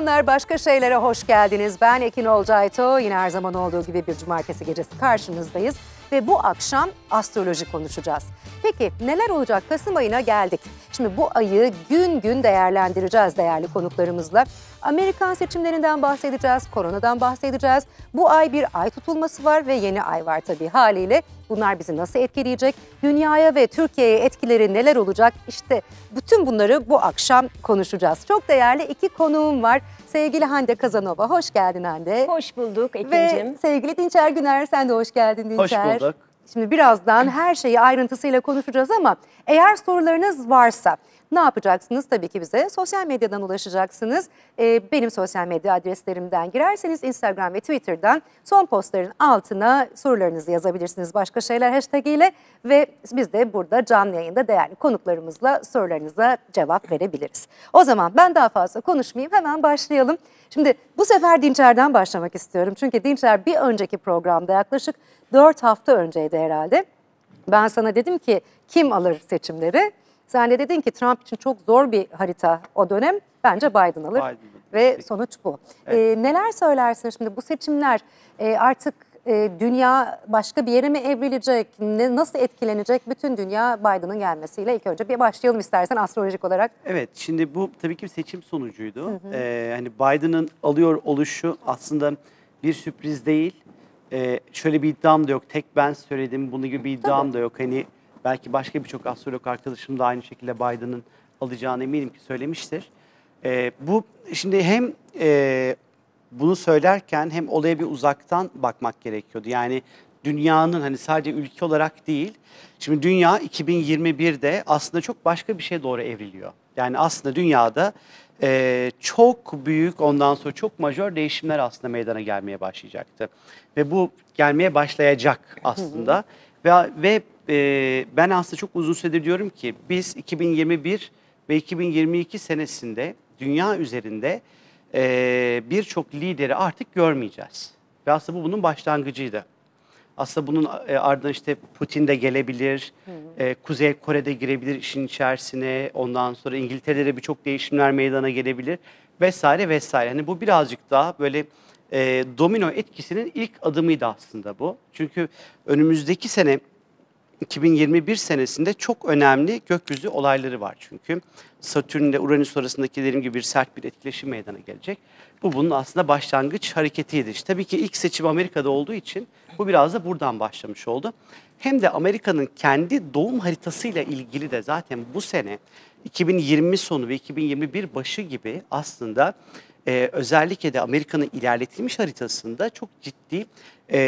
akşamlar başka şeylere hoş geldiniz. Ben Ekin Olcayto. Yine her zaman olduğu gibi bir cumartesi gecesi karşınızdayız. Ve bu akşam astroloji konuşacağız. Peki neler olacak? Kasım ayına geldik. Şimdi bu ayı gün gün değerlendireceğiz değerli konuklarımızla. Amerikan seçimlerinden bahsedeceğiz, koronadan bahsedeceğiz. Bu ay bir ay tutulması var ve yeni ay var tabii haliyle. Bunlar bizi nasıl etkileyecek? Dünyaya ve Türkiye'ye etkileri neler olacak? İşte bütün bunları bu akşam konuşacağız. Çok değerli iki konuğum var. Sevgili Hande Kazanova, hoş geldin Hande. Hoş bulduk Ve Ekin'cim. sevgili Dinçer Güner, sen de hoş geldin Hoş Dinçer. bulduk. Şimdi birazdan her şeyi ayrıntısıyla konuşacağız ama eğer sorularınız varsa ne yapacaksınız? Tabii ki bize sosyal medyadan ulaşacaksınız. Ee, benim sosyal medya adreslerimden girerseniz Instagram ve Twitter'dan son postların altına sorularınızı yazabilirsiniz başka şeyler hashtag ile ve biz de burada canlı yayında değerli konuklarımızla sorularınıza cevap verebiliriz. O zaman ben daha fazla konuşmayayım hemen başlayalım. Şimdi bu sefer Dinçer'den başlamak istiyorum. Çünkü Dinçer bir önceki programda yaklaşık 4 hafta önceydi herhalde. Ben sana dedim ki kim alır seçimleri? Sen de dedin ki Trump için çok zor bir harita o dönem. Bence Biden alır. Biden. Ve Peki. sonuç bu. Ee, neler söylersin şimdi bu seçimler e, artık e, dünya başka bir yere mi evrilecek? Ne, nasıl etkilenecek? Bütün dünya Biden'ın gelmesiyle ilk önce bir başlayalım istersen astrolojik olarak. Evet, şimdi bu tabii ki bir seçim sonucuydu. Ee, hani Biden'ın alıyor oluşu aslında bir sürpriz değil. Ee, şöyle bir iddiam da yok. Tek ben söyledim. Bunun gibi bir iddiam da yok. Hani belki başka birçok astrolog arkadaşım da aynı şekilde Biden'ın alacağını eminim ki söylemiştir. Ee, bu şimdi hem e, bunu söylerken hem olaya bir uzaktan bakmak gerekiyordu. Yani dünyanın hani sadece ülke olarak değil. Şimdi dünya 2021'de aslında çok başka bir şeye doğru evriliyor. Yani aslında dünyada e, çok büyük ondan sonra çok majör değişimler aslında meydana gelmeye başlayacaktı. Ve bu gelmeye başlayacak aslında. Ve, ve e, ben aslında çok uzun süredir diyorum ki biz 2021 ve 2022 senesinde dünya üzerinde e, birçok lideri artık görmeyeceğiz. Ve aslında bu bunun başlangıcıydı. Aslında bunun e, ardından işte Putin de gelebilir, e, Kuzey Kore'de girebilir işin içerisine, ondan sonra İngiltere'de de birçok değişimler meydana gelebilir vesaire vesaire. Hani bu birazcık daha böyle e, domino etkisinin ilk adımıydı aslında bu. Çünkü önümüzdeki sene 2021 senesinde çok önemli gökyüzü olayları var çünkü. Satürn ile Uranüs arasındaki dediğim gibi bir sert bir etkileşim meydana gelecek. Bu bunun aslında başlangıç hareketiydi. İşte tabii ki ilk seçim Amerika'da olduğu için bu biraz da buradan başlamış oldu. Hem de Amerika'nın kendi doğum haritasıyla ilgili de zaten bu sene 2020 sonu ve 2021 başı gibi aslında e, özellikle de Amerika'nın ilerletilmiş haritasında çok ciddi e,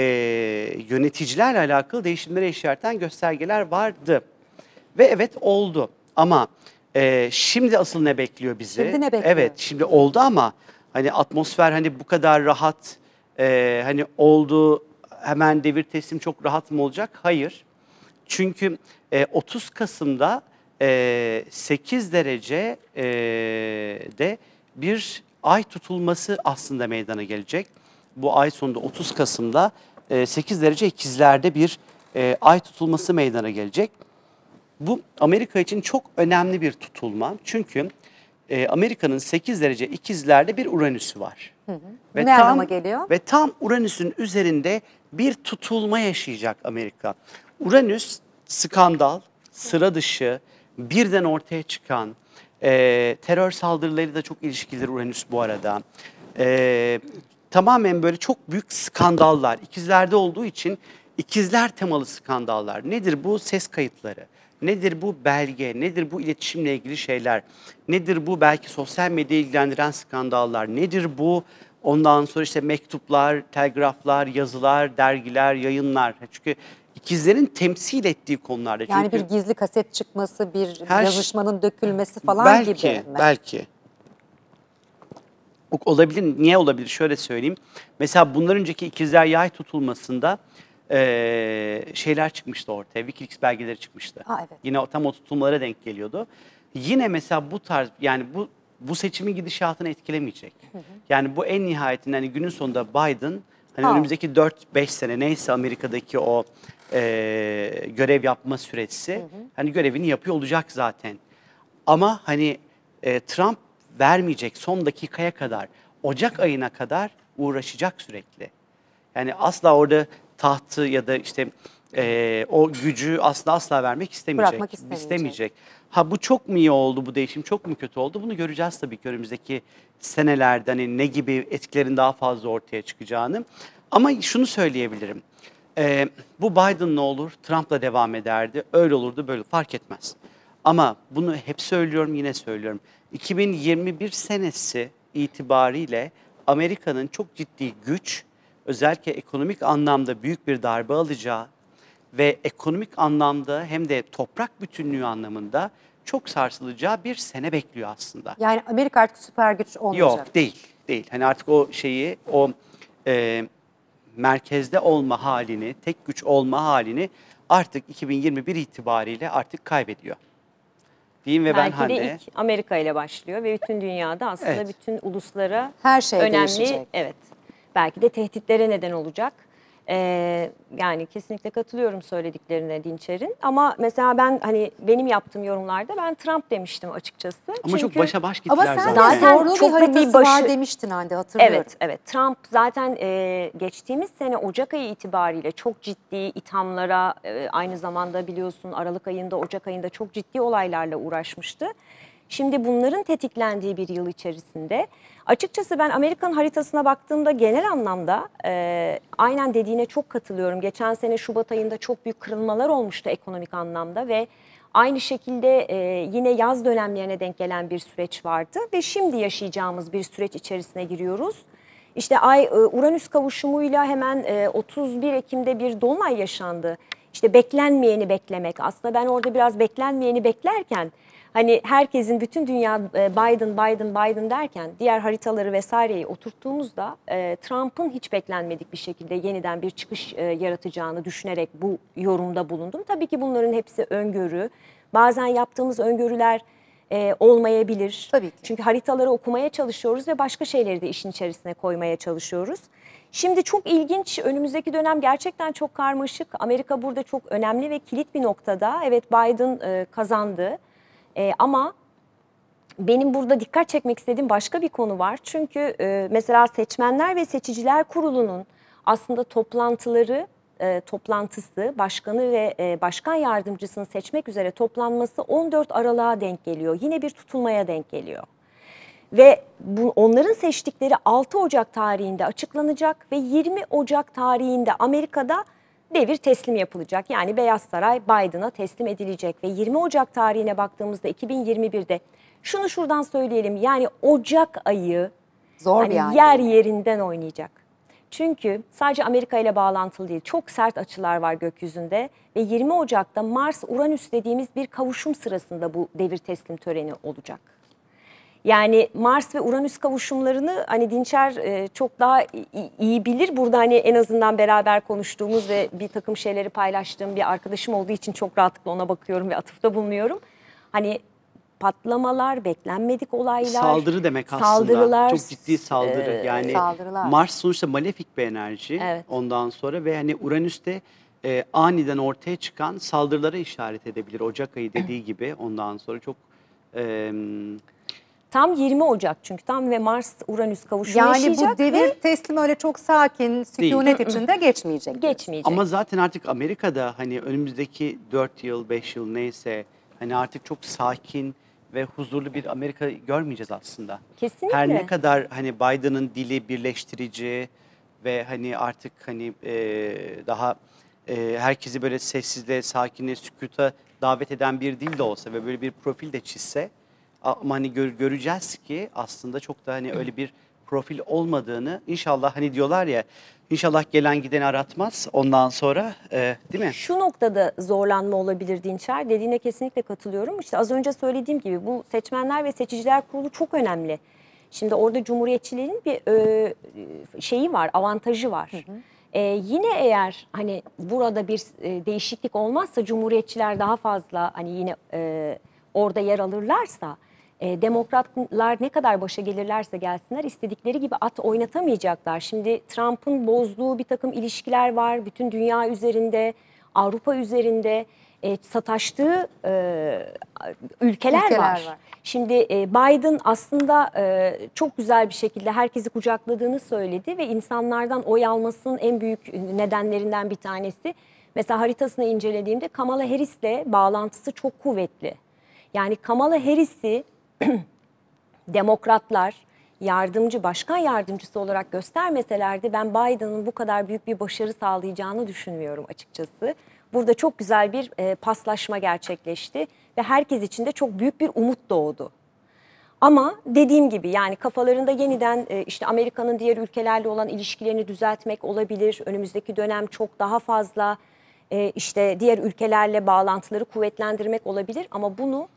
yöneticilerle alakalı değişimlere işareten göstergeler vardı. Ve evet oldu ama e, şimdi asıl ne bekliyor bizi? Şimdi ne bekliyor? Evet şimdi oldu ama hani atmosfer hani bu kadar rahat e, hani oldu hemen devir teslim çok rahat mı olacak? Hayır. Çünkü e, 30 Kasım'da e, 8 derece e, de bir ay tutulması aslında meydana gelecek. Bu ay sonunda 30 Kasım'da e, 8 derece ikizlerde bir e, ay tutulması meydana gelecek. Bu Amerika için çok önemli bir tutulma. Çünkü e, Amerika'nın 8 derece ikizlerde bir Uranüs'ü var. Ne anlama geliyor? Ve tam Uranüs'ün üzerinde bir tutulma yaşayacak Amerika. Uranüs skandal, sıra dışı, birden ortaya çıkan, e, terör saldırıları da çok ilişkilidir Uranüs bu arada. E, tamamen böyle çok büyük skandallar, ikizlerde olduğu için ikizler temalı skandallar. Nedir bu? Ses kayıtları. Nedir bu belge? Nedir bu iletişimle ilgili şeyler? Nedir bu belki sosyal medyayı ilgilendiren skandallar? Nedir bu ondan sonra işte mektuplar, telgraflar, yazılar, dergiler, yayınlar? Çünkü ikizlerin temsil ettiği konularda. Yani Çünkü bir gizli kaset çıkması, bir Her şey- yazışmanın dökülmesi falan belki, gibi mi? Belki. Olabilir. Niye olabilir? Şöyle söyleyeyim. Mesela bundan önceki ikizler yay tutulmasında eee, şeyler çıkmıştı ortaya. Wikileaks belgeleri çıkmıştı. Aa, evet. Yine tam o tutulmalara denk geliyordu. Yine mesela bu tarz yani bu bu seçimin gidişatını etkilemeyecek. Yani bu en nihayetinde hani günün sonunda Biden hani Aa. önümüzdeki 4-5 sene neyse Amerika'daki o eee, görev yapma süresi hani görevini yapıyor olacak zaten. Ama hani e, Trump vermeyecek son dakikaya kadar, Ocak ayına kadar uğraşacak sürekli. Yani asla orada tahtı ya da işte eee, o gücü asla asla vermek istemeyecek. Bırakmak istemeyecek. istemeyecek. Ha bu çok mu iyi oldu, bu değişim çok mu kötü oldu? Bunu göreceğiz tabii ki önümüzdeki senelerde hani ne gibi etkilerin daha fazla ortaya çıkacağını. Ama şunu söyleyebilirim. Ee, bu Biden ne olur, Trump'la devam ederdi. Öyle olurdu, böyle fark etmez. Ama bunu hep söylüyorum, yine söylüyorum. 2021 senesi itibariyle Amerika'nın çok ciddi güç, özellikle ekonomik anlamda büyük bir darbe alacağı ve ekonomik anlamda hem de toprak bütünlüğü anlamında çok sarsılacağı bir sene bekliyor aslında. Yani Amerika artık süper güç olmayacak. Yok değil, değil. Hani artık o şeyi, o e, merkezde olma halini, tek güç olma halini artık 2021 itibariyle artık kaybediyor. Diyeyim ve ben Belki Hande. de ilk Amerika ile başlıyor ve bütün dünyada aslında Evet. bütün uluslara Her şey önemli. değişecek. Evet. Belki de tehditlere neden olacak. Ee, yani kesinlikle katılıyorum söylediklerine Dinçer'in. Ama mesela ben hani benim yaptığım yorumlarda ben Trump demiştim açıkçası. Ama çok Çünkü- başa baş Ama gittiler sen zaten. Zaten zorlu bir çok bir haritası başı- var demiştin Hande hatırlıyorum. Evet, evet. Trump zaten e, geçtiğimiz sene Ocak ayı itibariyle çok ciddi ithamlara, e, aynı zamanda biliyorsun Aralık ayında, Ocak ayında çok ciddi olaylarla uğraşmıştı. Şimdi bunların tetiklendiği bir yıl içerisinde açıkçası ben Amerikan haritasına baktığımda genel anlamda e, aynen dediğine çok katılıyorum. Geçen sene Şubat ayında çok büyük kırılmalar olmuştu ekonomik anlamda ve Aynı şekilde e, yine yaz dönemlerine denk gelen bir süreç vardı ve şimdi yaşayacağımız bir süreç içerisine giriyoruz. İşte Ay e, Uranüs kavuşumuyla hemen e, 31 Ekim'de bir dolunay yaşandı. İşte beklenmeyeni beklemek. Aslında ben orada biraz beklenmeyeni beklerken hani herkesin bütün dünya e, Biden Biden Biden derken diğer haritaları vesaireyi oturttuğumuzda e, Trump'ın hiç beklenmedik bir şekilde yeniden bir çıkış e, yaratacağını düşünerek bu yorumda bulundum. Tabii ki bunların hepsi öngörü. Bazen yaptığımız öngörüler e, olmayabilir. Tabii ki. Çünkü haritaları okumaya çalışıyoruz ve başka şeyleri de işin içerisine koymaya çalışıyoruz. Şimdi çok ilginç, önümüzdeki dönem gerçekten çok karmaşık. Amerika burada çok önemli ve kilit bir noktada. Evet Biden e, kazandı E, ama benim burada dikkat çekmek istediğim başka bir konu var. Çünkü e, mesela Seçmenler ve Seçiciler Kurulu'nun aslında toplantıları, e, toplantısı, başkanı ve e, başkan yardımcısını seçmek üzere toplanması 14 Aralık'a denk geliyor. Yine bir tutulmaya denk geliyor. Ve bu, onların seçtikleri 6 Ocak tarihinde açıklanacak ve 20 Ocak tarihinde Amerika'da devir teslim yapılacak. Yani Beyaz Saray Biden'a teslim edilecek ve 20 Ocak tarihine baktığımızda 2021'de şunu şuradan söyleyelim yani Ocak ayı Zor hani bir ay. yer yerinden oynayacak. Çünkü sadece Amerika ile bağlantılı değil çok sert açılar var gökyüzünde ve 20 Ocak'ta Mars-Uranüs dediğimiz bir kavuşum sırasında bu devir teslim töreni olacak. Yani Mars ve Uranüs kavuşumlarını hani Dinçer e, çok daha iyi bilir. Burada hani en azından beraber konuştuğumuz ve bir takım şeyleri paylaştığım bir arkadaşım olduğu için çok rahatlıkla ona bakıyorum ve atıfta bulunuyorum. Hani patlamalar, beklenmedik olaylar, Saldırı demek aslında. saldırılar, Çok ciddi saldırı. e, yani saldırılar. Mars sonuçta malefik bir enerji. Evet. Ondan sonra ve hani Uranüs'te e, aniden ortaya çıkan saldırılara işaret edebilir. Ocak ayı dediği gibi ondan sonra çok e, Tam 20 Ocak çünkü tam ve Mars Uranüs kavuşumu Yani yaşayacak bu devir ve teslim öyle çok sakin, sükunet içinde geçmeyecek. geçmeyecek. Ama zaten artık Amerika'da hani önümüzdeki 4 yıl, 5 yıl neyse hani artık çok sakin ve huzurlu bir Amerika görmeyeceğiz aslında. Kesinlikle. Her ne kadar hani Biden'ın dili birleştirici ve hani artık hani e, daha e, herkesi böyle sessizliğe, sakinliğe, sükuta davet eden bir dil de olsa ve böyle bir profil de çizse ama hani gör- göreceğiz ki aslında çok da hani öyle bir profil olmadığını inşallah hani diyorlar ya inşallah gelen gideni aratmaz ondan sonra e, değil mi? Şu noktada zorlanma olabilir Dinçer. Dediğine kesinlikle katılıyorum. İşte az önce söylediğim gibi bu seçmenler ve seçiciler kurulu çok önemli. Şimdi orada cumhuriyetçilerin bir e, şeyi var, avantajı var. E, yine eğer hani burada bir e, değişiklik olmazsa cumhuriyetçiler daha fazla hani yine e, orada yer alırlarsa e, demokratlar ne kadar başa gelirlerse gelsinler istedikleri gibi at oynatamayacaklar. Şimdi Trump'ın bozduğu bir takım ilişkiler var bütün dünya üzerinde. Avrupa üzerinde e, sataştığı e, ülkeler, Ülkeler var. var. Şimdi e, Biden aslında e, çok güzel bir şekilde herkesi kucakladığını söyledi ve insanlardan oy almasının en büyük nedenlerinden bir tanesi. Mesela haritasını incelediğimde Kamala Harris'le bağlantısı çok kuvvetli. Yani Kamala Harris'i demokratlar yardımcı, başkan yardımcısı olarak göstermeselerdi ben Biden'ın bu kadar büyük bir başarı sağlayacağını düşünmüyorum açıkçası. Burada çok güzel bir e, paslaşma gerçekleşti ve herkes için de çok büyük bir umut doğdu. Ama dediğim gibi yani kafalarında yeniden e, işte Amerika'nın diğer ülkelerle olan ilişkilerini düzeltmek olabilir. Önümüzdeki dönem çok daha fazla e, işte diğer ülkelerle bağlantıları kuvvetlendirmek olabilir. Ama bunu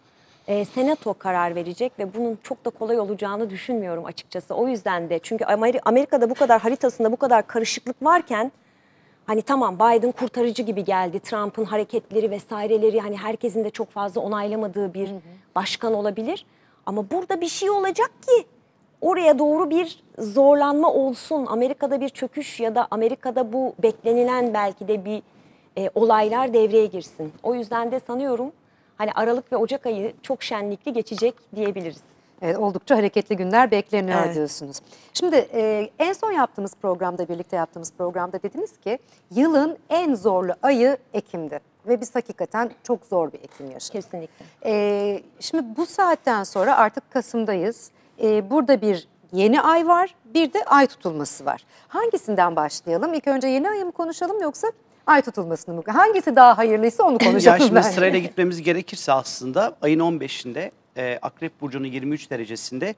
e, senato karar verecek ve bunun çok da kolay olacağını düşünmüyorum açıkçası. O yüzden de çünkü Ameri- Amerika'da bu kadar haritasında bu kadar karışıklık varken hani tamam Biden kurtarıcı gibi geldi. Trump'ın hareketleri vesaireleri hani herkesin de çok fazla onaylamadığı bir başkan olabilir. Ama burada bir şey olacak ki oraya doğru bir zorlanma olsun. Amerika'da bir çöküş ya da Amerika'da bu beklenilen belki de bir e, olaylar devreye girsin. O yüzden de sanıyorum hani Aralık ve Ocak ayı çok şenlikli geçecek diyebiliriz. Evet, oldukça hareketli günler bekleniyor Evet. diyorsunuz. Şimdi e, en son yaptığımız programda, birlikte yaptığımız programda dediniz ki yılın en zorlu ayı Ekim'di. Ve biz hakikaten çok zor bir Ekim yaşadık. Kesinlikle. E, şimdi bu saatten sonra artık Kasım'dayız. E, burada bir yeni ay var, bir de ay tutulması var. Hangisinden başlayalım? İlk önce yeni ayı mı konuşalım yoksa ay tutulmasını mı? Hangisi daha hayırlıysa onu konuşalım Ya şimdi bence. sırayla gitmemiz gerekirse aslında ayın 15'inde e, Akrep Burcu'nun 23 derecesinde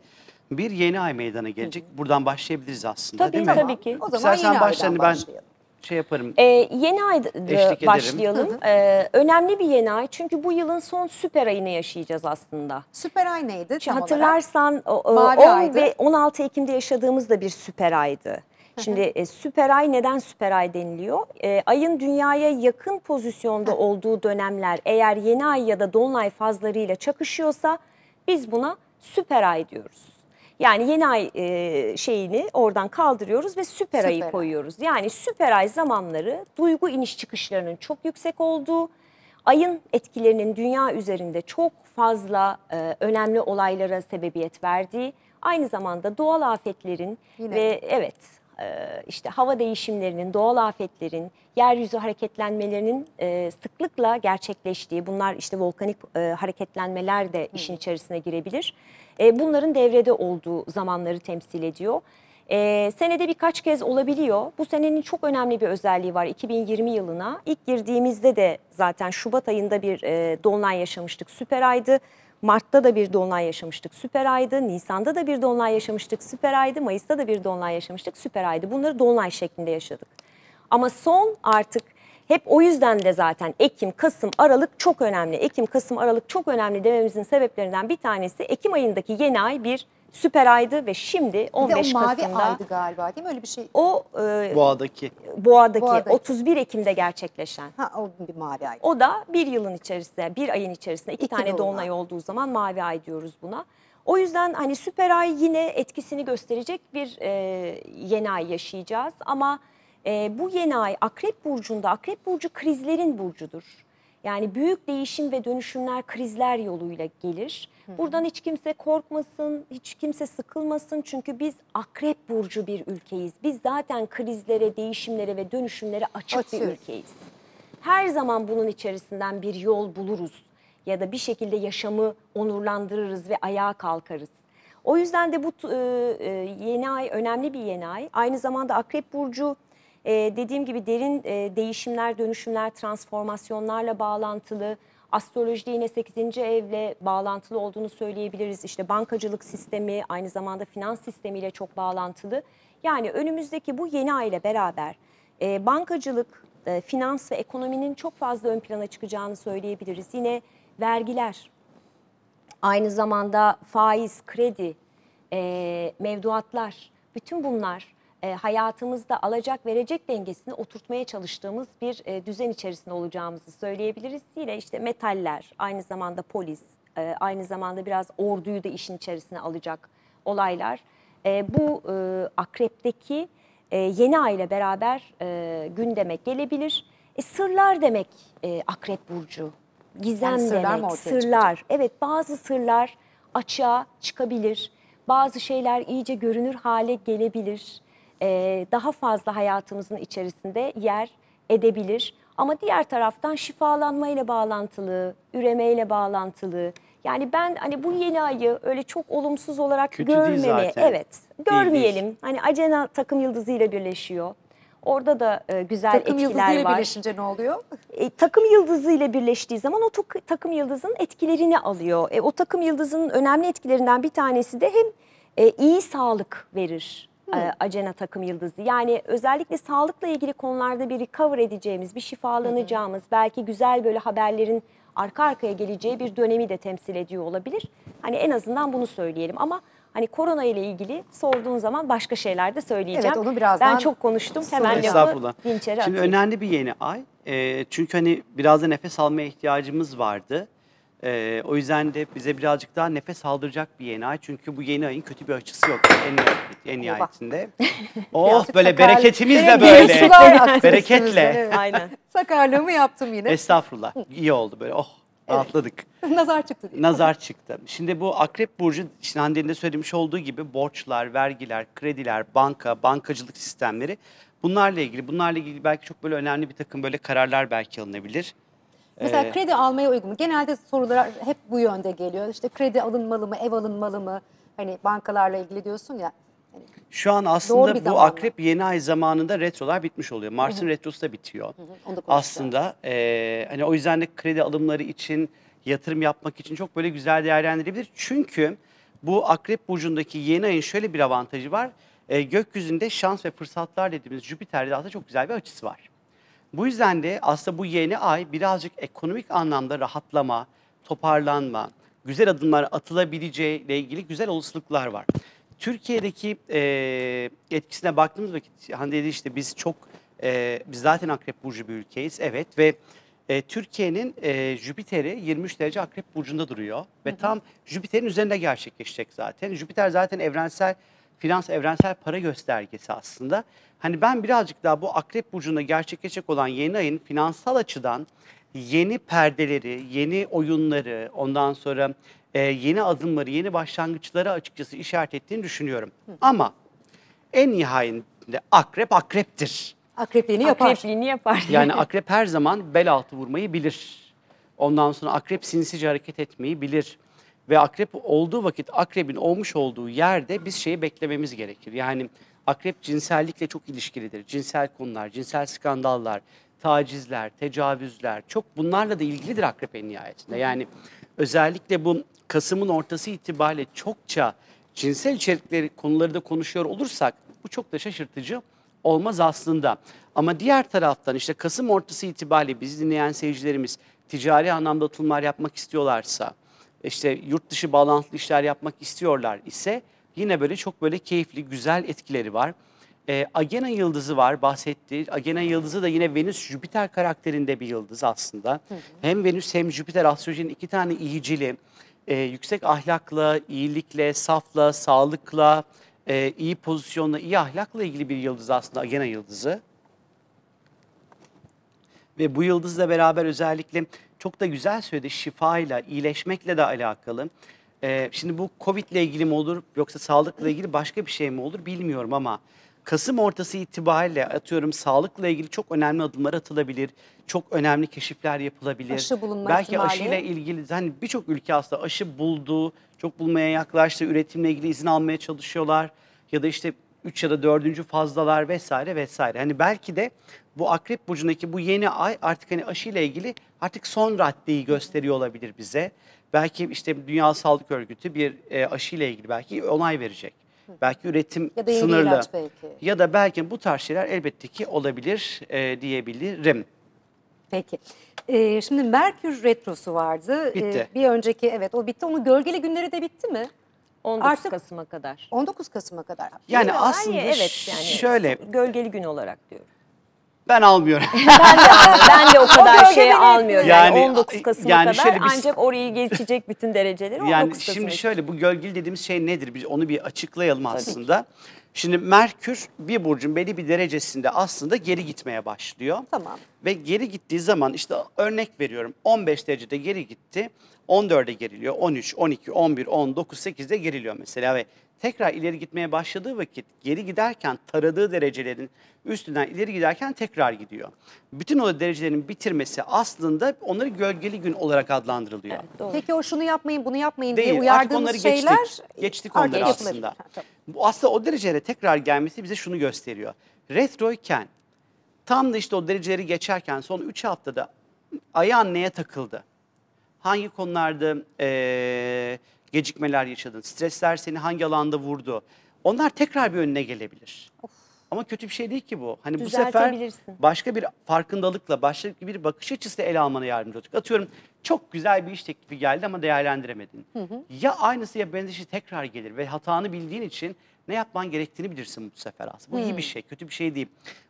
bir yeni ay meydana gelecek. Buradan başlayabiliriz aslında Tabii, değil mi? tabii ki. O zaman İstersen yeni başla, aydan hani ben başlayalım. şey yaparım. Ee, yeni ederim. başlayalım. Ee, önemli bir yeni ay çünkü bu yılın son süper ayını yaşayacağız aslında. Süper ay neydi Şimdi hatırlarsan o- o- Mavi 10 aydı. ve 16 Ekim'de yaşadığımız da bir süper aydı. Şimdi e, süper ay neden süper ay deniliyor? E, ayın dünyaya yakın pozisyonda olduğu dönemler eğer yeni ay ya da dolunay fazlarıyla çakışıyorsa biz buna süper ay diyoruz. Yani yeni ay e, şeyini oradan kaldırıyoruz ve süper, Süper ayı ay. koyuyoruz. Yani süper ay zamanları duygu iniş çıkışlarının çok yüksek olduğu, ayın etkilerinin dünya üzerinde çok fazla e, önemli olaylara sebebiyet verdiği, aynı zamanda doğal afetlerin Yine. ve evet işte hava değişimlerinin, doğal afetlerin, yeryüzü hareketlenmelerinin e, sıklıkla gerçekleştiği, bunlar işte volkanik e, hareketlenmeler de işin içerisine girebilir. E, bunların devrede olduğu zamanları temsil ediyor. E, senede birkaç kez olabiliyor. Bu senenin çok önemli bir özelliği var 2020 yılına. İlk girdiğimizde de zaten Şubat ayında bir e, dolunay yaşamıştık, süper aydı. Mart'ta da bir dolunay yaşamıştık, süper aydı. Nisan'da da bir dolunay yaşamıştık, süper aydı. Mayıs'ta da bir dolunay yaşamıştık, süper aydı. Bunları dolunay şeklinde yaşadık. Ama son artık hep o yüzden de zaten Ekim, Kasım, Aralık çok önemli. Ekim, Kasım, Aralık çok önemli dememizin sebeplerinden bir tanesi Ekim ayındaki yeni ay bir süper aydı ve şimdi Bir de 15 o mavi Kasım'da aydı galiba değil mi? Öyle bir şey. o e, Boğa'daki. Boğa'daki Boğa'daki. 31 Ekim'de gerçekleşen. Ha o bir mavi ay. O da bir yılın içerisinde, bir ayın içerisinde iki, İki tane dolunay. dolunay olduğu zaman mavi ay diyoruz buna. O yüzden hani süper ay yine etkisini gösterecek bir e, yeni ay yaşayacağız. Ama e, bu yeni ay Akrep Burcu'nda, Akrep Burcu krizlerin burcudur. Yani büyük değişim ve dönüşümler krizler yoluyla gelir. Buradan hiç kimse korkmasın, hiç kimse sıkılmasın. Çünkü biz Akrep Burcu bir ülkeyiz. Biz zaten krizlere, değişimlere ve dönüşümlere açık bir Açıyoruz. ülkeyiz her zaman bunun içerisinden bir yol buluruz ya da bir şekilde yaşamı onurlandırırız ve ayağa kalkarız. O yüzden de bu e, e, yeni ay önemli bir yeni ay. Aynı zamanda Akrep Burcu e, dediğim gibi derin e, değişimler, dönüşümler, transformasyonlarla bağlantılı. Astrolojide yine 8. evle bağlantılı olduğunu söyleyebiliriz. İşte bankacılık sistemi aynı zamanda finans sistemiyle çok bağlantılı. Yani önümüzdeki bu yeni ay ile beraber e, bankacılık, e, finans ve ekonominin çok fazla ön plana çıkacağını söyleyebiliriz. Yine vergiler, aynı zamanda faiz, kredi, e, mevduatlar, bütün bunlar e, hayatımızda alacak verecek dengesini oturtmaya çalıştığımız bir e, düzen içerisinde olacağımızı söyleyebiliriz. Yine işte metaller, aynı zamanda polis, e, aynı zamanda biraz orduyu da işin içerisine alacak olaylar. E, bu e, akrepteki e, yeni ay ile beraber e, gündeme gelebilir. E, sırlar demek e, Akrep Burcu. Gizem Yani sırlar demek, sırlar. Evet bazı sırlar açığa çıkabilir. Bazı şeyler iyice görünür hale gelebilir. E, daha fazla hayatımızın içerisinde yer edebilir. Ama diğer taraftan şifalanmayla bağlantılı, üremeyle bağlantılı. Yani ben hani bu yeni ayı öyle çok olumsuz olarak Kötü değil evet, değil. görmeyelim. Hani Acena takım yıldızı ile birleşiyor. Orada da e, güzel Takım etkiler yıldızıyla var. birleşince ne oluyor? E, takım yıldızı ile birleştiği zaman o takım yıldızının etkilerini alıyor. E, o takım yıldızının önemli etkilerinden bir tanesi de hem e, iyi sağlık verir. E, Acena takım yıldızı. Yani özellikle sağlıkla ilgili konularda bir recover edeceğimiz, bir şifalanacağımız, belki güzel böyle haberlerin arka arkaya geleceği bir dönemi de temsil ediyor olabilir. Hani en azından bunu söyleyelim ama hani korona ile ilgili sorduğun zaman başka şeyler de söyleyeceğim. Evet, onu birazdan Ben çok konuştum. Hemen lafı Estağfurullah. Dinçer'e Şimdi atayım. önemli bir yeni ay. Ee, çünkü hani biraz da nefes almaya ihtiyacımız vardı. Ee, o yüzden de bize birazcık daha nefes aldıracak bir yeni ay. Çünkü bu yeni ayın kötü bir açısı yok en, en nihayetinde. oh böyle sakarlık. bereketimizle Bereket böyle. Bereketle. Aynen. Sakarlığımı yaptım yine. Estağfurullah. İyi oldu böyle. Oh rahatladık. Nazar çıktı diye. Nazar çıktı. Şimdi bu Akrep Burcu, işte Hande'nin de söylemiş olduğu gibi borçlar, vergiler, krediler, banka, bankacılık sistemleri bunlarla ilgili, bunlarla ilgili belki çok böyle önemli bir takım böyle kararlar belki alınabilir. Mesela Ee, kredi almaya uygun mu? Genelde sorular hep bu yönde geliyor. İşte kredi alınmalı mı, ev alınmalı mı? Hani bankalarla ilgili diyorsun ya. Hani Şu an aslında bu zaman mı? Akrep yeni ay zamanında retrolar bitmiş oluyor. Mars'ın retrosu da bitiyor. onu da. Aslında eee, hani o yüzden de kredi alımları için, yatırım yapmak için çok böyle güzel değerlendirilebilir. Çünkü bu Akrep Burcu'ndaki yeni ayın şöyle bir avantajı var. Eee, gökyüzünde şans ve fırsatlar dediğimiz Jüpiter'de aslında çok güzel bir açısı var. Bu yüzden de aslında bu yeni ay birazcık ekonomik anlamda rahatlama, toparlanma, güzel adımlar atılabileceğiyle ilgili güzel olasılıklar var. Türkiye'deki e, etkisine baktığımız vakit Hande dedi işte biz çok e, biz zaten Akrep Burcu bir ülkeyiz evet ve e, Türkiye'nin e, Jüpiter'i 23 derece Akrep Burcu'nda duruyor ve tam Jüpiter'in üzerinde gerçekleşecek zaten. Jüpiter zaten evrensel finans evrensel para göstergesi aslında. Hani ben birazcık daha bu Akrep Burcu'nda gerçekleşecek olan yeni ayın finansal açıdan yeni perdeleri, yeni oyunları, ondan sonra e, yeni adımları, yeni başlangıçları açıkçası işaret ettiğini düşünüyorum. Ama en nihayetinde akrep akreptir. Akrepliğini yapar. Akrepliğini yapar. Yani akrep her zaman bel altı vurmayı bilir. Ondan sonra akrep sinsice hareket etmeyi bilir. Ve akrep olduğu vakit akrebin olmuş olduğu yerde biz şeyi beklememiz gerekir. Yani akrep cinsellikle çok ilişkilidir. Cinsel konular, cinsel skandallar, tacizler, tecavüzler çok bunlarla da ilgilidir akrep en nihayetinde. Yani özellikle bu Kasım'ın ortası itibariyle çokça cinsel içerikleri konuları da konuşuyor olursak bu çok da şaşırtıcı olmaz aslında. Ama diğer taraftan işte Kasım ortası itibariyle bizi dinleyen seyircilerimiz ticari anlamda atılımlar yapmak istiyorlarsa, işte yurt dışı bağlantılı işler yapmak istiyorlar ise yine böyle çok böyle keyifli, güzel etkileri var. Ee, Agena yıldızı var bahsetti. Agena yıldızı da yine Venüs Jüpiter karakterinde bir yıldız aslında. Hem Venüs hem Jüpiter astrolojinin iki tane iyicili, e, yüksek ahlakla, iyilikle, safla, sağlıkla, e, iyi pozisyonla, iyi ahlakla ilgili bir yıldız aslında Agena yıldızı. Ve bu yıldızla beraber özellikle çok da güzel söyledi şifayla, iyileşmekle de alakalı. Ee, şimdi bu Covid ile ilgili mi olur yoksa sağlıkla ilgili başka bir şey mi olur bilmiyorum ama Kasım ortası itibariyle atıyorum sağlıkla ilgili çok önemli adımlar atılabilir. Çok önemli keşifler yapılabilir. Aşı bulunma Belki ihtimali. aşıyla ilgili hani birçok ülke aslında aşı buldu, çok bulmaya yaklaştı, üretimle ilgili izin almaya çalışıyorlar ya da işte 3 ya da 4. fazlalar vesaire vesaire. Hani belki de bu Akrep Burcu'ndaki bu yeni ay artık hani aşıyla ilgili artık son raddeyi gösteriyor olabilir bize. Belki işte Dünya Sağlık Örgütü bir e, aşıyla ilgili belki onay verecek. Belki üretim Ya da yeni sınırlı. ilaç belki. Ya da belki bu tarz şeyler elbette ki olabilir e, diyebilirim. Peki. Ee, şimdi Merkür Retrosu vardı. Ee, Bitti. bir önceki evet o bitti. Onun gölgeli günleri de bitti mi? 19 Artık- Kasım'a kadar. 19 Kasım'a kadar. Yani Yani aslında evet yani şöyle gölgeli gün olarak diyorum. Ben almıyorum. Ben de, ben de o kadar gölge şey almıyorum. Yani, Yani- 19 Kasım'a yani kadar şöyle biz- ancak orayı geçecek bütün dereceleri 19 Yani Kasım şimdi için. şöyle bu gölgeli dediğimiz şey nedir? Biz onu bir açıklayalım aslında. Şimdi Merkür bir burcun belli bir derecesinde aslında geri gitmeye başlıyor. Tamam. Ve geri gittiği zaman işte örnek veriyorum 15 derecede geri gitti. 14'e geriliyor. 13, 12, 11, 10, 9, 8'de geriliyor mesela ve tekrar ileri gitmeye başladığı vakit geri giderken taradığı derecelerin üstünden ileri giderken tekrar gidiyor. Bütün o derecelerin bitirmesi aslında onları gölgeli gün olarak adlandırılıyor. Evet, doğru. Peki o şunu yapmayın bunu yapmayın Değil. diye Artık uyardığımız onları şeyler geçtik. Geçtik artık onları yapılır. aslında. Bu aslında o derecelere tekrar gelmesi bize şunu gösteriyor. Retroyken tam da işte o dereceleri geçerken son 3 haftada ayağın neye takıldı? Hangi konularda eee, gecikmeler yaşadın? Stresler seni hangi alanda vurdu? Onlar tekrar bir önüne gelebilir. Ama kötü bir şey değil ki bu. Hani bu sefer başka bir farkındalıkla, başka bir bakış açısıyla ele almana yardımcı olacak. Atıyorum çok güzel bir iş teklifi geldi ama değerlendiremedin. Ya aynısı ya benzeri şey tekrar gelir ve hatanı bildiğin için ne yapman gerektiğini bilirsin bu sefer aslında. Bu iyi bir şey, kötü bir şey değil.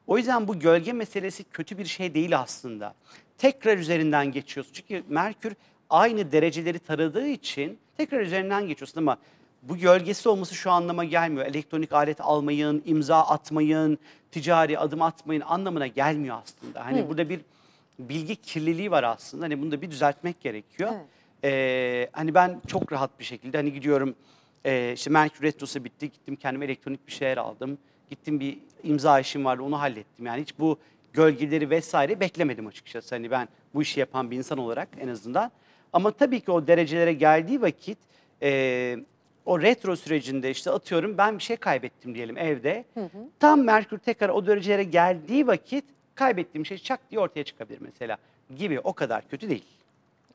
O yüzden bu gölge meselesi kötü bir şey değil aslında. Tekrar üzerinden geçiyorsun. Çünkü Merkür aynı dereceleri taradığı için tekrar üzerinden geçiyorsun ama bu gölgesi olması şu anlama gelmiyor. Elektronik alet almayın, imza atmayın, ticari adım atmayın anlamına gelmiyor aslında. Hani burada bir bilgi kirliliği var aslında. Hani bunu da bir düzeltmek gerekiyor. Evet. Ee, hani ben çok rahat bir şekilde hani gidiyorum e, işte Merkür Retrosu bitti gittim kendime elektronik bir şeyler aldım. Gittim bir imza işim vardı onu hallettim. Yani hiç bu gölgeleri vesaire beklemedim açıkçası. Hani ben bu işi yapan bir insan olarak en azından. Ama tabii ki o derecelere geldiği vakit e, o retro sürecinde işte atıyorum ben bir şey kaybettim diyelim evde. Tam Merkür tekrar o derecelere geldiği vakit kaybettiğim şey çak diye ortaya çıkabilir mesela gibi o kadar kötü değil.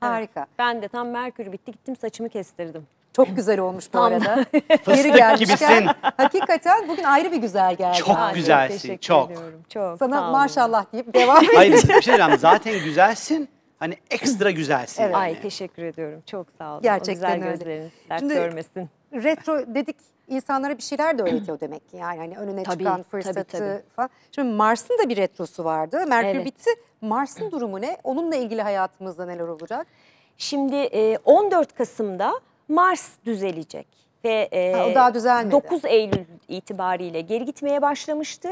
Harika. Ben de tam Merkür bitti gittim saçımı kestirdim. Çok güzel olmuş bu Tam. arada. Fıstık gibisin. hakikaten bugün ayrı bir güzel geldi. Çok Ay, güzelsin, teşekkür çok. ediyorum, Çok. Sana sağ olun. maşallah deyip devam. Hayır bir şey diyeceğim zaten güzelsin hani ekstra güzelsin Evet. yani. Ay teşekkür ediyorum. Çok sağ olun. Gerçekten o güzel öyle. gözleriniz dert Şimdi- görmesin. Retro dedik insanlara bir şeyler de öğretiyor demek ki. Yani hani önüne Tabii, çıkan tabii, fırsatı tabii. falan. Şimdi Mars'ın da bir retrosu vardı. Merkür Evet. bitti. Mars'ın durumu ne? Onunla ilgili hayatımızda neler olacak? Şimdi e, 14 Kasım'da Mars düzelecek ve e, Ha, o daha düzelmedi. 9 Eylül itibariyle geri gitmeye başlamıştı.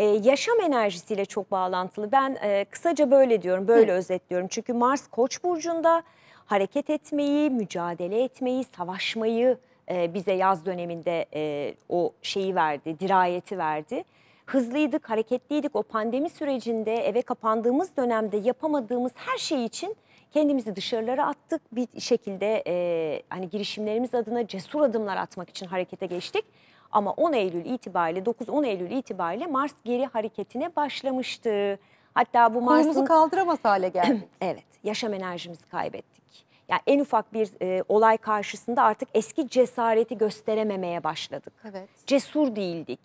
E, yaşam enerjisiyle çok bağlantılı. Ben e, kısaca böyle diyorum, böyle özetliyorum. Çünkü Mars Koç burcunda hareket etmeyi, mücadele etmeyi, savaşmayı e, bize yaz döneminde e, o şeyi verdi, dirayeti verdi. Hızlıydık, hareketliydik. O pandemi sürecinde eve kapandığımız dönemde yapamadığımız her şey için kendimizi dışarılara attık. Bir şekilde e, hani girişimlerimiz adına cesur adımlar atmak için harekete geçtik. Ama 10 Eylül itibariyle 9-10 Eylül itibariyle Mars geri hareketine başlamıştı. Hatta bu Kolumuzu Mars'ın kaldıramaz hale geldik. Evet, yaşam enerjimizi kaybettik. Yani en ufak bir e, olay karşısında artık eski cesareti gösterememeye başladık. Evet. Cesur değildik.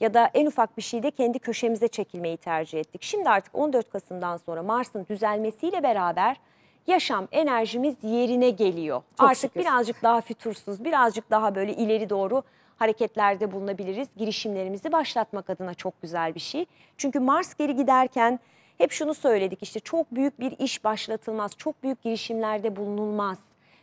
Ya da en ufak bir şeyde kendi köşemize çekilmeyi tercih ettik. Şimdi artık 14 Kasım'dan sonra Mars'ın düzelmesiyle beraber yaşam enerjimiz yerine geliyor. Çok artık şükür. birazcık daha fütursuz, birazcık daha böyle ileri doğru hareketlerde bulunabiliriz. Girişimlerimizi başlatmak adına çok güzel bir şey. Çünkü Mars geri giderken hep şunu söyledik işte çok büyük bir iş başlatılmaz, çok büyük girişimlerde bulunulmaz,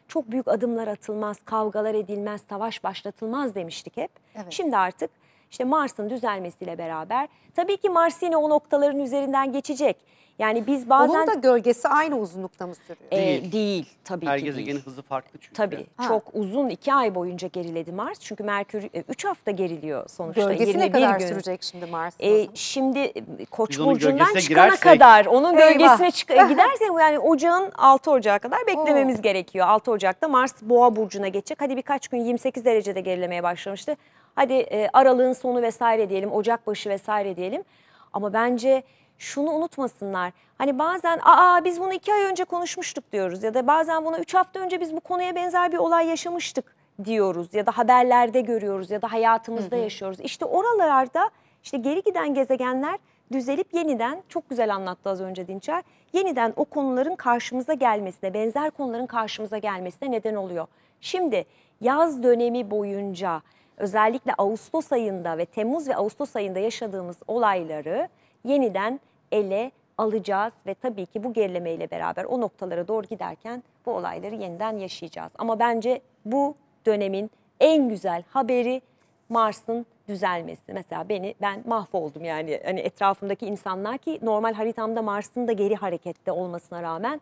çok büyük adımlar atılmaz, kavgalar edilmez, savaş başlatılmaz demiştik hep. Evet. Şimdi artık işte Mars'ın düzelmesiyle beraber tabii ki Mars yine o noktaların üzerinden geçecek. Yani biz bazen Onun da gölgesi aynı uzunlukta mı sürüyor? e, Değil. değil. tabii Her ki değil. gezegenin hızı farklı çünkü. Tabii Ha. çok uzun iki ay boyunca geriledi Mars. Çünkü Merkür 3 hafta geriliyor sonuçta. Gölgesi ne 21 kadar gün. sürecek şimdi Mars'ın? o E, şimdi e, Koç burcundan çıkana girersek- kadar onun Eyvah. gölgesine çık giderse yani ocağın 6 Ocağı kadar beklememiz gerekiyor. 6 Ocak'ta Mars Boğa burcuna geçecek. Hadi birkaç gün 28 derecede gerilemeye başlamıştı. Hadi e, aralığın sonu vesaire diyelim, Ocak başı vesaire diyelim. Ama bence şunu unutmasınlar. Hani bazen aa biz bunu iki ay önce konuşmuştuk diyoruz ya da bazen bunu üç hafta önce biz bu konuya benzer bir olay yaşamıştık diyoruz ya da haberlerde görüyoruz ya da hayatımızda yaşıyoruz. İşte oralarda işte geri giden gezegenler düzelip yeniden çok güzel anlattı az önce Dinçer. Yeniden o konuların karşımıza gelmesine, benzer konuların karşımıza gelmesine neden oluyor. Şimdi yaz dönemi boyunca özellikle Ağustos ayında ve Temmuz ve Ağustos ayında yaşadığımız olayları yeniden ele alacağız ve tabii ki bu gerilemeyle beraber o noktalara doğru giderken bu olayları yeniden yaşayacağız. Ama bence bu dönemin en güzel haberi Mars'ın düzelmesi. Mesela beni ben mahvoldum yani hani etrafımdaki insanlar ki normal haritamda Mars'ın da geri harekette olmasına rağmen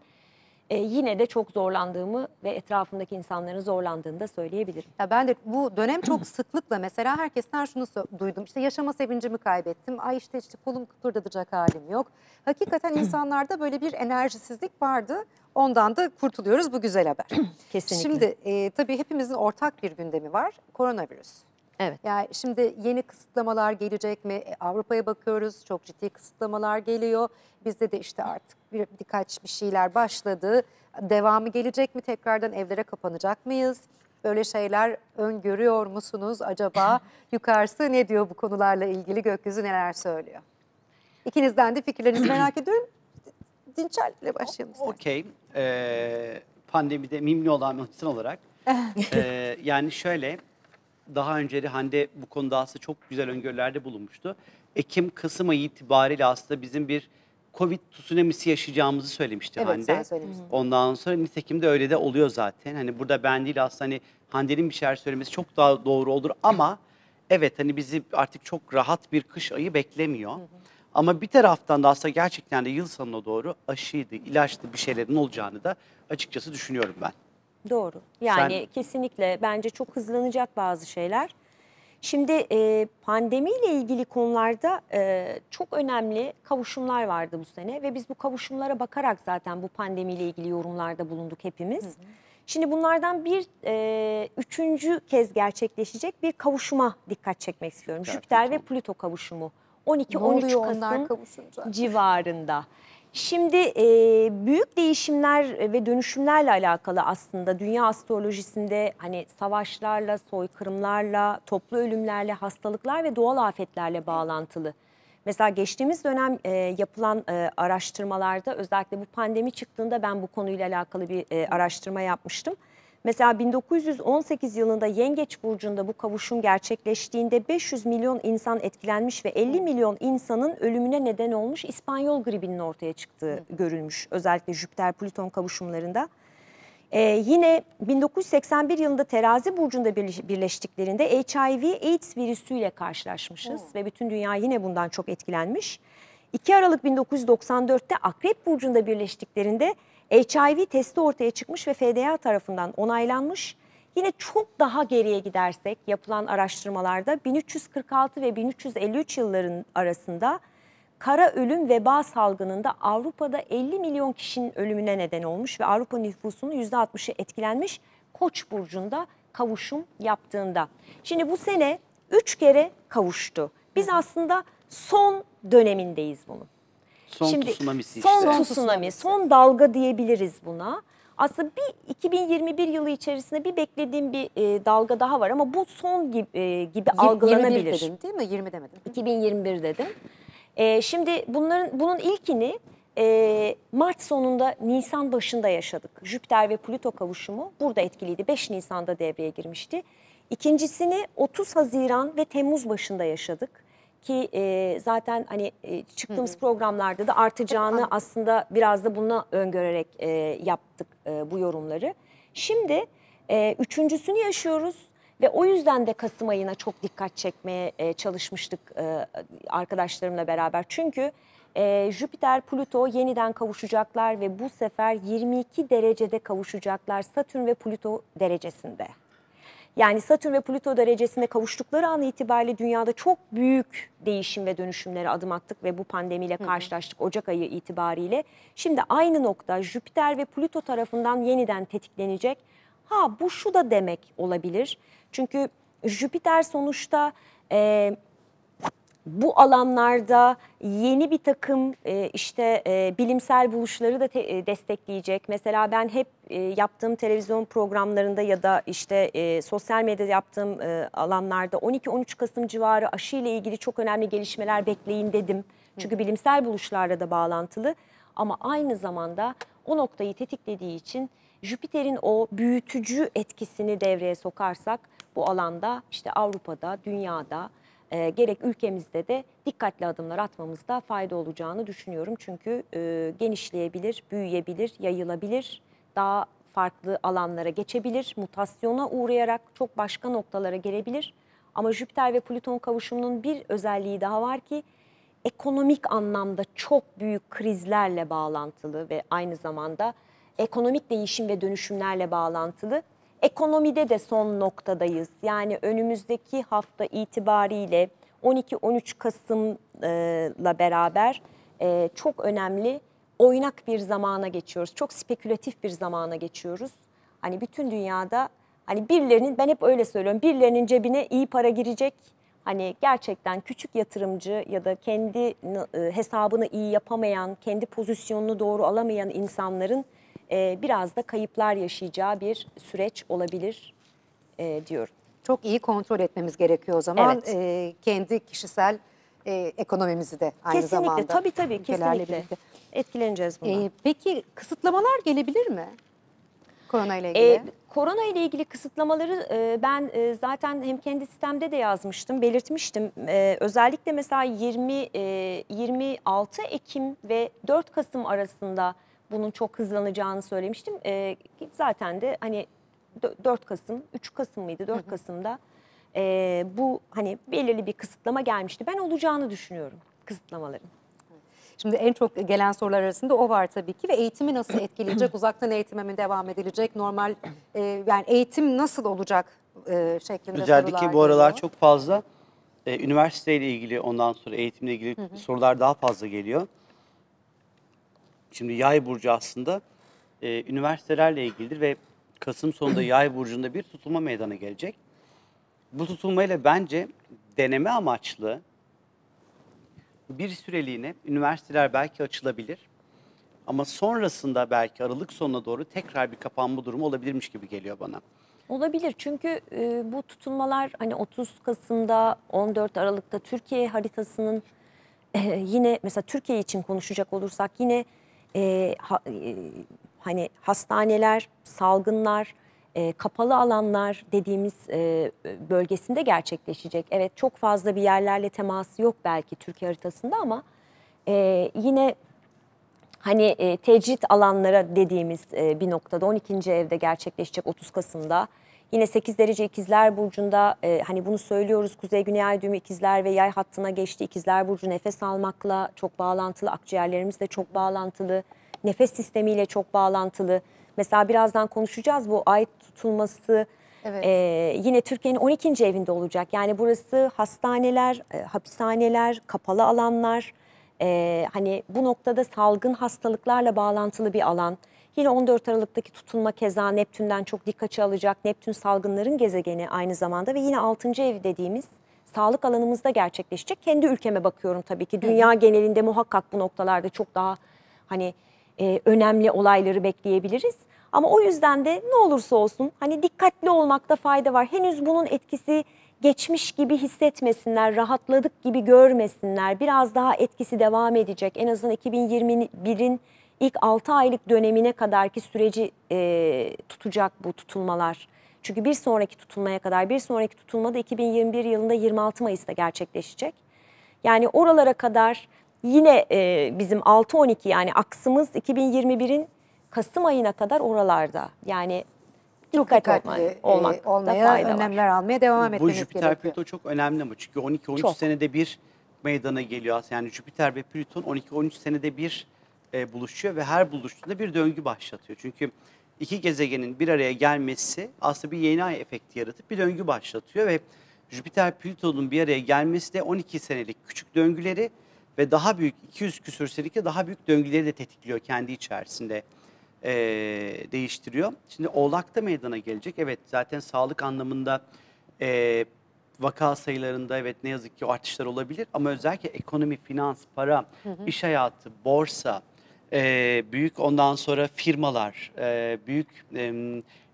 e, yine de çok zorlandığımı ve etrafımdaki insanların zorlandığını da söyleyebilirim. Ya ben de bu dönem çok sıklıkla mesela herkesten şunu duydum. İşte yaşama sevincimi kaybettim. Ay işte işte kolum kıpırdatacak halim yok. Hakikaten insanlarda böyle bir enerjisizlik vardı. Ondan da kurtuluyoruz. Bu güzel haber. Kesinlikle. Şimdi e, tabii hepimizin ortak bir gündemi var. Koronavirüs. Evet. Yani şimdi yeni kısıtlamalar gelecek mi? E, Avrupa'ya bakıyoruz. Çok ciddi kısıtlamalar geliyor. Bizde de işte artık bir, birkaç bir şeyler başladı. Devamı gelecek mi? Tekrardan evlere kapanacak mıyız? Böyle şeyler öngörüyor musunuz acaba? Yukarısı ne diyor bu konularla ilgili? Gökyüzü neler söylüyor? İkinizden de fikirlerinizi merak ediyorum. Dinçer ile başlayalım isterseniz. Okey. Ee, pandemide mimli olan olarak. ee, yani şöyle, daha önce de Hande bu konuda aslında çok güzel öngörülerde bulunmuştu. Ekim, Kasım ayı itibariyle aslında bizim bir Covid tsunamisi yaşayacağımızı söylemişti Evet, Hande. sen söylemiştin. Ondan sonra nitekim de öyle de oluyor zaten. Hani burada ben değil aslında hani Hande'nin bir şeyler söylemesi çok daha doğru olur ama evet hani bizi artık çok rahat bir kış ayı beklemiyor. Ama bir taraftan da aslında gerçekten de yıl sonuna doğru aşıydı, ilaçtı bir şeylerin olacağını da açıkçası düşünüyorum ben. Doğru. Yani Sen- kesinlikle bence çok hızlanacak bazı şeyler. Şimdi e, pandemiyle ilgili konularda e, çok önemli kavuşumlar vardı bu sene ve biz bu kavuşumlara bakarak zaten bu pandemiyle ilgili yorumlarda bulunduk hepimiz. Şimdi bunlardan bir e, üçüncü kez gerçekleşecek bir kavuşuma dikkat çekmek istiyorum. Jüpiter ve. Plüto kavuşumu. Ne 12-13 oluyor onlar Kasım kavuşunca? civarında. Şimdi e, büyük değişimler ve dönüşümlerle alakalı aslında dünya astrolojisinde hani savaşlarla, soykırımlarla, toplu ölümlerle, hastalıklar ve doğal afetlerle bağlantılı. Mesela geçtiğimiz dönem e, yapılan e, araştırmalarda özellikle bu pandemi çıktığında ben bu konuyla alakalı bir e, araştırma yapmıştım. Mesela 1918 yılında Yengeç Burcu'nda bu kavuşum gerçekleştiğinde 500 milyon insan etkilenmiş ve 50 milyon insanın ölümüne neden olmuş İspanyol gribinin ortaya çıktığı görülmüş. Özellikle Jüpiter-Plüton kavuşumlarında. Ee, yine 1981 yılında Terazi Burcu'nda birleş- birleştiklerinde HIV AIDS virüsüyle karşılaşmışız ve bütün dünya yine bundan çok etkilenmiş. 2 Aralık 1994'te Akrep Burcu'nda birleştiklerinde HIV testi ortaya çıkmış ve FDA tarafından onaylanmış. Yine çok daha geriye gidersek yapılan araştırmalarda 1346 ve 1353 yılların arasında kara ölüm veba salgınında Avrupa'da 50 milyon kişinin ölümüne neden olmuş ve Avrupa nüfusunun %60'ı etkilenmiş Koç burcunda kavuşum yaptığında. Şimdi bu sene 3 kere kavuştu. Biz aslında son dönemindeyiz bunun. Son tsunamisi son işte. Son tsunami, tsunamisi. son dalga diyebiliriz buna. Aslında bir 2021 yılı içerisinde bir beklediğim bir e, dalga daha var ama bu son gibi, e, gibi Yir- 21 algılanabilir. dedin değil mi? 20 demedim. 2021 dedim. Ee, şimdi bunların bunun ilkini e, Mart sonunda Nisan başında yaşadık. Jüpiter ve Plüto kavuşumu burada etkiliydi. 5 Nisan'da devreye girmişti. İkincisini 30 Haziran ve Temmuz başında yaşadık ki e, zaten hani e, çıktığımız programlarda da artacağını aslında biraz da buna öngörerek e, yaptık e, bu yorumları. Şimdi e, üçüncüsünü yaşıyoruz ve o yüzden de Kasım ayına çok dikkat çekmeye e, çalışmıştık e, arkadaşlarımla beraber. Çünkü e, Jüpiter, Plüto yeniden kavuşacaklar ve bu sefer 22 derecede kavuşacaklar Satürn ve Plüto derecesinde. Yani Satürn ve Plüto derecesinde kavuştukları an itibariyle dünyada çok büyük değişim ve dönüşümlere adım attık ve bu pandemiyle karşılaştık Ocak ayı itibariyle. Şimdi aynı nokta Jüpiter ve Plüto tarafından yeniden tetiklenecek. Ha bu şu da demek olabilir. Çünkü Jüpiter sonuçta e, bu alanlarda yeni bir takım e, işte e, bilimsel buluşları da te- e, destekleyecek. Mesela ben hep e, yaptığım televizyon programlarında ya da işte e, sosyal medyada yaptığım e, alanlarda 12-13 Kasım civarı aşı ile ilgili çok önemli gelişmeler bekleyin dedim. Çünkü bilimsel buluşlarla da bağlantılı. Ama aynı zamanda o noktayı tetiklediği için Jüpiter'in o büyütücü etkisini devreye sokarsak bu alanda işte Avrupa'da, dünyada e, gerek ülkemizde de dikkatli adımlar atmamızda fayda olacağını düşünüyorum. Çünkü e, genişleyebilir, büyüyebilir, yayılabilir, daha farklı alanlara geçebilir, mutasyona uğrayarak çok başka noktalara gelebilir. Ama Jüpiter ve Plüton kavuşumunun bir özelliği daha var ki ekonomik anlamda çok büyük krizlerle bağlantılı ve aynı zamanda ekonomik değişim ve dönüşümlerle bağlantılı. Ekonomide de son noktadayız. Yani önümüzdeki hafta itibariyle 12-13 Kasım'la beraber e, çok önemli oynak bir zamana geçiyoruz. Çok spekülatif bir zamana geçiyoruz. Hani bütün dünyada hani birilerinin ben hep öyle söylüyorum. Birilerinin cebine iyi para girecek. Hani gerçekten küçük yatırımcı ya da kendi e, hesabını iyi yapamayan, kendi pozisyonunu doğru alamayan insanların e, biraz da kayıplar yaşayacağı bir süreç olabilir e, diyorum. Çok iyi kontrol etmemiz gerekiyor o zaman. Evet. Ee, kendi kişisel e, ekonomimizi de aynı kesinlikle zamanda. tabii tabii ülkelerle kesinlikle birlikte. etkileneceğiz bundan. Ee, peki kısıtlamalar gelebilir mi? Korona ile ilgili. Ee, korona ile ilgili kısıtlamaları e, ben e, zaten hem kendi sistemde de yazmıştım, belirtmiştim. E, özellikle mesela 20 e, 26 Ekim ve 4 Kasım arasında bunun çok hızlanacağını söylemiştim. E, zaten de hani dö- 4 Kasım, 3 Kasım mıydı? 4 Kasım'da e, bu hani belirli bir kısıtlama gelmişti. Ben olacağını düşünüyorum kısıtlamaların. Şimdi en çok gelen sorular arasında o var tabii ki ve eğitimi nasıl etkileyecek? Uzaktan eğitime mi devam edilecek? Normal e, yani eğitim nasıl olacak e, şeklinde Özellikle sorular bu aralar geliyor. çok fazla e, üniversiteyle ilgili ondan sonra eğitimle ilgili sorular daha fazla geliyor. Şimdi yay burcu aslında e, üniversitelerle ilgilidir ve Kasım sonunda yay burcunda bir tutulma meydana gelecek. Bu tutulmayla bence deneme amaçlı bir süreliğine üniversiteler belki açılabilir. Ama sonrasında belki Aralık sonuna doğru tekrar bir kapanma durumu olabilirmiş gibi geliyor bana. Olabilir çünkü e, bu tutulmalar hani 30 Kasım'da 14 Aralık'ta Türkiye haritasının e, yine mesela Türkiye için konuşacak olursak yine e, ha- e, hani hastaneler, salgınlar, e, kapalı alanlar dediğimiz e, bölgesinde gerçekleşecek. Evet çok fazla bir yerlerle teması yok belki Türkiye haritasında ama e, yine hani e, tecrit alanlara dediğimiz e, bir noktada 12. evde gerçekleşecek 30 Kasım'da. Yine 8 derece ikizler burcunda e, hani bunu söylüyoruz Kuzey Güney Ay düğümü ikizler ve yay hattına geçti. İkizler burcu nefes almakla çok bağlantılı, akciğerlerimizle çok bağlantılı, nefes sistemiyle çok bağlantılı. Mesela birazdan konuşacağız bu ay tutulması Evet. e, yine Türkiye'nin 12. evinde olacak. Yani burası hastaneler, e, hapishaneler, kapalı alanlar, ee, hani bu noktada salgın hastalıklarla bağlantılı bir alan. Yine 14 Aralık'taki tutulma keza Neptün'den çok dikkaçı alacak. Neptün salgınların gezegeni aynı zamanda ve yine 6. ev dediğimiz sağlık alanımızda gerçekleşecek. Kendi ülkeme bakıyorum tabii ki. Dünya genelinde muhakkak bu noktalarda çok daha hani e, önemli olayları bekleyebiliriz. Ama o yüzden de ne olursa olsun hani dikkatli olmakta fayda var. Henüz bunun etkisi geçmiş gibi hissetmesinler, rahatladık gibi görmesinler. Biraz daha etkisi devam edecek. En azından 2021'in ilk 6 aylık dönemine kadarki süreci e, tutacak bu tutulmalar. Çünkü bir sonraki tutulmaya kadar, bir sonraki tutulma da 2021 yılında 26 Mayıs'ta gerçekleşecek. Yani oralara kadar yine e, bizim 6-12 yani aksımız 2021'in Kasım ayına kadar oralarda. Yani Çok dikkat dikkatli olma- e, olmaya, fayda var. önlemler almaya devam Bu etmemiz Jüpiter gerekiyor. Plüto çok önemli ama çünkü 12-13 Çok. senede bir meydana geliyor. Yani Jüpiter ve Plüton 12-13 senede bir e, buluşuyor ve her buluştuğunda bir döngü başlatıyor. Çünkü iki gezegenin bir araya gelmesi aslında bir yeni ay efekti yaratıp bir döngü başlatıyor ve Jüpiter Plüton'un bir araya gelmesi de 12 senelik küçük döngüleri ve daha büyük 200 küsür senelik daha büyük döngüleri de tetikliyor kendi içerisinde e, değiştiriyor. Şimdi Oğlak'ta meydana gelecek. Evet zaten sağlık anlamında e, vaka sayılarında evet ne yazık ki artışlar olabilir. Ama özellikle ekonomi, finans, para, iş hayatı, borsa, e, büyük ondan sonra firmalar, e, büyük e,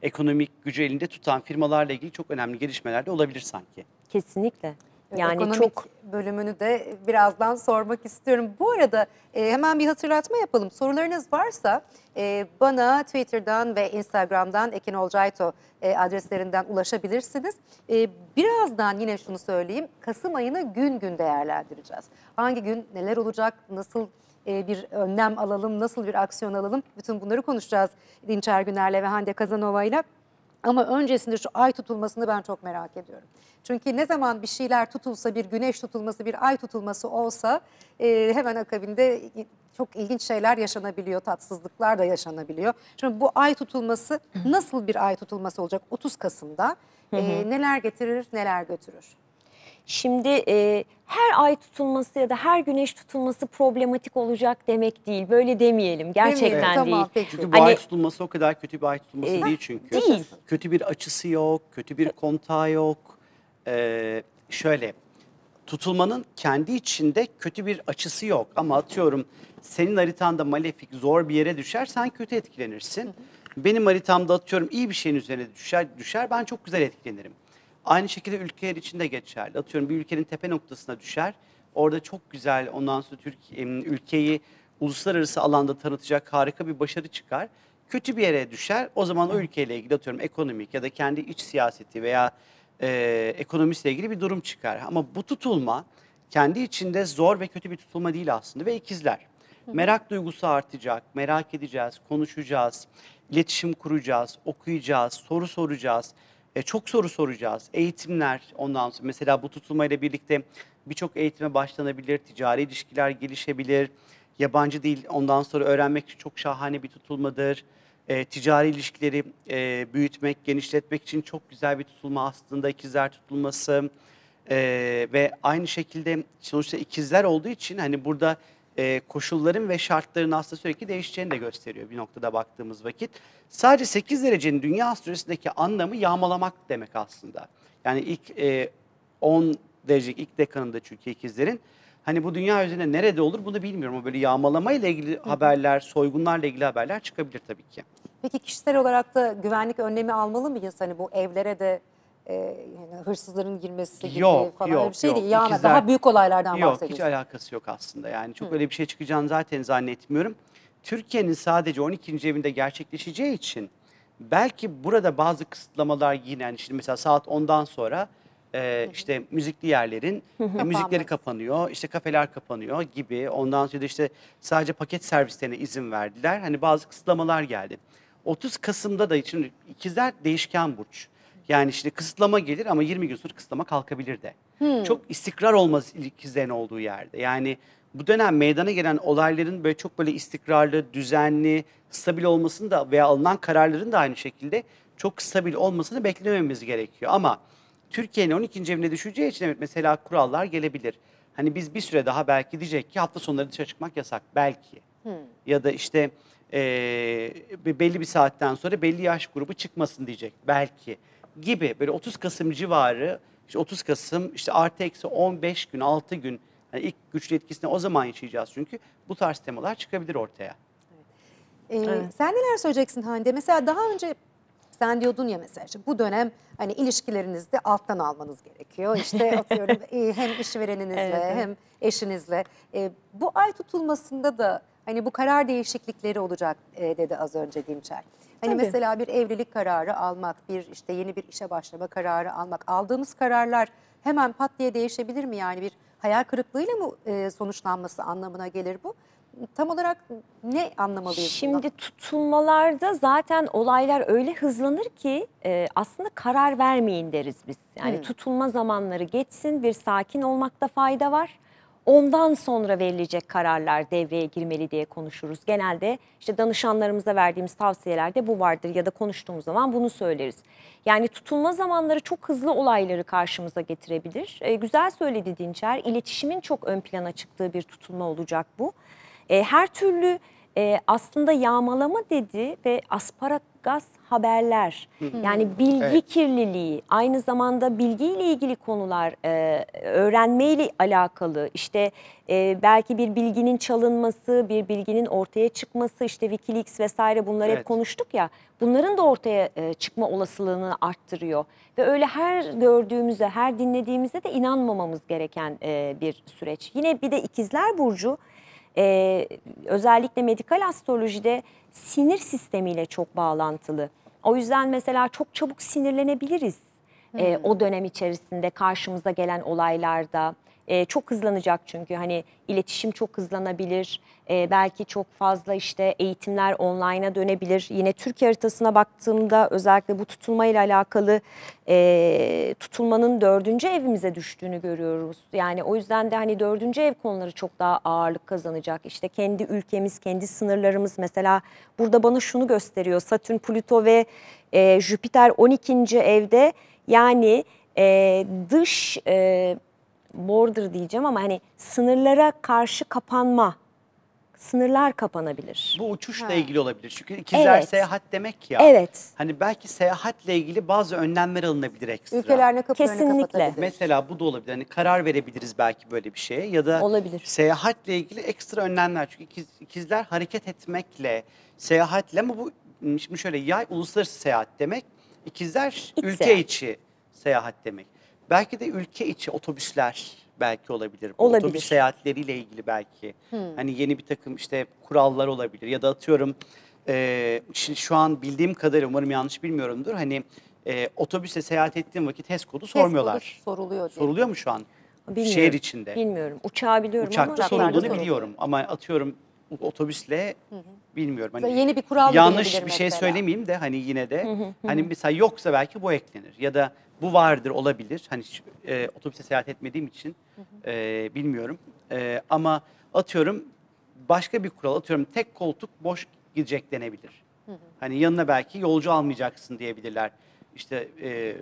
ekonomik gücü elinde tutan firmalarla ilgili çok önemli gelişmeler de olabilir sanki. Kesinlikle. Yani Ekonomik çok bölümünü de birazdan sormak istiyorum. Bu arada e, hemen bir hatırlatma yapalım. Sorularınız varsa e, bana Twitter'dan ve Instagram'dan Ekin Olcayto e, adreslerinden ulaşabilirsiniz. E, birazdan yine şunu söyleyeyim. Kasım ayını gün gün değerlendireceğiz. Hangi gün neler olacak, nasıl bir önlem alalım, nasıl bir aksiyon alalım? Bütün bunları konuşacağız Dinçer Güner'le ve Hande Kazanova'yla. Ama öncesinde şu ay tutulmasını ben çok merak ediyorum. Çünkü ne zaman bir şeyler tutulsa, bir güneş tutulması, bir ay tutulması olsa e, hemen akabinde çok ilginç şeyler yaşanabiliyor, tatsızlıklar da yaşanabiliyor. Şimdi bu ay tutulması nasıl bir ay tutulması olacak 30 Kasım'da? E, neler getirir, neler götürür? Şimdi e, her ay tutulması ya da her güneş tutulması problematik olacak demek değil. Böyle demeyelim. Gerçekten Demeyelim, değil. tamam, peki. Çünkü bu Hani- ay tutulması o kadar kötü bir ay tutulması Ee, değil çünkü. değil. Kötü bir açısı yok, kötü bir kontağı yok. Ee, şöyle, tutulmanın kendi içinde kötü bir açısı yok. Ama atıyorum senin haritanda malefik zor bir yere düşer, sen kötü etkilenirsin. Benim haritamda atıyorum iyi bir şeyin üzerine düşer, düşer ben çok güzel etkilenirim. Aynı şekilde ülkeler için de geçerli. Atıyorum bir ülkenin tepe noktasına düşer. Orada çok güzel ondan sonra Türkiye, ülkeyi uluslararası alanda tanıtacak harika bir başarı çıkar. Kötü bir yere düşer. O zaman o ülkeyle ilgili atıyorum ekonomik ya da kendi iç siyaseti veya e, ekonomisiyle ilgili bir durum çıkar. Ama bu tutulma kendi içinde zor ve kötü bir tutulma değil aslında ve ikizler. Merak duygusu artacak, merak edeceğiz, konuşacağız, iletişim kuracağız, okuyacağız, soru soracağız. E, çok soru soracağız. Eğitimler ondan sonra mesela bu tutulmayla birlikte birçok eğitime başlanabilir, ticari ilişkiler gelişebilir. Yabancı dil ondan sonra öğrenmek çok şahane bir tutulmadır. E, ticari ilişkileri e, büyütmek, genişletmek için çok güzel bir tutulma aslında ikizler tutulması. E, ve aynı şekilde sonuçta ikizler olduğu için hani burada e, koşulların ve şartların aslında sürekli değişeceğini de gösteriyor bir noktada baktığımız vakit. Sadece 8 derecenin dünya astrolojisindeki anlamı yağmalamak demek aslında. Yani ilk e, 10 derecelik ilk dekanında çünkü ikizlerin. Hani bu dünya üzerinde nerede olur bunu bilmiyorum ama böyle yağmalamayla ilgili haberler, soygunlarla ilgili haberler çıkabilir tabii ki. Peki kişisel olarak da güvenlik önlemi almalı mıyız? Hani bu evlere de e, yani hırsızların girmesi gibi Yok, falan yok, bir şey yok. değil. Yani İkizler- daha büyük olaylardan Yok hiç bahsediyorsun. alakası yok aslında. Yani çok öyle bir şey çıkacağını zaten zannetmiyorum. Türkiye'nin sadece 12. evinde gerçekleşeceği için belki burada bazı kısıtlamalar yine yani şimdi mesela saat 10'dan sonra e, işte müzikli yerlerin e, müzikleri kapanıyor, işte kafeler kapanıyor gibi. Ondan sonra da işte sadece paket servislerine izin verdiler. Hani bazı kısıtlamalar geldi. 30 Kasım'da da şimdi ikizler değişken burç. Yani işte kısıtlama gelir ama 20 gün sonra kısıtlama kalkabilir de. Çok istikrar olmaz ikizlerin olduğu yerde. Yani bu dönem meydana gelen olayların böyle çok böyle istikrarlı, düzenli, stabil olmasını da veya alınan kararların da aynı şekilde çok stabil olmasını beklememiz gerekiyor. Ama Türkiye'nin 12. evine düşeceği için evet mesela kurallar gelebilir. Hani biz bir süre daha belki diyecek ki hafta sonları dışarı çıkmak yasak belki. Ya da işte bir- belli bir saatten sonra belli yaş grubu çıkmasın diyecek belki gibi böyle 30 Kasım civarı işte 30 Kasım işte artı eksi 15 gün 6 gün yani ilk güçlü etkisini o zaman yaşayacağız çünkü bu tarz temalar çıkabilir ortaya. Ee, Sen neler söyleyeceksin Hande? Mesela daha önce sen diyordun ya mesela işte bu dönem hani ilişkilerinizde alttan almanız gerekiyor. İşte atıyorum hem işvereninizle Evet, evet. hem eşinizle. E, bu ay tutulmasında da hani bu karar değişiklikleri olacak e, dedi az önce Dinçer. Hani Tabii. mesela bir evlilik kararı almak, bir işte yeni bir işe başlama kararı almak. Aldığımız kararlar hemen pat diye değişebilir mi? Yani bir hayal kırıklığıyla mı e, sonuçlanması anlamına gelir bu? Tam olarak ne anlamalıyız bundan? Şimdi tutulmalarda zaten olaylar öyle hızlanır ki e, aslında karar vermeyin deriz biz. Yani Hmm. tutulma zamanları geçsin, bir sakin olmakta fayda var. Ondan sonra verilecek kararlar devreye girmeli diye konuşuruz. Genelde işte danışanlarımıza verdiğimiz tavsiyelerde bu vardır ya da konuştuğumuz zaman bunu söyleriz. Yani tutulma zamanları çok hızlı olayları karşımıza getirebilir. E, güzel söyledi Dinçer. İletişimin çok ön plana çıktığı bir tutulma olacak bu. E, her türlü e, aslında yağmalama dedi ve asparagas haberler yani bilgi Evet. kirliliği aynı zamanda bilgiyle ilgili konular e, öğrenmeyle alakalı işte e, belki bir bilginin çalınması bir bilginin ortaya çıkması işte Wikileaks vesaire bunları hep Evet. konuştuk ya bunların da ortaya e, çıkma olasılığını arttırıyor ve öyle her gördüğümüzde her dinlediğimizde de inanmamamız gereken e, bir süreç yine bir de ikizler burcu ee, özellikle medikal astrolojide sinir sistemiyle çok bağlantılı. O yüzden mesela çok çabuk sinirlenebiliriz. Ee, o dönem içerisinde karşımıza gelen olaylarda E, çok hızlanacak çünkü hani iletişim çok hızlanabilir. E, belki çok fazla işte eğitimler online'a dönebilir. Yine Türkiye haritasına baktığımda özellikle bu tutulma ile alakalı e, tutulmanın dördüncü evimize düştüğünü görüyoruz. Yani o yüzden de hani dördüncü ev konuları çok daha ağırlık kazanacak. İşte kendi ülkemiz, kendi sınırlarımız mesela burada bana şunu gösteriyor. Satürn, Plüto ve e, Jüpiter 12. evde yani e, dış e, border diyeceğim ama hani sınırlara karşı kapanma, sınırlar kapanabilir. Bu uçuşla Ha. ilgili olabilir. Çünkü ikizler Evet. seyahat demek ya. Evet. Hani belki seyahatle ilgili bazı önlemler alınabilir ekstra. Ülkeler ne kapılarını Kesinlikle. kapatabilir. Mesela bu da olabilir. Hani karar verebiliriz belki böyle bir şeye ya da Olabilir. seyahatle ilgili ekstra önlemler. Çünkü ikiz, ikizler hareket etmekle, seyahatle ama bu şimdi şöyle yay uluslararası seyahat demek. İkizler İç ülke seyahat. içi seyahat demek. Belki de ülke içi otobüsler belki olabilir. Bu Olabilir. Otobüs seyahatleriyle ilgili belki. Hani yeni bir takım işte kurallar olabilir ya da atıyorum e, şimdi şu an bildiğim kadarıyla umarım yanlış bilmiyorumdur. Hani e, otobüse seyahat ettiğim vakit HES kodu sormuyorlar. kodu Soruluyor. diye. Soruluyor mu şu an? Bilmiyorum. Şehir içinde. Bilmiyorum. Uçağı biliyorum ama Uçakta sorulduğunu soruluyor. biliyorum ama atıyorum otobüsle bilmiyorum. Hani Yeni bir kural yanlış bir şey mesela. söylemeyeyim de hani yine de hani mesela yoksa belki bu eklenir ya da bu vardır olabilir. Hani e, otobüse seyahat etmediğim için e, bilmiyorum. E, ama atıyorum başka bir kural atıyorum tek koltuk boş gidecek denebilir. Hani yanına belki yolcu almayacaksın diyebilirler. İşte e,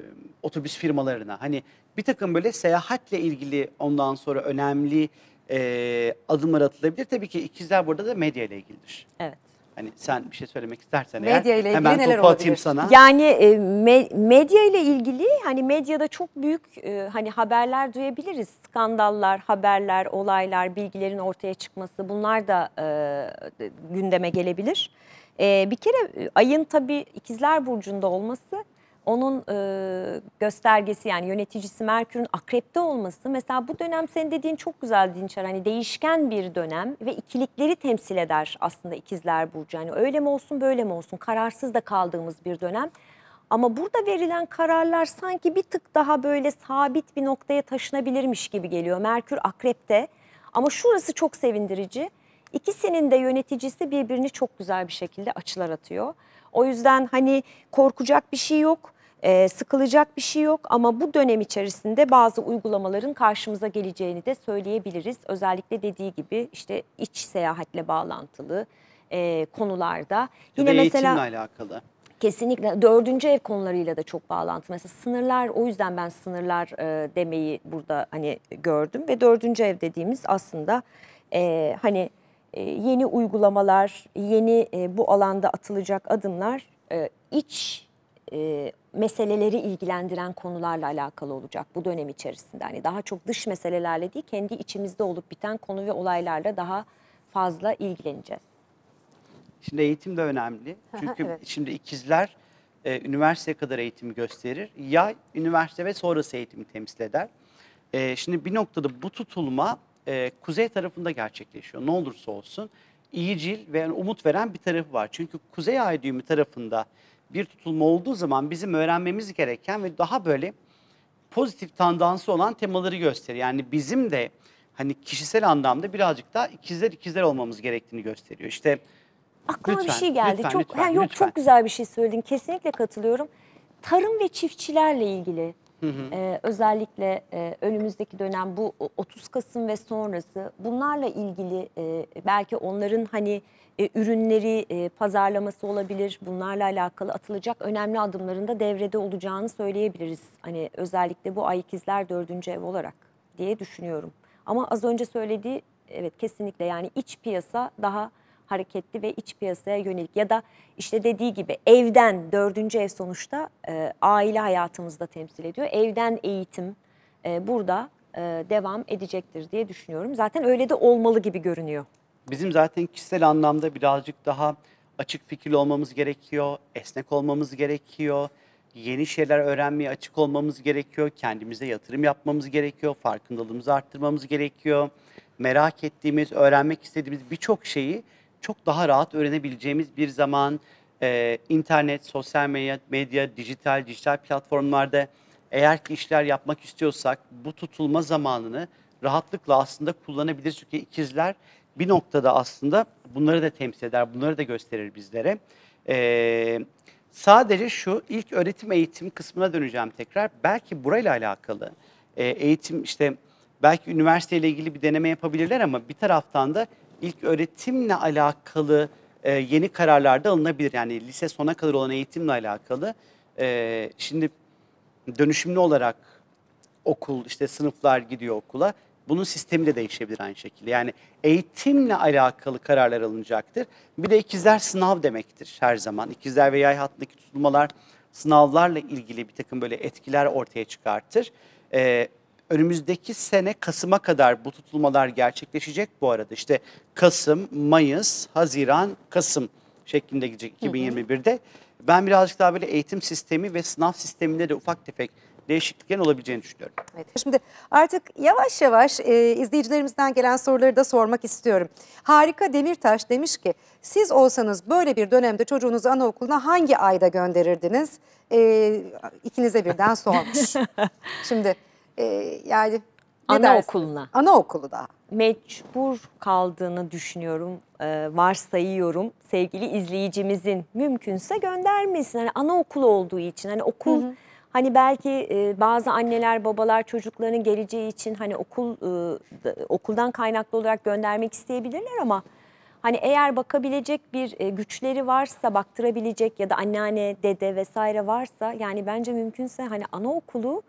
otobüs firmalarına. Hani bir takım böyle seyahatle ilgili ondan sonra önemli e, adımlar atılabilir. Tabii ki ikizler burada da medya ile ilgilidir. Evet. Hani sen bir şey söylemek istersen Medya eğer ile ilgili hemen neler topu atayım sana. Yani e, me- medya ile ilgili hani medyada çok büyük e, hani haberler duyabiliriz. Skandallar, haberler, olaylar, bilgilerin ortaya çıkması bunlar da e, gündeme gelebilir. E, bir kere e, ayın tabii ikizler burcunda olması onun e, göstergesi yani yöneticisi Merkür'ün akrepte olması mesela bu dönem senin dediğin çok güzel Dinçer hani değişken bir dönem ve ikilikleri temsil eder aslında ikizler burcu. Yani öyle mi olsun böyle mi olsun kararsız da kaldığımız bir dönem. Ama burada verilen kararlar sanki bir tık daha böyle sabit bir noktaya taşınabilirmiş gibi geliyor. Merkür akrepte ama şurası çok sevindirici. İkisinin de yöneticisi birbirini çok güzel bir şekilde açılar atıyor. O yüzden hani korkacak bir şey yok, e, sıkılacak bir şey yok ama bu dönem içerisinde bazı uygulamaların karşımıza geleceğini de söyleyebiliriz. Özellikle dediği gibi işte iç seyahatle bağlantılı e, konularda. Yine mesela alakalı. Kesinlikle dördüncü ev konularıyla da çok bağlantı. Mesela sınırlar o yüzden ben sınırlar e, demeyi burada hani gördüm ve dördüncü ev dediğimiz aslında e, hani e, yeni uygulamalar, yeni e, bu alanda atılacak adımlar e, iç e, meseleleri ilgilendiren konularla alakalı olacak bu dönem içerisinde. Hani daha çok dış meselelerle değil kendi içimizde olup biten konu ve olaylarla daha fazla ilgileneceğiz. Şimdi eğitim de önemli. Çünkü evet. şimdi ikizler e, üniversiteye kadar eğitimi gösterir. Yay üniversite ve sonrası eğitimi temsil eder. E, şimdi bir noktada bu tutulma e, kuzey tarafında gerçekleşiyor. Ne olursa olsun iyicil ve umut veren bir tarafı var. Çünkü kuzey ay düğümü tarafında bir tutulma olduğu zaman bizim öğrenmemiz gereken ve daha böyle pozitif tandansı olan temaları gösteriyor. Yani bizim de hani kişisel anlamda birazcık daha ikizler ikizler olmamız gerektiğini gösteriyor. İşte Aklıma bir Lütfen, şey geldi. lütfen, çok lütfen, ha, yok lütfen. çok güzel bir şey söyledin. Kesinlikle katılıyorum. Tarım ve çiftçilerle ilgili e, özellikle e, önümüzdeki dönem bu o- 30 Kasım ve sonrası bunlarla ilgili e, belki onların hani e, ürünleri e, pazarlaması olabilir. Bunlarla alakalı atılacak önemli adımların da devrede olacağını söyleyebiliriz. Hani özellikle bu ay ikizler dördüncü ev olarak diye düşünüyorum. Ama az önce söylediği evet kesinlikle yani iç piyasa daha hareketli ve iç piyasaya yönelik ya da işte dediği gibi evden dördüncü ev sonuçta e, aile hayatımızda temsil ediyor. Evden eğitim e, burada e, devam edecektir diye düşünüyorum. Zaten öyle de olmalı gibi görünüyor. Bizim zaten kişisel anlamda birazcık daha açık fikirli olmamız gerekiyor, esnek olmamız gerekiyor, yeni şeyler öğrenmeye açık olmamız gerekiyor, kendimize yatırım yapmamız gerekiyor, farkındalığımızı arttırmamız gerekiyor. Merak ettiğimiz, öğrenmek istediğimiz birçok şeyi çok daha rahat öğrenebileceğimiz bir zaman e, internet, sosyal medya, medya, dijital, dijital platformlarda eğer ki işler yapmak istiyorsak bu tutulma zamanını rahatlıkla aslında kullanabilir. Çünkü ikizler bir noktada aslında bunları da temsil eder, bunları da gösterir bizlere. Ee, sadece şu ilk öğretim eğitim kısmına döneceğim tekrar. Belki burayla alakalı e, eğitim işte belki üniversiteyle ilgili bir deneme yapabilirler ama bir taraftan da ilk öğretimle alakalı e, yeni kararlar da alınabilir. Yani lise sona kadar olan eğitimle alakalı. E, şimdi dönüşümlü olarak okul işte sınıflar gidiyor okula. Bunun sistemi de değişebilir aynı şekilde. Yani eğitimle alakalı kararlar alınacaktır. Bir de ikizler sınav demektir her zaman. İkizler ve yay hattındaki tutulmalar sınavlarla ilgili bir takım böyle etkiler ortaya çıkartır. Ee, önümüzdeki sene Kasım'a kadar bu tutulmalar gerçekleşecek bu arada. İşte Kasım, Mayıs, Haziran, Kasım şeklinde gidecek 2021'de. Ben birazcık daha böyle eğitim sistemi ve sınav sisteminde de ufak tefek değişikliklerin olabileceğini düşünüyorum. Evet. Şimdi artık yavaş yavaş e, izleyicilerimizden gelen soruları da sormak istiyorum. Harika Demirtaş demiş ki siz olsanız böyle bir dönemde çocuğunuzu anaokuluna hangi ayda gönderirdiniz? E, ikinize birden sormuş. Şimdi e, yani ne Anaokuluna. dersiniz? Anaokulu daha. mecbur kaldığını düşünüyorum, e, varsayıyorum. Sevgili izleyicimizin mümkünse göndermesin. Hani anaokulu olduğu için hani okul hani belki e, bazı anneler babalar çocuklarının geleceği için hani okul e, da- okuldan kaynaklı olarak göndermek isteyebilirler ama hani eğer bakabilecek bir e, güçleri varsa baktırabilecek ya da anneanne dede vesaire varsa yani bence mümkünse hani anaokulu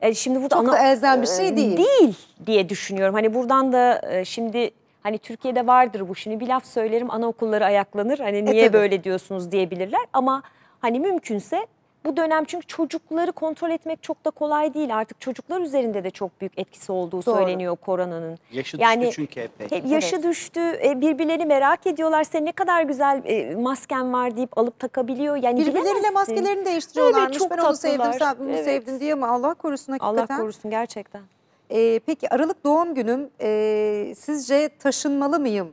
e, şimdi burada Çok da elzem bir şey e, değil. değil diye düşünüyorum. Hani buradan da e, şimdi hani Türkiye'de vardır bu. Şimdi bir laf söylerim anaokulları ayaklanır. Hani niye tabii. böyle diyorsunuz diyebilirler. Ama hani mümkünse bu dönem çünkü çocukları kontrol etmek çok da kolay değil. Artık çocuklar üzerinde de çok büyük etkisi olduğu Doğru. söyleniyor koronanın. Yaşı Yani düştü çünkü epey. Hep yaşı düştü, e, birbirlerini merak ediyorlar. Sen ne kadar güzel e, masken var deyip alıp takabiliyor. Yani Birbirleriyle maskelerini değiştiriyorlarmış. Evet, çok ben onu sevdim, tatlılar. sen bunu Evet. sevdin diye ama Allah korusun hakikaten. Allah korusun gerçekten. Ee, peki Aralık doğum günüm ee, sizce taşınmalı mıyım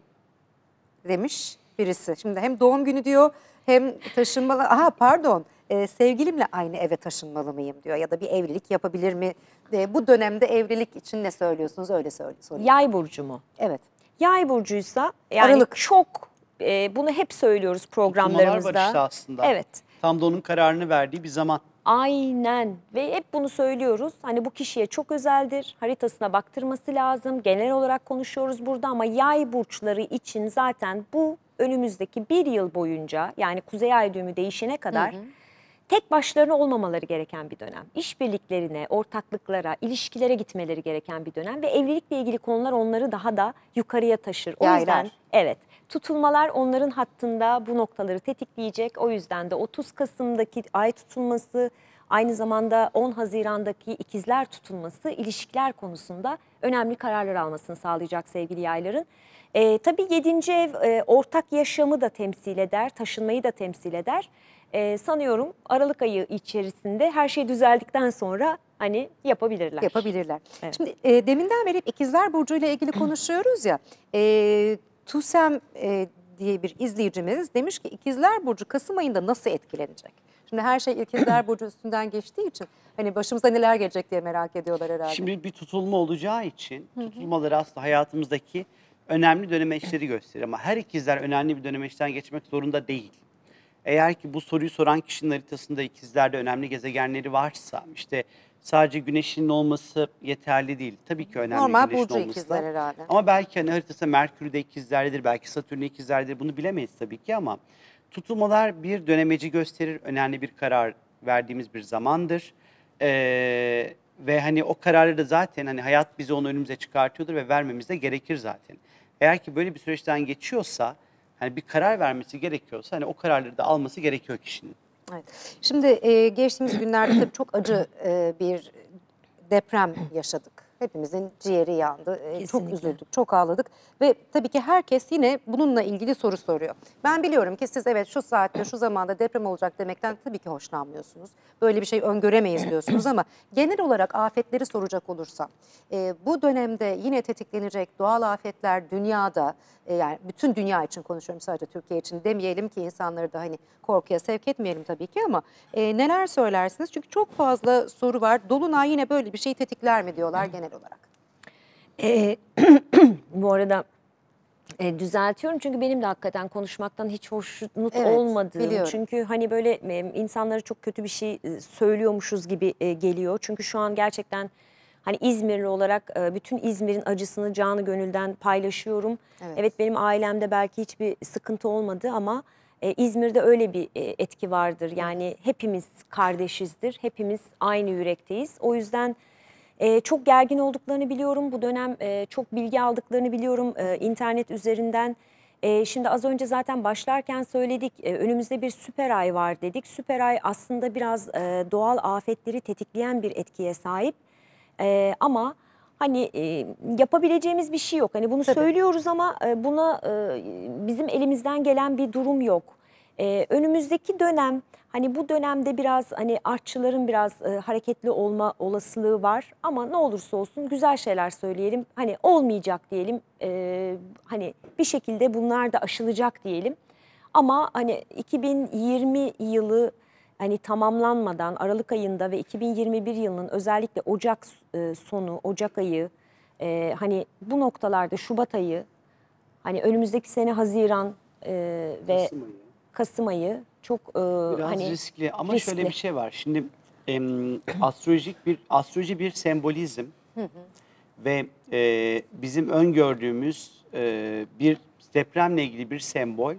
demiş birisi. Şimdi hem doğum günü diyor hem taşınmalı. Aha pardon ee, sevgilimle aynı eve taşınmalı mıyım diyor ya da bir evlilik yapabilir mi? Ee, bu dönemde evlilik için ne söylüyorsunuz öyle söyle sorayım. Yay burcu mu? Evet. Yay burcuysa yani Aralık. çok e, bunu hep söylüyoruz programlarımızda. var işte aslında. Evet. Tam da onun kararını verdiği bir zaman. Aynen ve hep bunu söylüyoruz. Hani bu kişiye çok özeldir. Haritasına baktırması lazım. Genel olarak konuşuyoruz burada ama yay burçları için zaten bu önümüzdeki bir yıl boyunca yani kuzey ay düğümü değişene kadar tek başlarına olmamaları gereken bir dönem. İşbirliklerine, ortaklıklara, ilişkilere gitmeleri gereken bir dönem ve evlilikle ilgili konular onları daha da yukarıya taşır. O Yaylar. yüzden evet tutulmalar onların hattında bu noktaları tetikleyecek. O yüzden de 30 Kasım'daki ay tutulması aynı zamanda 10 Haziran'daki ikizler tutulması ilişkiler konusunda önemli kararlar almasını sağlayacak sevgili yayların. Ee, tabii 7. ev e, ortak yaşamı da temsil eder, taşınmayı da temsil eder. Ee, sanıyorum Aralık ayı içerisinde her şey düzeldikten sonra hani yapabilirler. Yapabilirler. Evet. Şimdi e, deminden beri ikizler Burcu ile ilgili konuşuyoruz ya. E, Tusem e, diye bir izleyicimiz demiş ki ikizler Burcu Kasım ayında nasıl etkilenecek? Şimdi her şey ikizler Burcu üstünden geçtiği için hani başımıza neler gelecek diye merak ediyorlar herhalde. Şimdi bir tutulma olacağı için tutulmaları aslında hayatımızdaki önemli dönemeçleri gösterir. Ama her ikizler önemli bir dönemeçten geçmek zorunda değil. Eğer ki bu soruyu soran kişinin haritasında ikizlerde önemli gezegenleri varsa işte sadece güneşin olması yeterli değil. Tabii ki önemli Normal güneşin burcu olması ikizler da. herhalde. Ama belki hani haritasında Merkür de ikizlerdedir, belki Satürn de ikizlerdedir. Bunu bilemeyiz tabii ki ama tutulmalar bir dönemeci gösterir. Önemli bir karar verdiğimiz bir zamandır. Ee, ve hani o kararı da zaten hani hayat bizi onu önümüze çıkartıyordur ve vermemiz de gerekir zaten. Eğer ki böyle bir süreçten geçiyorsa, hani bir karar vermesi gerekiyorsa hani o kararları da alması gerekiyor kişinin. Evet. Şimdi e, geçtiğimiz günlerde çok acı e, bir deprem yaşadık. Hepimizin ciğeri yandı. E, çok Kesinlikle. üzüldük, çok ağladık. Ve tabii ki herkes yine bununla ilgili soru soruyor. Ben biliyorum ki siz evet şu saatte, şu zamanda deprem olacak demekten tabii ki hoşlanmıyorsunuz. Böyle bir şey öngöremeyiz diyorsunuz ama genel olarak afetleri soracak olursam, e, bu dönemde yine tetiklenecek doğal afetler dünyada, e, yani bütün dünya için konuşuyorum sadece Türkiye için demeyelim ki insanları da hani korkuya sevk etmeyelim tabii ki ama e, neler söylersiniz? Çünkü çok fazla soru var. Dolunay yine böyle bir şey tetikler mi diyorlar genel olarak. Ee, bu arada e, düzeltiyorum çünkü benim de hakikaten konuşmaktan hiç hoşnut Evet, olmadığım. biliyorum. Çünkü hani böyle e, insanlara çok kötü bir şey e, söylüyormuşuz gibi e, geliyor. Çünkü şu an gerçekten hani İzmirli olarak e, bütün İzmir'in acısını canı gönülden paylaşıyorum. Evet. Evet, benim ailemde belki hiçbir sıkıntı olmadı ama e, İzmir'de öyle bir e, etki vardır. Yani hepimiz kardeşizdir, hepimiz aynı yürekteyiz. O yüzden e, çok gergin olduklarını biliyorum. Bu dönem e, çok bilgi aldıklarını biliyorum e, internet üzerinden. E, şimdi az önce zaten başlarken söyledik e, önümüzde bir süper ay var dedik. Süper ay aslında biraz e, doğal afetleri tetikleyen bir etkiye sahip. E, ama hani e, yapabileceğimiz bir şey yok. Hani bunu Tabii. söylüyoruz ama e, buna e, bizim elimizden gelen bir durum yok. E, önümüzdeki dönem hani bu dönemde biraz hani artçıların biraz e, hareketli olma olasılığı var ama ne olursa olsun güzel şeyler söyleyelim. Hani olmayacak diyelim. E, hani bir şekilde bunlar da aşılacak diyelim. Ama hani 2020 yılı hani tamamlanmadan Aralık ayında ve 2021 yılının özellikle Ocak e, sonu, Ocak ayı e, hani bu noktalarda Şubat ayı hani önümüzdeki sene Haziran e, ve Kasım ayı. Kasım ayı çok e, Biraz hani riskli ama riskli. şöyle bir şey var. Şimdi em, astrolojik bir astroloji bir sembolizm ve e, bizim öngördüğümüz e, bir depremle ilgili bir sembol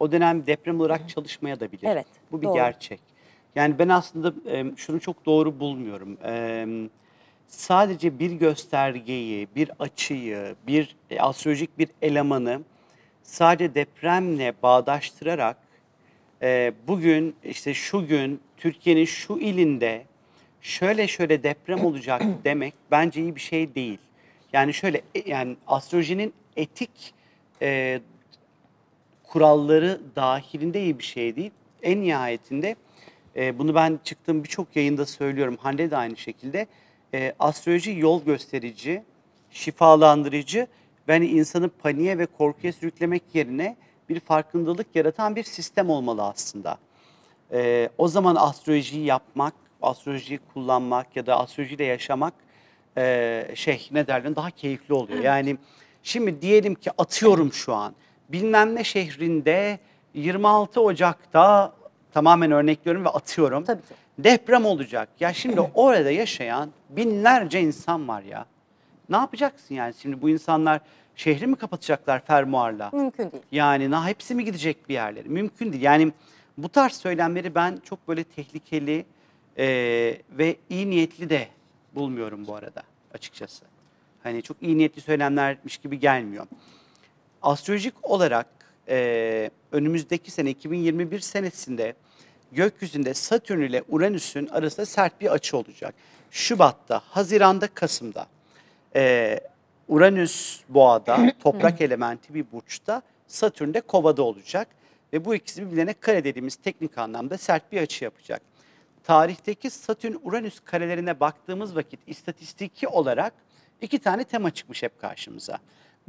o dönem deprem olarak çalışmaya da bilir. Evet, Bu bir doğru. gerçek. Yani ben aslında em, şunu çok doğru bulmuyorum. Em, sadece bir göstergeyi, bir açıyı, bir e, astrolojik bir elemanı sadece depremle bağdaştırarak e, bugün işte şu gün Türkiye'nin şu ilinde şöyle şöyle deprem olacak demek bence iyi bir şey değil. Yani şöyle e, yani astrolojinin etik e, kuralları dahilinde iyi bir şey değil. En nihayetinde e, bunu ben çıktığım birçok yayında söylüyorum. Hande de aynı şekilde. E, astroloji yol gösterici, şifalandırıcı ve hani insanı paniğe ve korkuya sürüklemek yerine bir farkındalık yaratan bir sistem olmalı aslında. E, o zaman astrolojiyi yapmak, astrolojiyi kullanmak ya da astrolojiyle yaşamak e, şey ne derler daha keyifli oluyor. Yani şimdi diyelim ki atıyorum şu an bilmem ne şehrinde 26 Ocak'ta tamamen örnekliyorum ve atıyorum. Tabii ki. Deprem olacak. Ya şimdi orada yaşayan binlerce insan var ya. Ne yapacaksın yani şimdi bu insanlar şehri mi kapatacaklar fermuarla? Mümkün değil. Yani na hepsi mi gidecek bir yerlere? Mümkün değil. Yani bu tarz söylemleri ben çok böyle tehlikeli e, ve iyi niyetli de bulmuyorum bu arada açıkçası. Hani çok iyi niyetli söylemlermiş gibi gelmiyor. Astrolojik olarak e, önümüzdeki sene 2021 senesinde gökyüzünde Satürn ile Uranüs'ün arasında sert bir açı olacak. Şubat'ta, Haziran'da, Kasım'da. Ee, Uranüs boğada, toprak elementi bir burçta, Satürn de kovada olacak. Ve bu ikisi birbirlerine kare dediğimiz teknik anlamda sert bir açı yapacak. Tarihteki Satürn-Uranüs karelerine baktığımız vakit istatistiki olarak iki tane tema çıkmış hep karşımıza.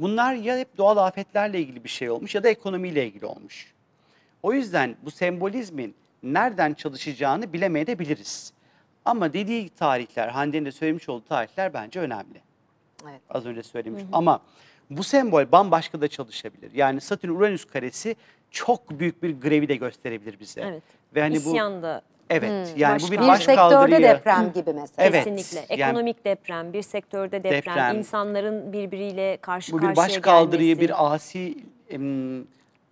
Bunlar ya hep doğal afetlerle ilgili bir şey olmuş ya da ekonomiyle ilgili olmuş. O yüzden bu sembolizmin nereden çalışacağını bilemeyebiliriz. Ama dediği tarihler, Hande'nin de söylemiş olduğu tarihler bence önemli. Evet. Az önce söylemiş. Ama bu sembol bambaşka da çalışabilir. Yani Satürn-Uranüs karesi çok büyük bir grevi de gösterebilir bize. Evet. Ve hani bu İsyan da evet yani bu Başka- bir Bir baş sektörde kaldırıyı deprem gibi mesela. Evet, kesinlikle yani- ekonomik deprem, bir sektörde deprem, Deprem. insanların birbiriyle karşı bu bir karşıya baş kaldırıyı, gelmesi. bir asi em,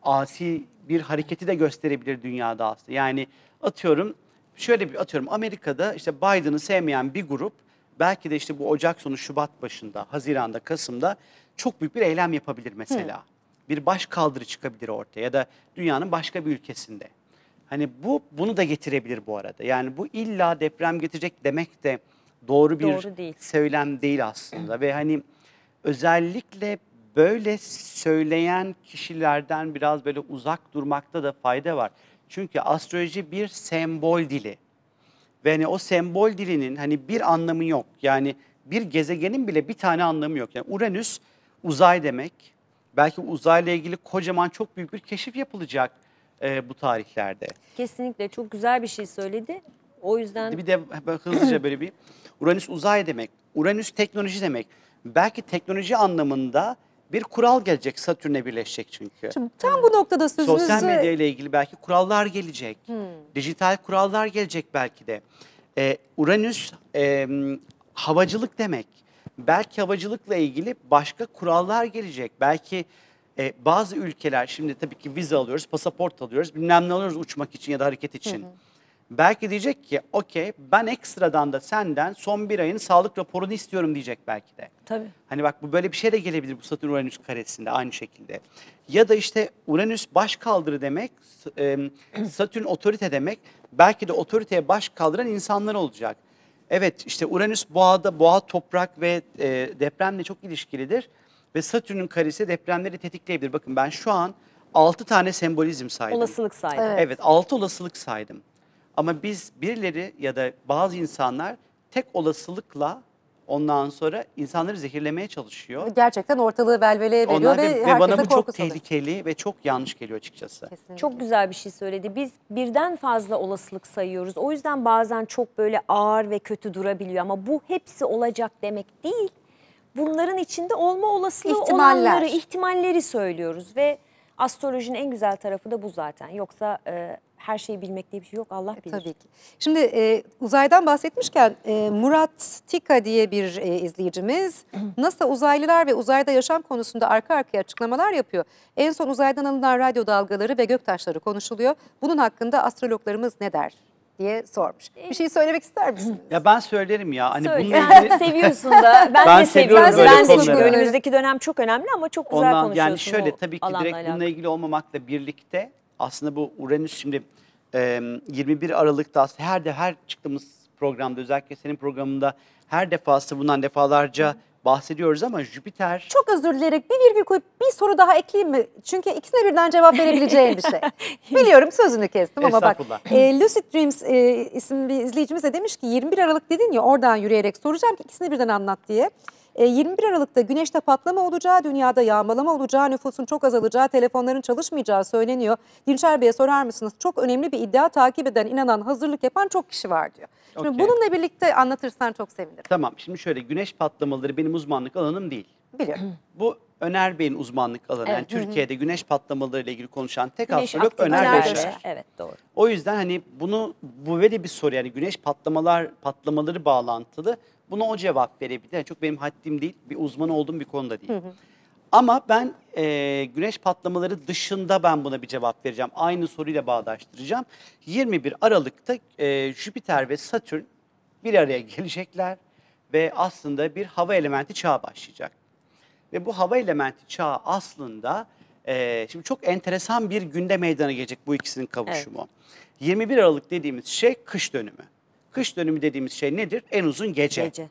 asi bir hareketi de gösterebilir dünyada aslında. Yani atıyorum şöyle bir atıyorum Amerika'da işte Biden'ı sevmeyen bir grup belki de işte bu Ocak sonu Şubat başında, Haziran'da, Kasım'da çok büyük bir eylem yapabilir mesela. Bir baş kaldırı çıkabilir ortaya ya da dünyanın başka bir ülkesinde. Hani bu bunu da getirebilir bu arada. Yani bu illa deprem getirecek demek de doğru bir Doğru değil. söylem değil aslında ve hani özellikle böyle söyleyen kişilerden biraz böyle uzak durmakta da fayda var. Çünkü astroloji bir sembol dili. Ve hani o sembol dilinin hani bir anlamı yok. Yani bir gezegenin bile bir tane anlamı yok. Yani Uranüs uzay demek. Belki uzayla ilgili kocaman çok büyük bir keşif yapılacak e, bu tarihlerde. Kesinlikle çok güzel bir şey söyledi. O yüzden Bir de hızlıca böyle bir Uranüs uzay demek. Uranüs teknoloji demek. Belki teknoloji anlamında bir kural gelecek Satürn'e birleşecek çünkü. Şimdi tam bu noktada sözünüzü... Sosyal medya ile ilgili belki kurallar gelecek. Dijital kurallar gelecek belki de. Ee, Uranüs e, havacılık demek. Belki havacılıkla ilgili başka kurallar gelecek. Belki e, bazı ülkeler şimdi tabii ki vize alıyoruz, pasaport alıyoruz, bilmem ne alıyoruz uçmak için ya da hareket için. Belki diyecek ki okey ben ekstradan da senden son bir ayın sağlık raporunu istiyorum diyecek belki de. Tabii. Hani bak bu böyle bir şey de gelebilir bu Satürn Uranüs karesinde aynı şekilde. Ya da işte Uranüs baş kaldırı demek, Satürn otorite demek. Belki de otoriteye baş kaldıran insanlar olacak. Evet işte Uranüs boğada, boğa toprak ve e, depremle çok ilişkilidir. Ve Satürn'ün karesi depremleri tetikleyebilir. Bakın ben şu an 6 tane sembolizm saydım. Olasılık saydı. Evet. Evet 6 olasılık saydım. Ama biz birileri ya da bazı insanlar tek olasılıkla ondan sonra insanları zehirlemeye çalışıyor. Gerçekten ortalığı velveleye veriyor Onlar ve, ve, ve bana bu çok tehlikeli ve çok yanlış geliyor açıkçası. Kesinlikle. Çok güzel bir şey söyledi. Biz birden fazla olasılık sayıyoruz. O yüzden bazen çok böyle ağır ve kötü durabiliyor ama bu hepsi olacak demek değil. Bunların içinde olma olasılığı İhtimaller. olanları, ihtimalleri söylüyoruz ve astrolojinin en güzel tarafı da bu zaten. Yoksa e, her şeyi bilmek diye bir şey yok. Allah bilir. Tabii ki. Şimdi e, uzaydan bahsetmişken e, Murat Tika diye bir e, izleyicimiz NASA uzaylılar ve uzayda yaşam konusunda arka arkaya açıklamalar yapıyor. En son uzaydan alınan radyo dalgaları ve göktaşları konuşuluyor. Bunun hakkında astrologlarımız ne der diye sormuş. Bir şey söylemek ister misiniz? Ya ben söylerim ya hani Söyle. bununla ilgili Seviyorsun da. Ben, Ben de seviyorum böyle Ben de çünkü önümüzdeki dönem çok önemli ama çok güzel ondan konuşuyorsun. yani şöyle tabii ki alanla direkt alakalı. bununla ilgili olmamakla birlikte aslında bu Uranüs şimdi e, 21 Aralık'ta her de her çıktığımız programda özellikle senin programında her defasında bundan defalarca bahsediyoruz ama Jüpiter Çok özür dileyerek bir virgül koyup bir soru daha ekleyeyim mi? Çünkü ikisine birden cevap verebileceğim bir şey. Biliyorum sözünü kestim ama bak. E, Lucid Dreams e, isimli bir izleyicimiz de demiş ki 21 Aralık dedin ya oradan yürüyerek soracağım ki ikisini birden anlat diye. E, 21 Aralık'ta güneşte patlama olacağı, dünyada yağmalama olacağı, nüfusun çok azalacağı, telefonların çalışmayacağı söyleniyor. Dinçer Bey'e sorar mısınız? Çok önemli bir iddia takip eden, inanan, hazırlık yapan çok kişi var diyor. Şimdi Okey. bununla birlikte anlatırsan çok sevinirim. tamam şimdi şöyle güneş patlamaları benim uzmanlık alanım değil. Biliyorum. Bu Öner Bey'in uzmanlık alanı. Yani Evet. Türkiye'de güneş patlamaları ile ilgili konuşan tek Güneş astrolog Öner aktivitelerde- Beşer. Evet doğru. O yüzden hani bunu bu böyle bir soru yani güneş patlamalar patlamaları bağlantılı buna o cevap verebilir. Yani çok benim haddim değil, bir uzman olduğum bir konuda değil. Ama ben e, güneş patlamaları dışında ben buna bir cevap vereceğim. Aynı soruyla bağdaştıracağım. 21 Aralık'ta e, Jüpiter ve Satürn bir araya gelecekler ve aslında bir hava elementi çağı başlayacak. Ve bu hava elementi çağı aslında e, şimdi çok enteresan bir günde meydana gelecek bu ikisinin kavuşumu. 21 Aralık dediğimiz şey kış dönümü. Kış dönümü dediğimiz şey nedir? En uzun gece. Gece.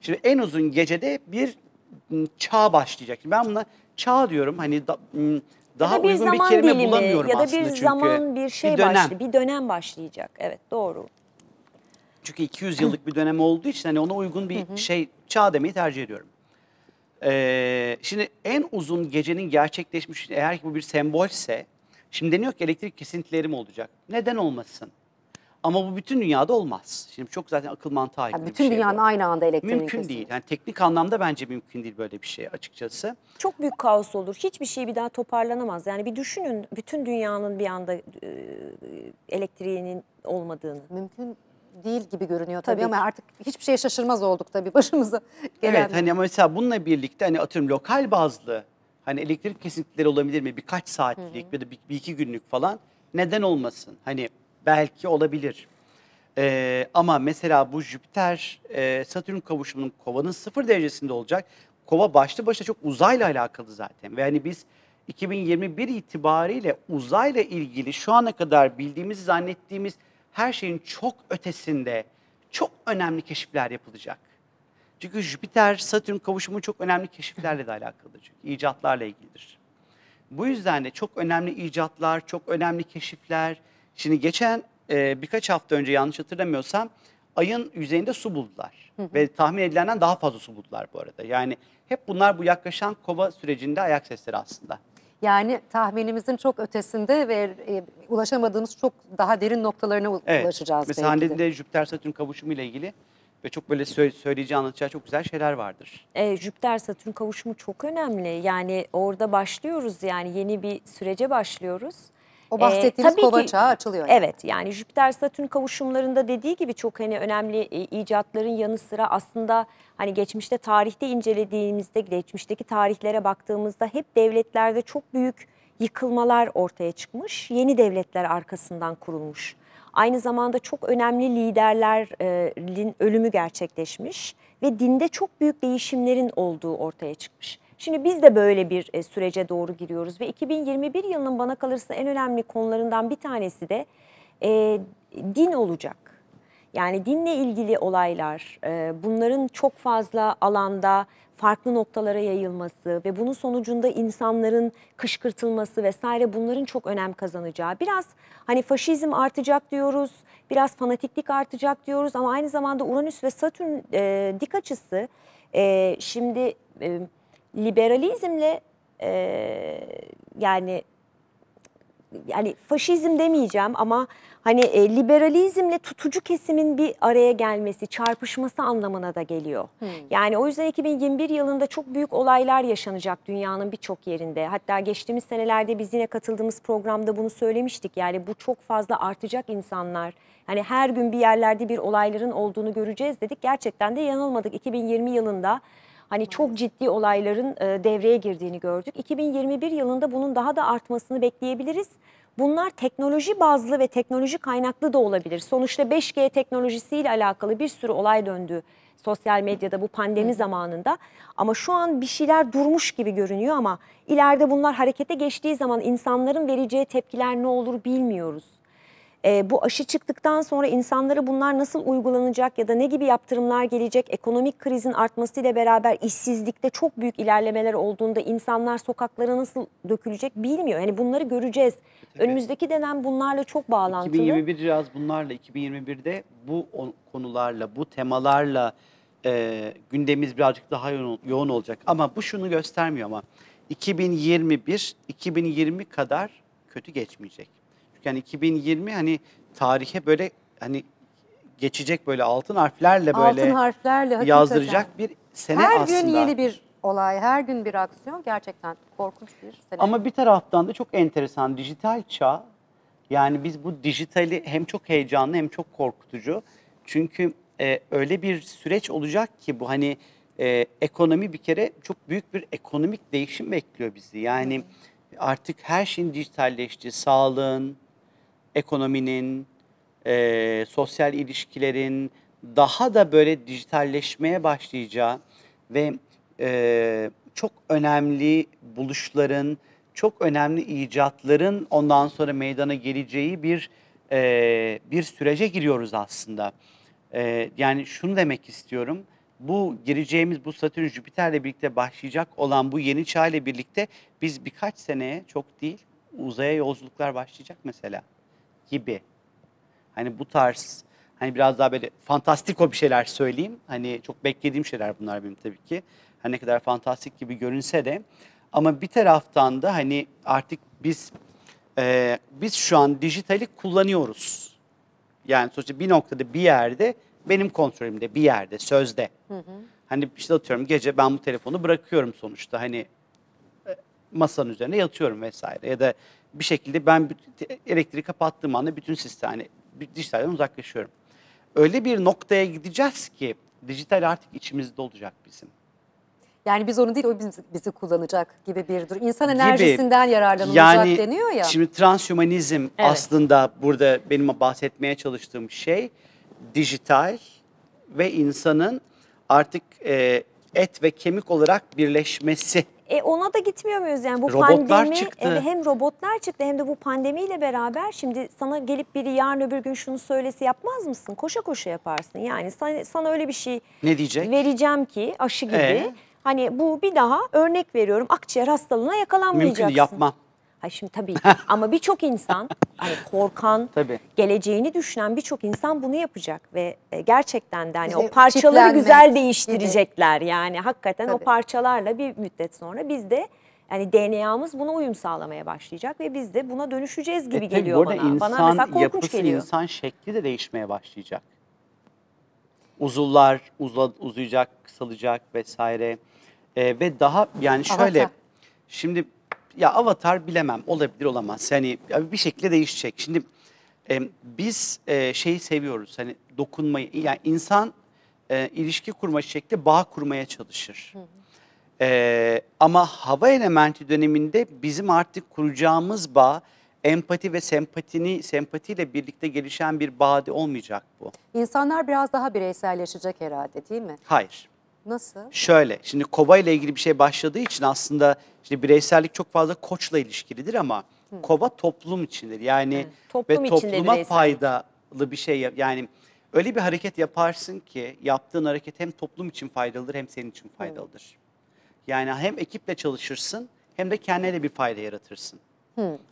Şimdi en uzun gecede bir çağ başlayacak. Şimdi Ben buna çağ diyorum. Hani da- daha ya da bir uygun bir kelime dilimi bulamıyorum ya da aslında bir çünkü. zaman bir şey bir dönem. başlıyor. Bir dönem başlayacak. Evet doğru. Çünkü 200 yıllık bir dönem olduğu için hani ona uygun bir şey çağ demeyi tercih ediyorum. Ee, şimdi en uzun gecenin gerçekleşmiş eğer ki bu bir sembolse şimdi deniyor ki elektrik kesintileri mi olacak? Neden olmasın? Ama bu bütün dünyada olmaz. Şimdi çok zaten akıl mantığa aykırı Yani bir bütün şey dünyanın bu. aynı anda elektriğin Mümkün kesilmesi. değil. Yani teknik anlamda bence mümkün değil böyle bir şey açıkçası. Çok büyük kaos olur. Hiçbir şey bir daha toparlanamaz. Yani bir düşünün bütün dünyanın bir anda e, elektriğinin olmadığını. Mümkün değil gibi görünüyor tabii, Tabii ama artık hiçbir şeye şaşırmaz olduk tabii başımıza gelen. Evet hani ama mesela bununla birlikte hani atıyorum lokal bazlı hani elektrik kesintileri olabilir mi? Birkaç saatlik ya da bir, bir iki günlük falan neden olmasın? Hani belki olabilir. Ee, ama mesela bu Jüpiter e, Satürn kavuşumunun kovanın sıfır derecesinde olacak. Kova başlı başına çok uzayla alakalı zaten. Ve hani biz 2021 itibariyle uzayla ilgili şu ana kadar bildiğimiz, zannettiğimiz her şeyin çok ötesinde çok önemli keşifler yapılacak. Çünkü Jüpiter Satürn kavuşumu çok önemli keşiflerle de alakalıdır. Çünkü icatlarla ilgilidir. Bu yüzden de çok önemli icatlar, çok önemli keşifler. Şimdi geçen e, birkaç hafta önce yanlış hatırlamıyorsam ayın yüzeyinde su buldular. Ve tahmin edilenden daha fazla su buldular bu arada. Yani hep bunlar bu yaklaşan kova sürecinde ayak sesleri aslında. Yani tahminimizin çok ötesinde ve e, ulaşamadığımız çok daha derin noktalarına Evet. ulaşacağız Mesela. Hande'de Jüpiter Satürn kavuşumu ile ilgili ve çok böyle sö- söyleyeceği anlatacağı çok güzel şeyler vardır. E, Jüpiter Satürn kavuşumu çok önemli. Yani orada başlıyoruz yani yeni bir sürece başlıyoruz. O E, bahsettiğimiz tabii kova ki- çağı açılıyor. yani. Evet yani Jüpiter Satürn kavuşumlarında dediği gibi çok hani önemli e, icatların yanı sıra aslında hani geçmişte tarihte incelediğimizde geçmişteki tarihlere baktığımızda hep devletlerde çok büyük yıkılmalar ortaya çıkmış. Yeni devletler arkasından kurulmuş. Aynı zamanda çok önemli liderlerin ölümü gerçekleşmiş ve dinde çok büyük değişimlerin olduğu ortaya çıkmış. Şimdi biz de böyle bir e, sürece doğru giriyoruz ve 2021 yılının bana kalırsa en önemli konularından bir tanesi de e, din olacak. Yani dinle ilgili olaylar, e, bunların çok fazla alanda farklı noktalara yayılması ve bunun sonucunda insanların kışkırtılması vesaire bunların çok önem kazanacağı. Biraz hani faşizm artacak diyoruz, biraz fanatiklik artacak diyoruz ama aynı zamanda Uranüs ve Satürn e, dik açısı e, şimdi e, liberalizmle e, yani yani faşizm demeyeceğim ama hani e, liberalizmle tutucu kesimin bir araya gelmesi, çarpışması anlamına da geliyor. Yani o yüzden 2021 yılında çok büyük olaylar yaşanacak dünyanın birçok yerinde. Hatta geçtiğimiz senelerde biz yine katıldığımız programda bunu söylemiştik. Yani bu çok fazla artacak insanlar. Hani her gün bir yerlerde bir olayların olduğunu göreceğiz dedik. Gerçekten de yanılmadık. 2020 yılında Hani çok ciddi olayların e, devreye girdiğini gördük. 2021 yılında bunun daha da artmasını bekleyebiliriz. Bunlar teknoloji bazlı ve teknoloji kaynaklı da olabilir. Sonuçta 5G teknolojisiyle alakalı bir sürü olay döndü sosyal medyada bu pandemi zamanında. Ama şu an bir şeyler durmuş gibi görünüyor ama ileride bunlar harekete geçtiği zaman insanların vereceği tepkiler ne olur bilmiyoruz. E, bu aşı çıktıktan sonra insanlara bunlar nasıl uygulanacak ya da ne gibi yaptırımlar gelecek? Ekonomik krizin artmasıyla beraber işsizlikte çok büyük ilerlemeler olduğunda insanlar sokaklara nasıl dökülecek bilmiyor. Yani bunları göreceğiz. Önümüzdeki dönem bunlarla çok bağlantılı. 2021 biraz bunlarla 2021'de bu konularla, bu temalarla e, gündemimiz birazcık daha yoğun, yoğun olacak. Ama bu şunu göstermiyor ama 2021 2020 kadar kötü geçmeyecek. Yani 2020 hani tarihe böyle hani geçecek böyle altın harflerle böyle Altın harflerle hakikaten. yazdıracak bir sene her aslında. gün yeni bir olay, her gün bir aksiyon gerçekten korkunç bir sene. Ama bir taraftan da çok enteresan dijital çağ. Yani biz bu dijitali hem çok heyecanlı hem çok korkutucu. Çünkü e, öyle bir süreç olacak ki bu hani e, ekonomi bir kere çok büyük bir ekonomik değişim bekliyor bizi. Yani artık her şeyin dijitalleşti. Sağlığın, ekonominin, e, sosyal ilişkilerin daha da böyle dijitalleşmeye başlayacağı ve e, çok önemli buluşların, çok önemli icatların ondan sonra meydana geleceği bir e, bir sürece giriyoruz aslında. E, yani şunu demek istiyorum. Bu gireceğimiz bu Satürn Jüpiter'le birlikte başlayacak olan bu yeni çağ ile birlikte biz birkaç seneye çok değil uzaya yolculuklar başlayacak mesela gibi. Hani bu tarz hani biraz daha böyle fantastiko bir şeyler söyleyeyim. Hani çok beklediğim şeyler bunlar benim tabii ki. Hani ne kadar fantastik gibi görünse de ama bir taraftan da hani artık biz e, biz şu an dijitali kullanıyoruz. Yani sonuçta bir noktada bir yerde benim kontrolümde bir yerde sözde. Hani işte atıyorum gece ben bu telefonu bırakıyorum sonuçta. Hani e, masanın üzerine yatıyorum vesaire ya da bir şekilde ben elektriği kapattığım anda bütün sistem bir dijitalden uzaklaşıyorum. Öyle bir noktaya gideceğiz ki dijital artık içimizde olacak bizim. Yani biz onu değil o bizi, bizi kullanacak gibi bir durum. İnsan Gibi. enerjisinden yararlanılacak Yani deniyor ya. Şimdi transhümanizm Evet. aslında burada benim bahsetmeye çalıştığım şey dijital ve insanın artık e, et ve kemik olarak birleşmesi. E ona da gitmiyor muyuz yani bu Robotlar pandemi çıktı. evet, hem robotlar çıktı hem de bu pandemiyle beraber şimdi sana gelip biri yarın öbür gün şunu söylesi yapmaz mısın? Koşa koşa yaparsın. Yani sana, sana öyle bir şey Ne diyecek? vereceğim ki aşı gibi. Ee? Hani bu bir daha örnek veriyorum akciğer hastalığına yakalanmayacaksın. Mümkün yapmam. Hayır şimdi tabii ki ama birçok insan hani korkan, Tabii. geleceğini düşünen birçok insan bunu yapacak ve e, gerçekten de hani o parçaları güzel gibi. değiştirecekler. Yani hakikaten o Tabii. parçalarla bir müddet sonra biz de yani DNA'mız buna uyum sağlamaya başlayacak ve biz de buna dönüşeceğiz gibi E geliyor bana. insan bana mesela korkunç yapısı, geliyor. insan şekli de değişmeye başlayacak. uzuvlar uzla, uzayacak, kısalacak vesaire. Ee, ve daha yani şöyle Avatar. şimdi ya avatar bilemem olabilir olamaz. Yani ya bir şekilde değişecek. Şimdi e, biz e, şeyi seviyoruz hani dokunmayı yani insan e, ilişki kurma şekli bağ kurmaya çalışır. Ee, ama hava elementi döneminde bizim artık kuracağımız bağ empati ve sempatini sempatiyle birlikte gelişen bir bağ olmayacak bu. İnsanlar biraz daha bireyselleşecek herhalde değil mi? Hayır. Nasıl? Şöyle, şimdi kova ile ilgili bir şey başladığı için aslında işte bireysellik çok fazla koçla ilişkilidir ama kova toplum içindir. Yani Toplum ve topluma faydalı bir şey yani öyle bir hareket yaparsın ki yaptığın hareket hem toplum için faydalıdır hem senin için faydalıdır. Yani hem ekiple çalışırsın hem de kendine de bir fayda yaratırsın.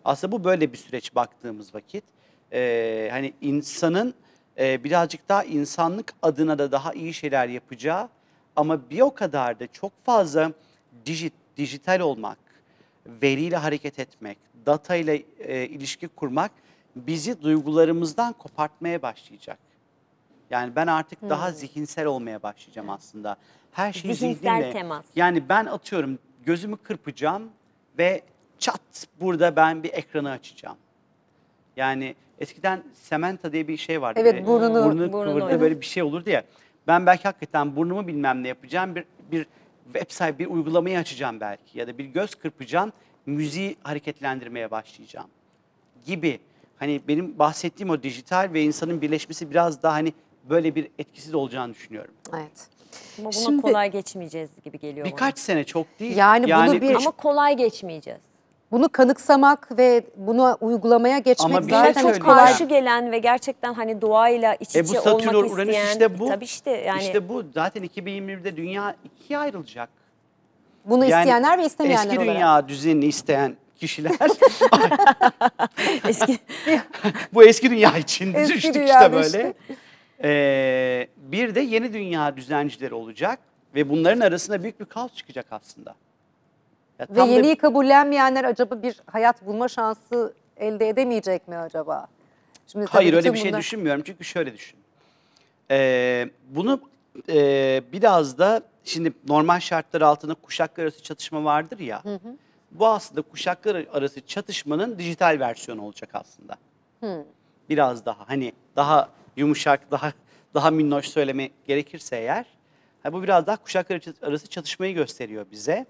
Aslında bu böyle bir süreç baktığımız vakit. Ee, hani insanın e, birazcık daha insanlık adına da daha iyi şeyler yapacağı ama bir o kadar da çok fazla dijit, dijital olmak, veriyle hareket etmek, data ile e, ilişki kurmak bizi duygularımızdan kopartmaya başlayacak. Yani ben artık daha zihinsel olmaya başlayacağım aslında. Her şeyi Zihinsel zihnimle- temas. Yani ben atıyorum gözümü kırpacağım ve çat burada ben bir ekranı açacağım. Yani eskiden Samantha diye bir şey vardı. Evet, burnunu- burnunu burnunu kıvırdı böyle bir şey olurdu ya. Ben belki hakikaten burnumu bilmem ne yapacağım. Bir, bir website, bir uygulamayı açacağım belki. Ya da bir göz kırpacağım, müziği hareketlendirmeye başlayacağım gibi. Hani benim bahsettiğim o dijital ve insanın birleşmesi biraz daha hani böyle bir etkisi de olacağını düşünüyorum. Evet. Ama buna Şimdi- kolay geçmeyeceğiz gibi geliyor Birkaç sene çok değil. Yani bunu bir- bana. Ama kolay geçmeyeceğiz. Bunu kanıksamak ve bunu uygulamaya geçmek Ama bir şey zaten hiç söyleyeyim. Karşı gelen ve gerçekten hani doğayla iç E bu içe Satürn olmak Uranüs isteyen. işte bu. Tabii işte yani İşte bu zaten 2021'de dünya ikiye ayrılacak. Bunu Yani isteyenler ve istemeyenler Eski olarak. dünya düzenini isteyen kişiler eski bu eski dünya için Eski düştük dünya işte böyle. Ee, bir de yeni dünya düzencileri olacak ve bunların arasında büyük bir kaos çıkacak aslında. Ya Ve tam da- yeniyi kabullenmeyenler acaba bir hayat bulma şansı elde edemeyecek mi acaba? Şimdi Hayır öyle bir şey düşünmüyorum çünkü şöyle düşün. Ee, bunu e, biraz da şimdi normal şartlar altında kuşaklar arası çatışma vardır ya. Bu aslında kuşaklar arası çatışmanın dijital versiyonu olacak aslında. Biraz daha hani daha yumuşak, daha daha minnoş söyleme gerekirse eğer. bu biraz daha kuşaklar arası çatışmayı gösteriyor bize.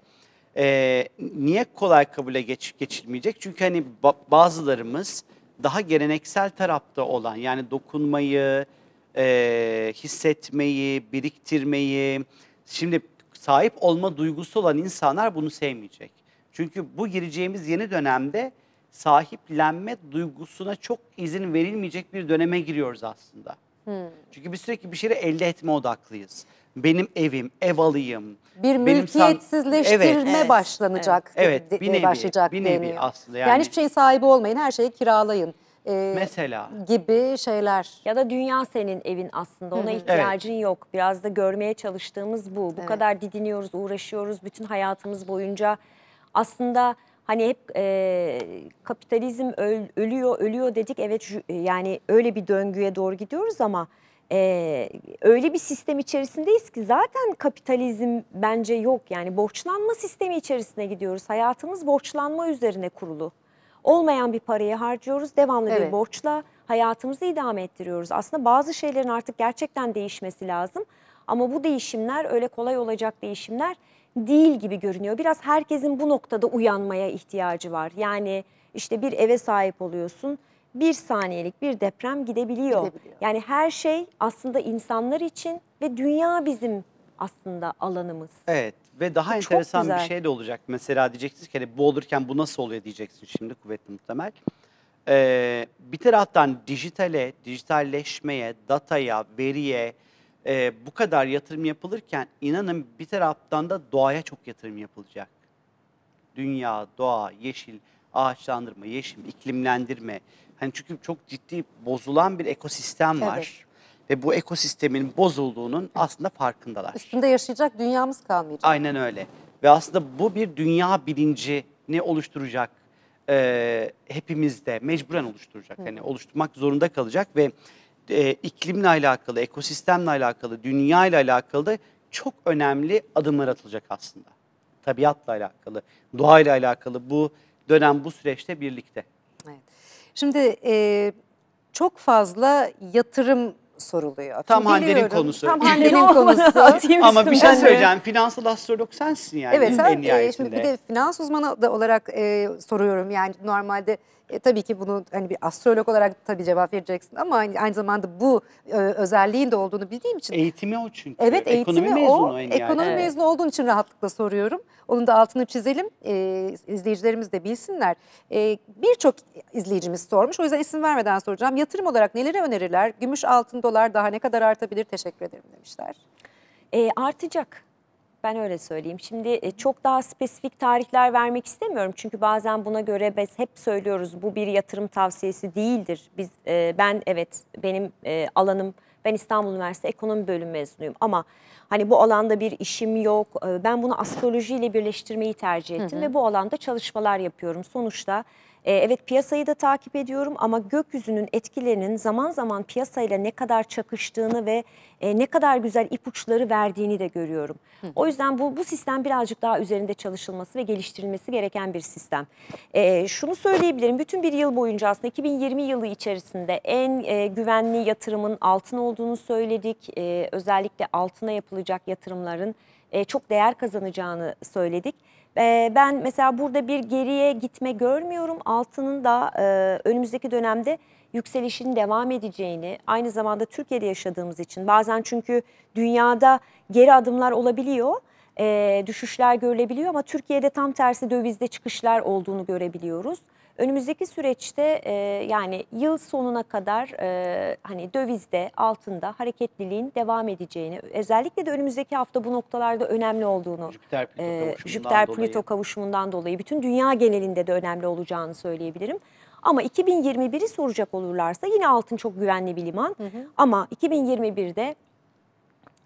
Ee, niye kolay kabule geç, geçilmeyecek? Çünkü hani ba- bazılarımız daha geleneksel tarafta olan yani dokunmayı, e, hissetmeyi, biriktirmeyi, şimdi sahip olma duygusu olan insanlar bunu sevmeyecek. Çünkü bu gireceğimiz yeni dönemde sahiplenme duygusuna çok izin verilmeyecek bir döneme giriyoruz aslında. Çünkü biz sürekli bir şeyleri elde etme odaklıyız. Benim evim, ev alayım. bir benim san- mülkiyetsizleştirme Evet. Evet, başlanacak. evet. de- Bir nevi, başlayacak bir nevi deniyor. aslında Yani, yani. hiçbir şeyin sahibi olmayın, her şeyi kiralayın. Ee, Mesela. gibi şeyler. ya da dünya senin evin aslında ona ihtiyacın yok. Biraz da görmeye çalıştığımız bu. Bu Evet. kadar didiniyoruz, uğraşıyoruz bütün hayatımız boyunca. Aslında hani hep e, kapitalizm öl- ölüyor, ölüyor dedik. Evet yani öyle bir döngüye doğru gidiyoruz ama e, öyle bir sistem içerisindeyiz ki zaten kapitalizm bence yok. Yani borçlanma sistemi içerisine gidiyoruz. Hayatımız borçlanma üzerine kurulu. Olmayan bir parayı harcıyoruz, devamlı Evet. bir borçla hayatımızı idame ettiriyoruz. Aslında bazı şeylerin artık gerçekten değişmesi lazım. Ama bu değişimler öyle kolay olacak değişimler değil gibi görünüyor. Biraz herkesin bu noktada uyanmaya ihtiyacı var. Yani işte bir eve sahip oluyorsun, bir saniyelik bir deprem gidebiliyor. Gidebiliyor. Yani her şey aslında insanlar için ve dünya bizim aslında alanımız. Evet ve daha Bu enteresan bir şey de olacak. Mesela diyeceksiniz ki hani bu olurken bu nasıl oluyor diyeceksin şimdi kuvvetli muhtemel. Ee, bir taraftan dijitale, dijitalleşmeye, dataya, veriye e, bu kadar yatırım yapılırken inanın bir taraftan da doğaya çok yatırım yapılacak. Dünya, doğa, yeşil, ağaçlandırma, yeşil, iklimlendirme. Hani çünkü çok ciddi bozulan bir ekosistem var. Evet. Ve bu ekosistemin bozulduğunun aslında farkındalar. Üstünde yaşayacak dünyamız kalmayacak. Aynen öyle. Ve aslında bu bir dünya bilincini oluşturacak. Ee, hepimizde mecburen oluşturacak. Yani oluşturmak zorunda kalacak ve e, iklimle alakalı, ekosistemle alakalı, dünya ile alakalı da çok önemli adımlar atılacak aslında. Tabiatla alakalı, doğayla alakalı bu dönem, bu süreçte birlikte. Evet. Şimdi e, çok fazla yatırım soruluyor. Tam Şimdi Hande'nin biliyorum, konusu. Tam Hande'nin konusu. Ama bir şey söyleyeceğim, finansal astrolog sensin yani Evet en sen e, nihayetinde. şimdi bir de finans uzmanı da olarak e, soruyorum. Yani normalde e, tabii ki bunu hani bir astrolog olarak tabii cevap vereceksin ama aynı, aynı zamanda bu e, özelliğin de olduğunu bildiğim için Eğitimi o çünkü. Evet eğitimi Ekonomi mezunu o. en Ekonomi nihayetinde. mezunu olduğun için rahatlıkla soruyorum. Onun da altını çizelim. Ee, izleyicilerimiz de bilsinler. Ee, Birçok izleyicimiz sormuş. O yüzden isim vermeden soracağım. Yatırım olarak neleri önerirler? Gümüş, altın, dolar daha ne kadar artabilir? Teşekkür ederim demişler. E, artacak. Ben öyle söyleyeyim. Şimdi e, çok daha spesifik tarihler vermek istemiyorum. Çünkü bazen buna göre biz hep söylüyoruz bu bir yatırım tavsiyesi değildir. Biz e, ben evet benim e, alanım ben İstanbul Üniversitesi Ekonomi Bölümü mezunuyum ama hani bu alanda bir işim yok. Ben bunu astrolojiyle birleştirmeyi tercih ettim ve bu alanda çalışmalar yapıyorum. Sonuçta e, evet piyasayı da takip ediyorum ama gökyüzünün etkilerinin zaman zaman piyasayla ne kadar çakıştığını ve e, ne kadar güzel ipuçları verdiğini de görüyorum. O yüzden bu, bu sistem birazcık daha üzerinde çalışılması ve geliştirilmesi gereken bir sistem. E, şunu söyleyebilirim, bütün bir yıl boyunca aslında 2020 yılı içerisinde en e, güvenli yatırımın altın olduğunu söyledik. E, özellikle altına yapılacak yatırımların e, çok değer kazanacağını söyledik. E, Ben mesela burada bir geriye gitme görmüyorum. Altının da e, önümüzdeki dönemde yükselişin devam edeceğini, aynı zamanda Türkiye'de yaşadığımız için bazen çünkü dünyada geri adımlar olabiliyor, e, düşüşler görülebiliyor ama Türkiye'de tam tersi dövizde çıkışlar olduğunu görebiliyoruz. Önümüzdeki süreçte e, yani yıl sonuna kadar e, hani dövizde, altında hareketliliğin devam edeceğini, özellikle de önümüzdeki hafta bu noktalarda önemli olduğunu Jüpiter Plüto e, kavuşumundan Jüpiter dolayı. Plüto kavuşumundan dolayı bütün dünya genelinde de önemli olacağını söyleyebilirim. Ama 2021'i soracak olurlarsa yine altın çok güvenli bir liman. Ama 2021'de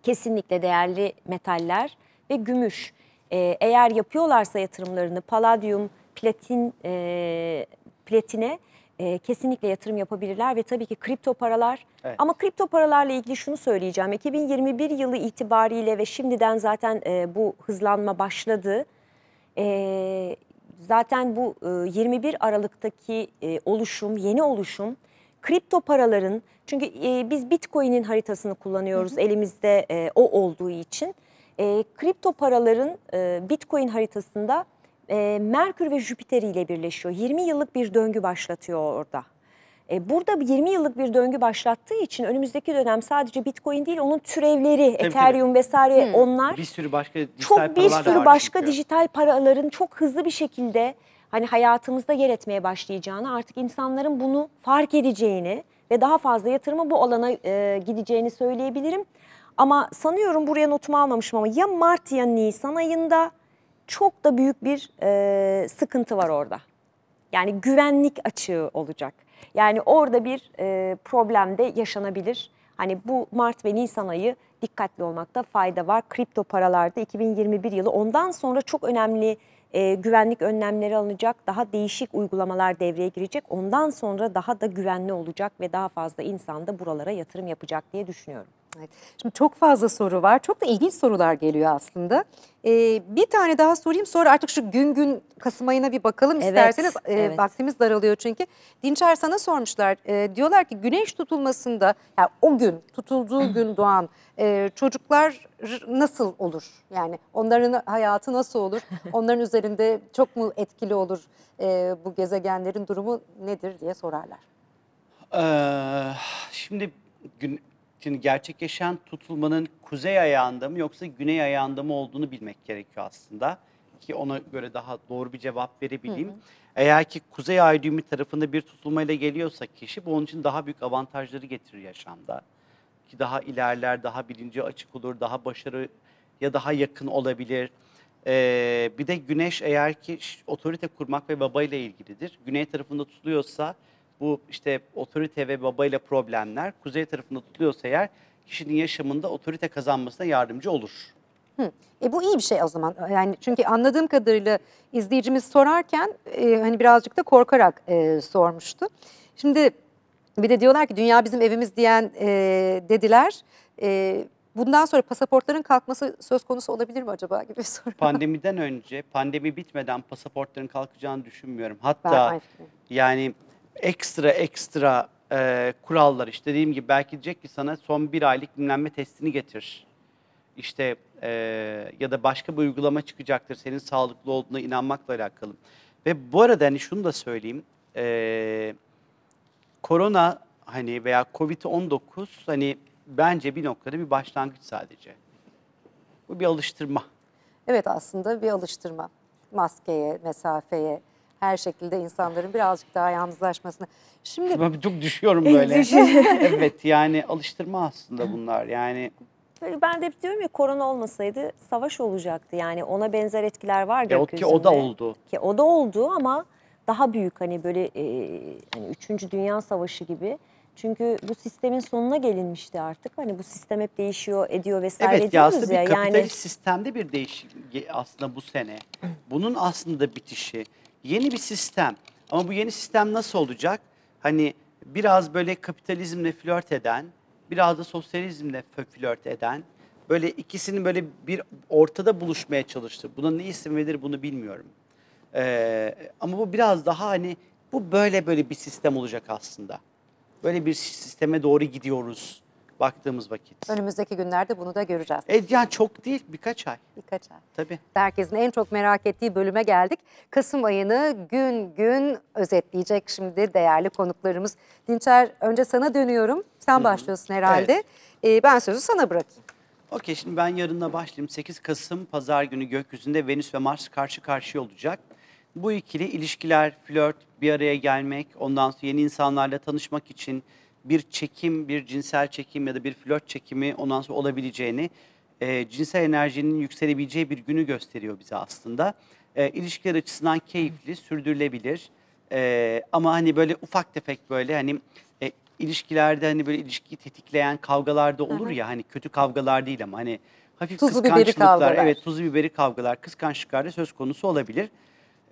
kesinlikle değerli metaller ve gümüş. Ee, eğer yapıyorlarsa yatırımlarını paladyum, platin, e, platine e, kesinlikle yatırım yapabilirler ve tabii ki kripto paralar. Evet. Ama kripto paralarla ilgili şunu söyleyeceğim. 2021 yılı itibariyle ve şimdiden zaten e, bu hızlanma başladı. E, zaten bu e, 21 Aralık'taki e, oluşum, yeni oluşum kripto paraların çünkü e, biz Bitcoin'in haritasını kullanıyoruz elimizde e, o olduğu için. E, kripto paraların e, Bitcoin haritasında e, Merkür ve Jüpiter ile birleşiyor. 20 yıllık bir döngü başlatıyor orada. E, burada 20 yıllık bir döngü başlattığı için önümüzdeki dönem sadece Bitcoin değil onun türevleri, tabii. Ethereum vesaire onlar Bir sürü başka dijital çok bir sürü başka çünkü. dijital paraların çok hızlı bir şekilde hani hayatımızda yer etmeye başlayacağını, artık insanların bunu fark edeceğini ve daha fazla yatırıma bu alana e, gideceğini söyleyebilirim. Ama sanıyorum buraya notumu almamışım ama ya Mart ya Nisan ayında çok da büyük bir e, sıkıntı var orada. Yani güvenlik açığı olacak. Yani orada bir e, problem de yaşanabilir. Hani bu Mart ve Nisan ayı dikkatli olmakta fayda var. Kripto paralarda 2021 yılı ondan sonra çok önemli e, güvenlik önlemleri alınacak. Daha değişik uygulamalar devreye girecek. Ondan sonra daha da güvenli olacak ve daha fazla insan da buralara yatırım yapacak diye düşünüyorum. Evet. Şimdi çok fazla soru var. Çok da ilginç sorular geliyor aslında. Ee, bir tane daha sorayım sonra artık şu gün gün Kasım ayına bir bakalım Evet, isterseniz. Ee, evet. Vaktimiz daralıyor çünkü. Dinçer sana sormuşlar. Ee, diyorlar ki güneş tutulmasında yani o gün tutulduğu gün doğan e, çocuklar nasıl olur? Yani onların hayatı nasıl olur? Onların üzerinde çok mu etkili olur e, bu gezegenlerin durumu nedir diye sorarlar. Ee, şimdi gün, şimdi gerçekleşen tutulmanın kuzey ayağında mı yoksa güney ayağında mı olduğunu bilmek gerekiyor aslında ki ona göre daha doğru bir cevap verebileyim. Eğer ki kuzey ay düğümü tarafında bir tutulmayla geliyorsa kişi bu onun için daha büyük avantajları getirir yaşamda. Ki daha ilerler, daha bilinci açık olur, daha başarı ya daha yakın olabilir. Ee, bir de güneş eğer ki otorite kurmak ve babayla ilgilidir. Güney tarafında tutuluyorsa bu işte otorite ve babayla problemler, kuzey tarafında tutuluyorsa eğer kişinin yaşamında otorite kazanmasına yardımcı olur. E bu iyi bir şey o zaman. Yani çünkü anladığım kadarıyla izleyicimiz sorarken e, hani birazcık da korkarak e, sormuştu. Şimdi Bir de diyorlar ki dünya bizim evimiz diyen e, dediler. E, bundan sonra pasaportların kalkması söz konusu olabilir mi acaba gibi bir soru. Pandemiden önce, pandemi bitmeden pasaportların kalkacağını düşünmüyorum. Hatta yani ekstra ekstra e, kurallar işte dediğim gibi belki diyecek ki sana son bir aylık dinlenme testini getir. İşte e, ya da başka bir uygulama çıkacaktır senin sağlıklı olduğuna inanmakla alakalı. Ve bu arada hani şunu da söyleyeyim. E, korona hani veya Covid-19 hani bence bir noktada bir başlangıç sadece. Bu bir alıştırma. Evet aslında bir alıştırma. Maskeye, mesafeye, her şekilde insanların birazcık daha yalnızlaşmasına. Şimdi Ben çok düşüyorum böyle. evet yani alıştırma aslında bunlar. Yani Ben de hep diyorum ya korona olmasaydı savaş olacaktı. Yani ona benzer etkiler var E, o- ki gökyüzünde. o da oldu. Ki o da oldu ama daha büyük hani böyle e, hani 3. Dünya Savaşı gibi. Çünkü bu sistemin sonuna gelinmişti artık. Hani bu sistem hep değişiyor, ediyor vesaire evet ya diyoruz aslında bir kapitalist Yani sistemde bir değişim aslında bu sene. Bunun aslında bitişi. Yeni bir sistem. Ama bu yeni sistem nasıl olacak? Hani biraz böyle kapitalizmle flört eden, biraz da sosyalizmle flört eden, böyle ikisinin böyle bir ortada buluşmaya çalıştı. Buna ne isim verilir bunu bilmiyorum. Ee, ama bu biraz daha hani bu böyle böyle bir sistem olacak aslında. Böyle bir sisteme doğru gidiyoruz baktığımız vakit. önümüzdeki günlerde bunu da göreceğiz. E, yani çok değil birkaç ay Birkaç ay. tabii. Herkesin en çok merak ettiği bölüme geldik. Kasım ayını gün gün özetleyecek şimdi değerli konuklarımız. Dinçer önce sana dönüyorum. Sen başlıyorsun herhalde. Ee, ben sözü sana bırakayım. Okey şimdi ben yarınla başlayayım. 8 Kasım pazar günü gökyüzünde Venüs ve Mars karşı karşıya olacak. Bu ikili ilişkiler, flört, bir araya gelmek, ondan sonra yeni insanlarla tanışmak için bir çekim, bir cinsel çekim ya da bir flört çekimi ondan sonra olabileceğini, e, cinsel enerjinin yükselebileceği bir günü gösteriyor bize aslında. E, ilişkiler açısından keyifli, sürdürülebilir. E, ama hani böyle ufak tefek böyle hani e, ilişkilerde hani böyle ilişkiyi tetikleyen kavgalar da olur ya hani kötü kavgalar değil ama hani hafif Tuzlu biberi kıskançlıklar, kavgalar. evet tuzlu biberi kavgalar, kıskançlıklar da söz konusu olabilir.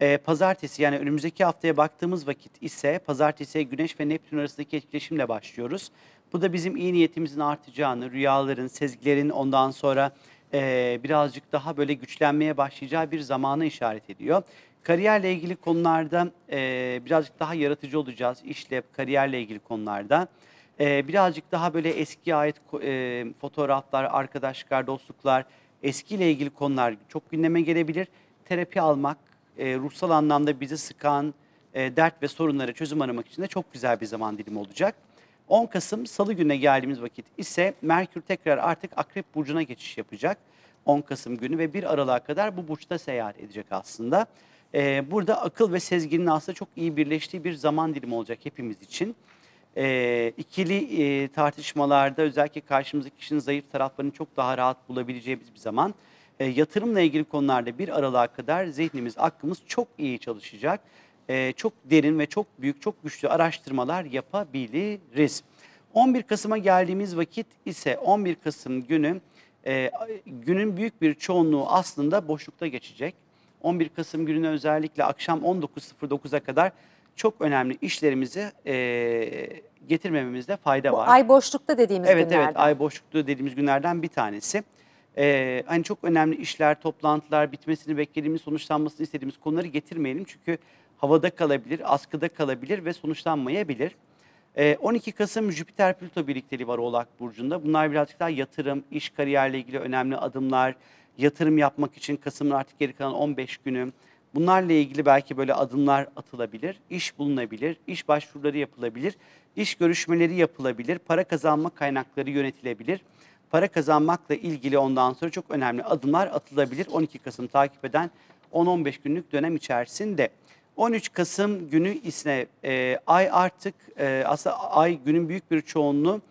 Ee, pazartesi yani önümüzdeki haftaya baktığımız vakit ise pazartesiye Güneş ve Neptün arasındaki etkileşimle başlıyoruz. Bu da bizim iyi niyetimizin artacağını, rüyaların, sezgilerin ondan sonra e, birazcık daha böyle güçlenmeye başlayacağı bir zamana işaret ediyor. Kariyerle ilgili konularda e, birazcık daha yaratıcı olacağız. İşle, kariyerle ilgili konularda. Ee, birazcık daha böyle eskiye ait e, fotoğraflar, arkadaşlıklar, dostluklar, eskiyle ilgili konular çok gündeme gelebilir. Terapi almak, e, ruhsal anlamda bizi sıkan e, dert ve sorunlara çözüm aramak için de çok güzel bir zaman dilimi olacak. 10 Kasım Salı gününe geldiğimiz vakit ise Merkür tekrar artık Akrep Burcu'na geçiş yapacak. 10 Kasım günü ve 1 Aralık'a kadar bu burçta seyahat edecek aslında. Ee, burada akıl ve sezginin aslında çok iyi birleştiği bir zaman dilimi olacak hepimiz için. Ee, ikili e, tartışmalarda özellikle karşımızdaki kişinin zayıf taraflarını çok daha rahat bulabileceğimiz bir zaman. Ee, yatırımla ilgili konularda bir aralığa kadar zihnimiz, aklımız çok iyi çalışacak. Ee, çok derin ve çok büyük, çok güçlü araştırmalar yapabiliriz. 11 Kasım'a geldiğimiz vakit ise 11 Kasım günü e, günün büyük bir çoğunluğu aslında boşlukta geçecek. 11 Kasım gününe özellikle akşam 19.09'a kadar çok önemli işlerimizi e, getirmememizde fayda Bu var. ay boşlukta dediğimiz Evet günlerden. evet ay boşlukluğu dediğimiz günlerden bir tanesi. Ee, hani çok önemli işler, toplantılar, bitmesini beklediğimiz, sonuçlanmasını istediğimiz konuları getirmeyelim. Çünkü havada kalabilir, askıda kalabilir ve sonuçlanmayabilir. Ee, 12 Kasım Jüpiter Plüto birlikteliği var Oğlak Burcu'nda. Bunlar birazcık daha yatırım, iş kariyerle ilgili önemli adımlar, yatırım yapmak için Kasım'ın artık geri kalan 15 günü. Bunlarla ilgili belki böyle adımlar atılabilir, iş bulunabilir, iş başvuruları yapılabilir, iş görüşmeleri yapılabilir, para kazanma kaynakları yönetilebilir. Para kazanmakla ilgili ondan sonra çok önemli adımlar atılabilir. 12 Kasım takip eden 10-15 günlük dönem içerisinde. 13 Kasım günü ise e, ay artık e, aslında ay günün büyük bir çoğunluğu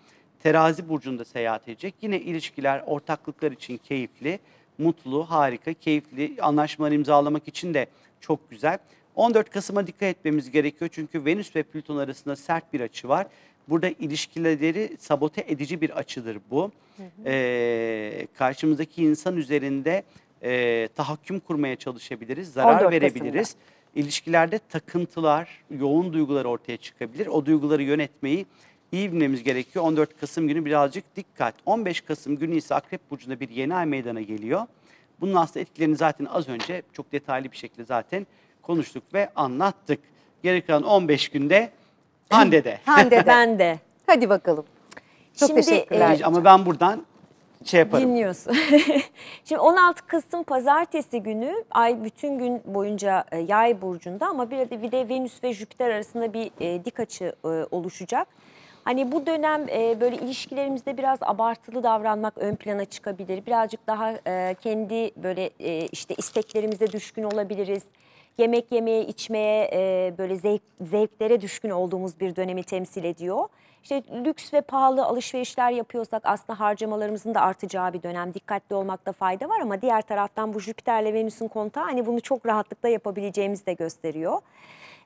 terazi burcunda seyahat edecek. Yine ilişkiler, ortaklıklar için keyifli, mutlu, harika, keyifli anlaşmalar imzalamak için de çok güzel. 14 Kasım'a dikkat etmemiz gerekiyor çünkü Venüs ve Plüton arasında sert bir açı var. Burada ilişkileri sabote edici bir açıdır bu. Ee, karşımızdaki insan üzerinde e, tahakküm kurmaya çalışabiliriz, zarar 14 verebiliriz. ilişkilerde takıntılar, yoğun duygular ortaya çıkabilir. O duyguları yönetmeyi iyi bilmemiz gerekiyor. 14 Kasım günü birazcık dikkat. 15 Kasım günü ise Akrep Burcu'nda bir yeni ay meydana geliyor. Bunun aslında etkilerini zaten az önce çok detaylı bir şekilde zaten konuştuk ve anlattık. Geri kalan 15 günde Hande'de. Hande de. Ben de. Hadi bakalım. Çok Şimdi, teşekkürler. e, Ama ben buradan şey yaparım. Dinliyorsun. Şimdi 16 Kasım pazartesi günü ay bütün gün boyunca e, yay burcunda ama bir de, bir de Venüs ve Jüpiter arasında bir e, dik açı e, oluşacak. Hani bu dönem e, böyle ilişkilerimizde biraz abartılı davranmak ön plana çıkabilir. Birazcık daha e, kendi böyle e, işte isteklerimize düşkün olabiliriz. Yemek yemeye, içmeye, e, böyle zevk, zevklere düşkün olduğumuz bir dönemi temsil ediyor. İşte lüks ve pahalı alışverişler yapıyorsak aslında harcamalarımızın da artacağı bir dönem. Dikkatli olmakta fayda var ama diğer taraftan bu Jüpiter'le Venüs'ün kontağı hani bunu çok rahatlıkla yapabileceğimizi de gösteriyor.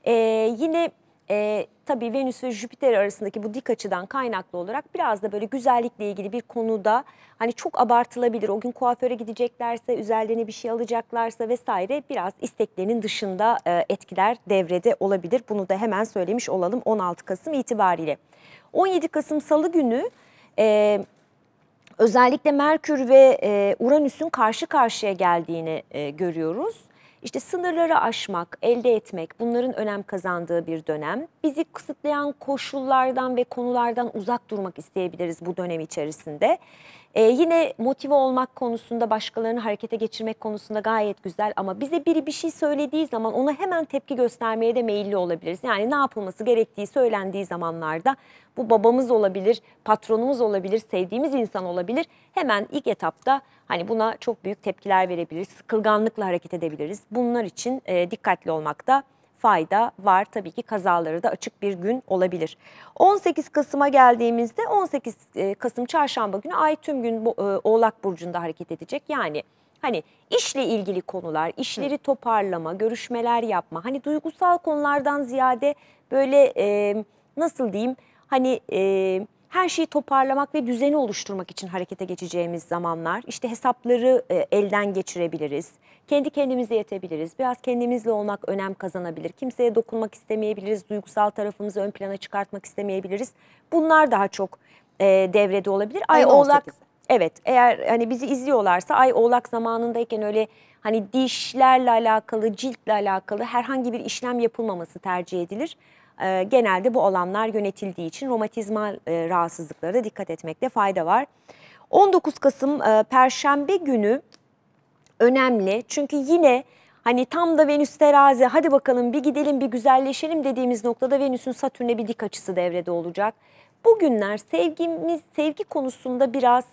Ee, yine e, tabii Venüs ve Jüpiter arasındaki bu dik açıdan kaynaklı olarak biraz da böyle güzellikle ilgili bir konuda hani çok abartılabilir. O gün kuaföre gideceklerse, üzerlerine bir şey alacaklarsa vesaire biraz isteklerinin dışında e, etkiler devrede olabilir. Bunu da hemen söylemiş olalım 16 Kasım itibariyle. 17 Kasım Salı günü e, özellikle Merkür ve e, Uranüs'ün karşı karşıya geldiğini e, görüyoruz. İşte sınırları aşmak, elde etmek bunların önem kazandığı bir dönem. Bizi kısıtlayan koşullardan ve konulardan uzak durmak isteyebiliriz bu dönem içerisinde. Ee, yine motive olmak konusunda, başkalarını harekete geçirmek konusunda gayet güzel ama bize biri bir şey söylediği zaman ona hemen tepki göstermeye de meyilli olabiliriz. Yani ne yapılması gerektiği söylendiği zamanlarda bu babamız olabilir, patronumuz olabilir, sevdiğimiz insan olabilir. Hemen ilk etapta hani buna çok büyük tepkiler verebiliriz, sıkılganlıkla hareket edebiliriz. Bunlar için e, dikkatli olmakta fayda var. Tabii ki kazaları da açık bir gün olabilir. 18 Kasım'a geldiğimizde 18 e, Kasım çarşamba günü ay tüm gün e, Oğlak Burcu'nda hareket edecek. Yani hani işle ilgili konular, işleri toparlama, görüşmeler yapma. Hani duygusal konulardan ziyade böyle e, nasıl diyeyim hani... E, her şeyi toparlamak ve düzeni oluşturmak için harekete geçeceğimiz zamanlar. İşte hesapları e, elden geçirebiliriz. Kendi kendimize yetebiliriz. Biraz kendimizle olmak önem kazanabilir. Kimseye dokunmak istemeyebiliriz. Duygusal tarafımızı ön plana çıkartmak istemeyebiliriz. Bunlar daha çok e, devrede olabilir. Ay Oğlak 18'i. Evet eğer hani bizi izliyorlarsa ay oğlak zamanındayken öyle hani dişlerle alakalı, ciltle alakalı herhangi bir işlem yapılmaması tercih edilir. Ee, genelde bu alanlar yönetildiği için romatizmal e, rahatsızlıklara da dikkat etmekte fayda var. 19 Kasım e, Perşembe günü önemli. Çünkü yine hani tam da Venüs terazi hadi bakalım bir gidelim bir güzelleşelim dediğimiz noktada Venüs'ün Satürn'e bir dik açısı devrede olacak. Bugünler sevgimiz sevgi konusunda biraz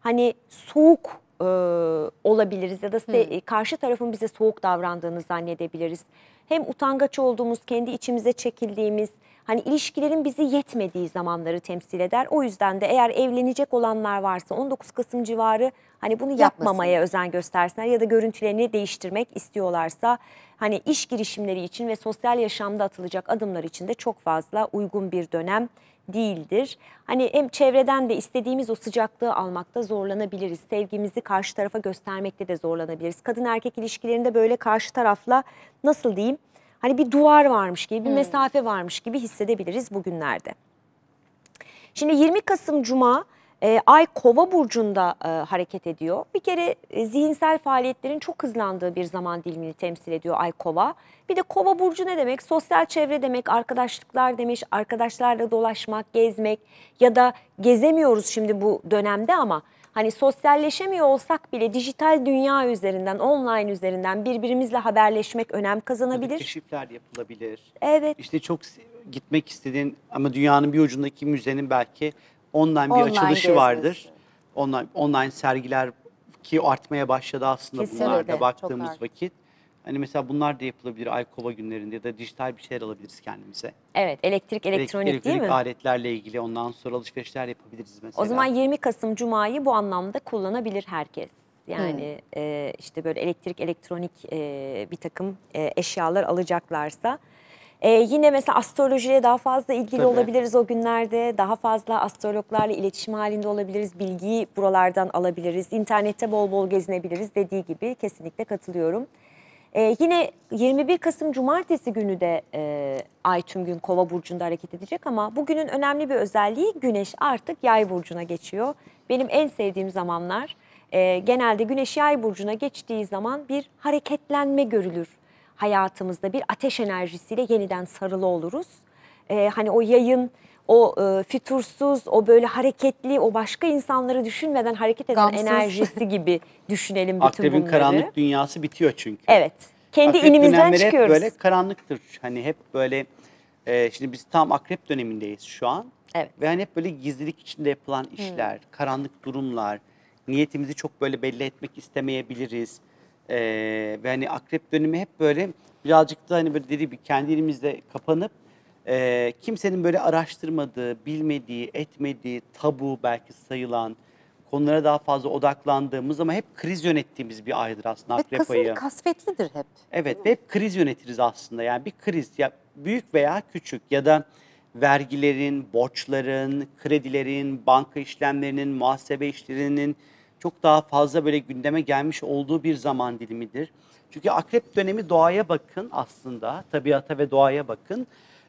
hani soğuk e, olabiliriz ya da se- karşı tarafın bize soğuk davrandığını zannedebiliriz. Hem utangaç olduğumuz, kendi içimize çekildiğimiz, hani ilişkilerin bizi yetmediği zamanları temsil eder. O yüzden de eğer evlenecek olanlar varsa 19 Kasım civarı hani bunu yapmamaya özen göstersinler ya da görüntülerini değiştirmek istiyorlarsa hani iş girişimleri için ve sosyal yaşamda atılacak adımlar için de çok fazla uygun bir dönem değildir. Hani hem çevreden de istediğimiz o sıcaklığı almakta zorlanabiliriz. Sevgimizi karşı tarafa göstermekte de zorlanabiliriz. Kadın erkek ilişkilerinde böyle karşı tarafla nasıl diyeyim? Hani bir duvar varmış gibi, bir mesafe varmış gibi hissedebiliriz bugünlerde. Şimdi 20 Kasım Cuma e, Ay Kova burcunda e, hareket ediyor. Bir kere e, zihinsel faaliyetlerin çok hızlandığı bir zaman dilimini temsil ediyor Ay Kova. Bir de Kova burcu ne demek? Sosyal çevre demek, arkadaşlıklar demek, arkadaşlarla dolaşmak, gezmek ya da gezemiyoruz şimdi bu dönemde ama hani sosyalleşemiyor olsak bile dijital dünya üzerinden, online üzerinden birbirimizle haberleşmek önem Tabii kazanabilir. keşifler yapılabilir. Evet. İşte çok gitmek istediğin ama dünyanın bir ucundaki müzenin belki online bir Online açılışı gezmesi. vardır. Online, online sergiler ki artmaya başladı aslında Kesinlikle, bunlarda çok baktığımız arttı. vakit. Hani mesela bunlar da yapılabilir ay kova günlerinde ya da dijital bir şeyler alabiliriz kendimize. Evet, elektrik, elektronik değil Elektronik mi? aletlerle ilgili ondan sonra alışverişler yapabiliriz mesela. O zaman 20 Kasım Cuma'yı bu anlamda kullanabilir herkes. Yani e, işte böyle elektrik, elektronik e, bir takım e, eşyalar alacaklarsa. E, yine mesela astrolojiye daha fazla ilgili Tabii. olabiliriz o günlerde. Daha fazla astrologlarla iletişim halinde olabiliriz. Bilgiyi buralardan alabiliriz. İnternette bol bol gezinebiliriz dediği gibi kesinlikle katılıyorum. Ee, yine 21 Kasım Cumartesi günü de e, Ay tüm gün Kova burcunda hareket edecek ama bugünün önemli bir özelliği Güneş artık Yay burcuna geçiyor. Benim en sevdiğim zamanlar. e, genelde Güneş Yay burcuna geçtiği zaman bir hareketlenme görülür hayatımızda. Bir ateş enerjisiyle yeniden sarılı oluruz. Ee, hani o yayın, o e, fütursuz, o böyle hareketli, o başka insanları düşünmeden hareket eden Gamsız. enerjisi gibi düşünelim bütün Akrebin bunları. karanlık dünyası bitiyor çünkü. Evet. Kendi Akrep inimizden çıkıyoruz. hep böyle karanlıktır. Hani hep böyle e, şimdi biz tam akrep dönemindeyiz şu an. Evet. Ve hani hep böyle gizlilik içinde yapılan işler, karanlık durumlar, niyetimizi çok böyle belli etmek istemeyebiliriz. E, ve hani akrep dönemi hep böyle birazcık da hani böyle dediği gibi kendi elimizde kapanıp e, kimsenin böyle araştırmadığı, bilmediği, etmediği, tabu belki sayılan konulara daha fazla odaklandığımız ama hep kriz yönettiğimiz bir aydır aslında akrep ayı. kasvetlidir hep. Evet ve hep kriz yönetiriz aslında. Yani bir kriz ya büyük veya küçük ya da vergilerin, borçların, kredilerin, banka işlemlerinin, muhasebe işlerinin çok daha fazla böyle gündeme gelmiş olduğu bir zaman dilimidir. Çünkü akrep dönemi doğaya bakın aslında, tabiata ve doğaya bakın.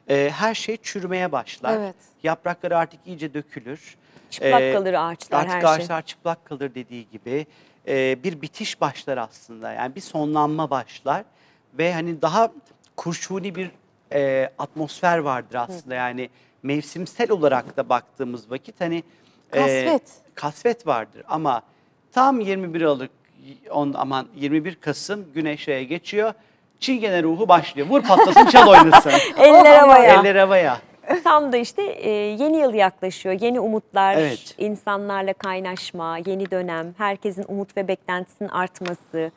Ee, her şey çürümeye başlar. Evet. Yaprakları artık iyice dökülür. Çıplak Ee, kalır ağaçlar, artık her şey. ağaçlar çıplak kalır dediği gibi e, bir bitiş başlar aslında. Yani bir sonlanma başlar ve hani daha kurşuni bir e, atmosfer vardır aslında. Yani mevsimsel olarak da baktığımız vakit hani e, Kasvet. kasvet vardır ama tam 21 Aralık on, aman 21 Kasım Güneş Ay'a geçiyor. Çingene ruhu başlıyor. Vur patlasın çal oynasın. Eller havaya. Eller havaya. Tam da işte e, yeni yıl yaklaşıyor. Yeni umutlar, Evet. insanlarla kaynaşma, yeni dönem, herkesin umut ve beklentisinin artması,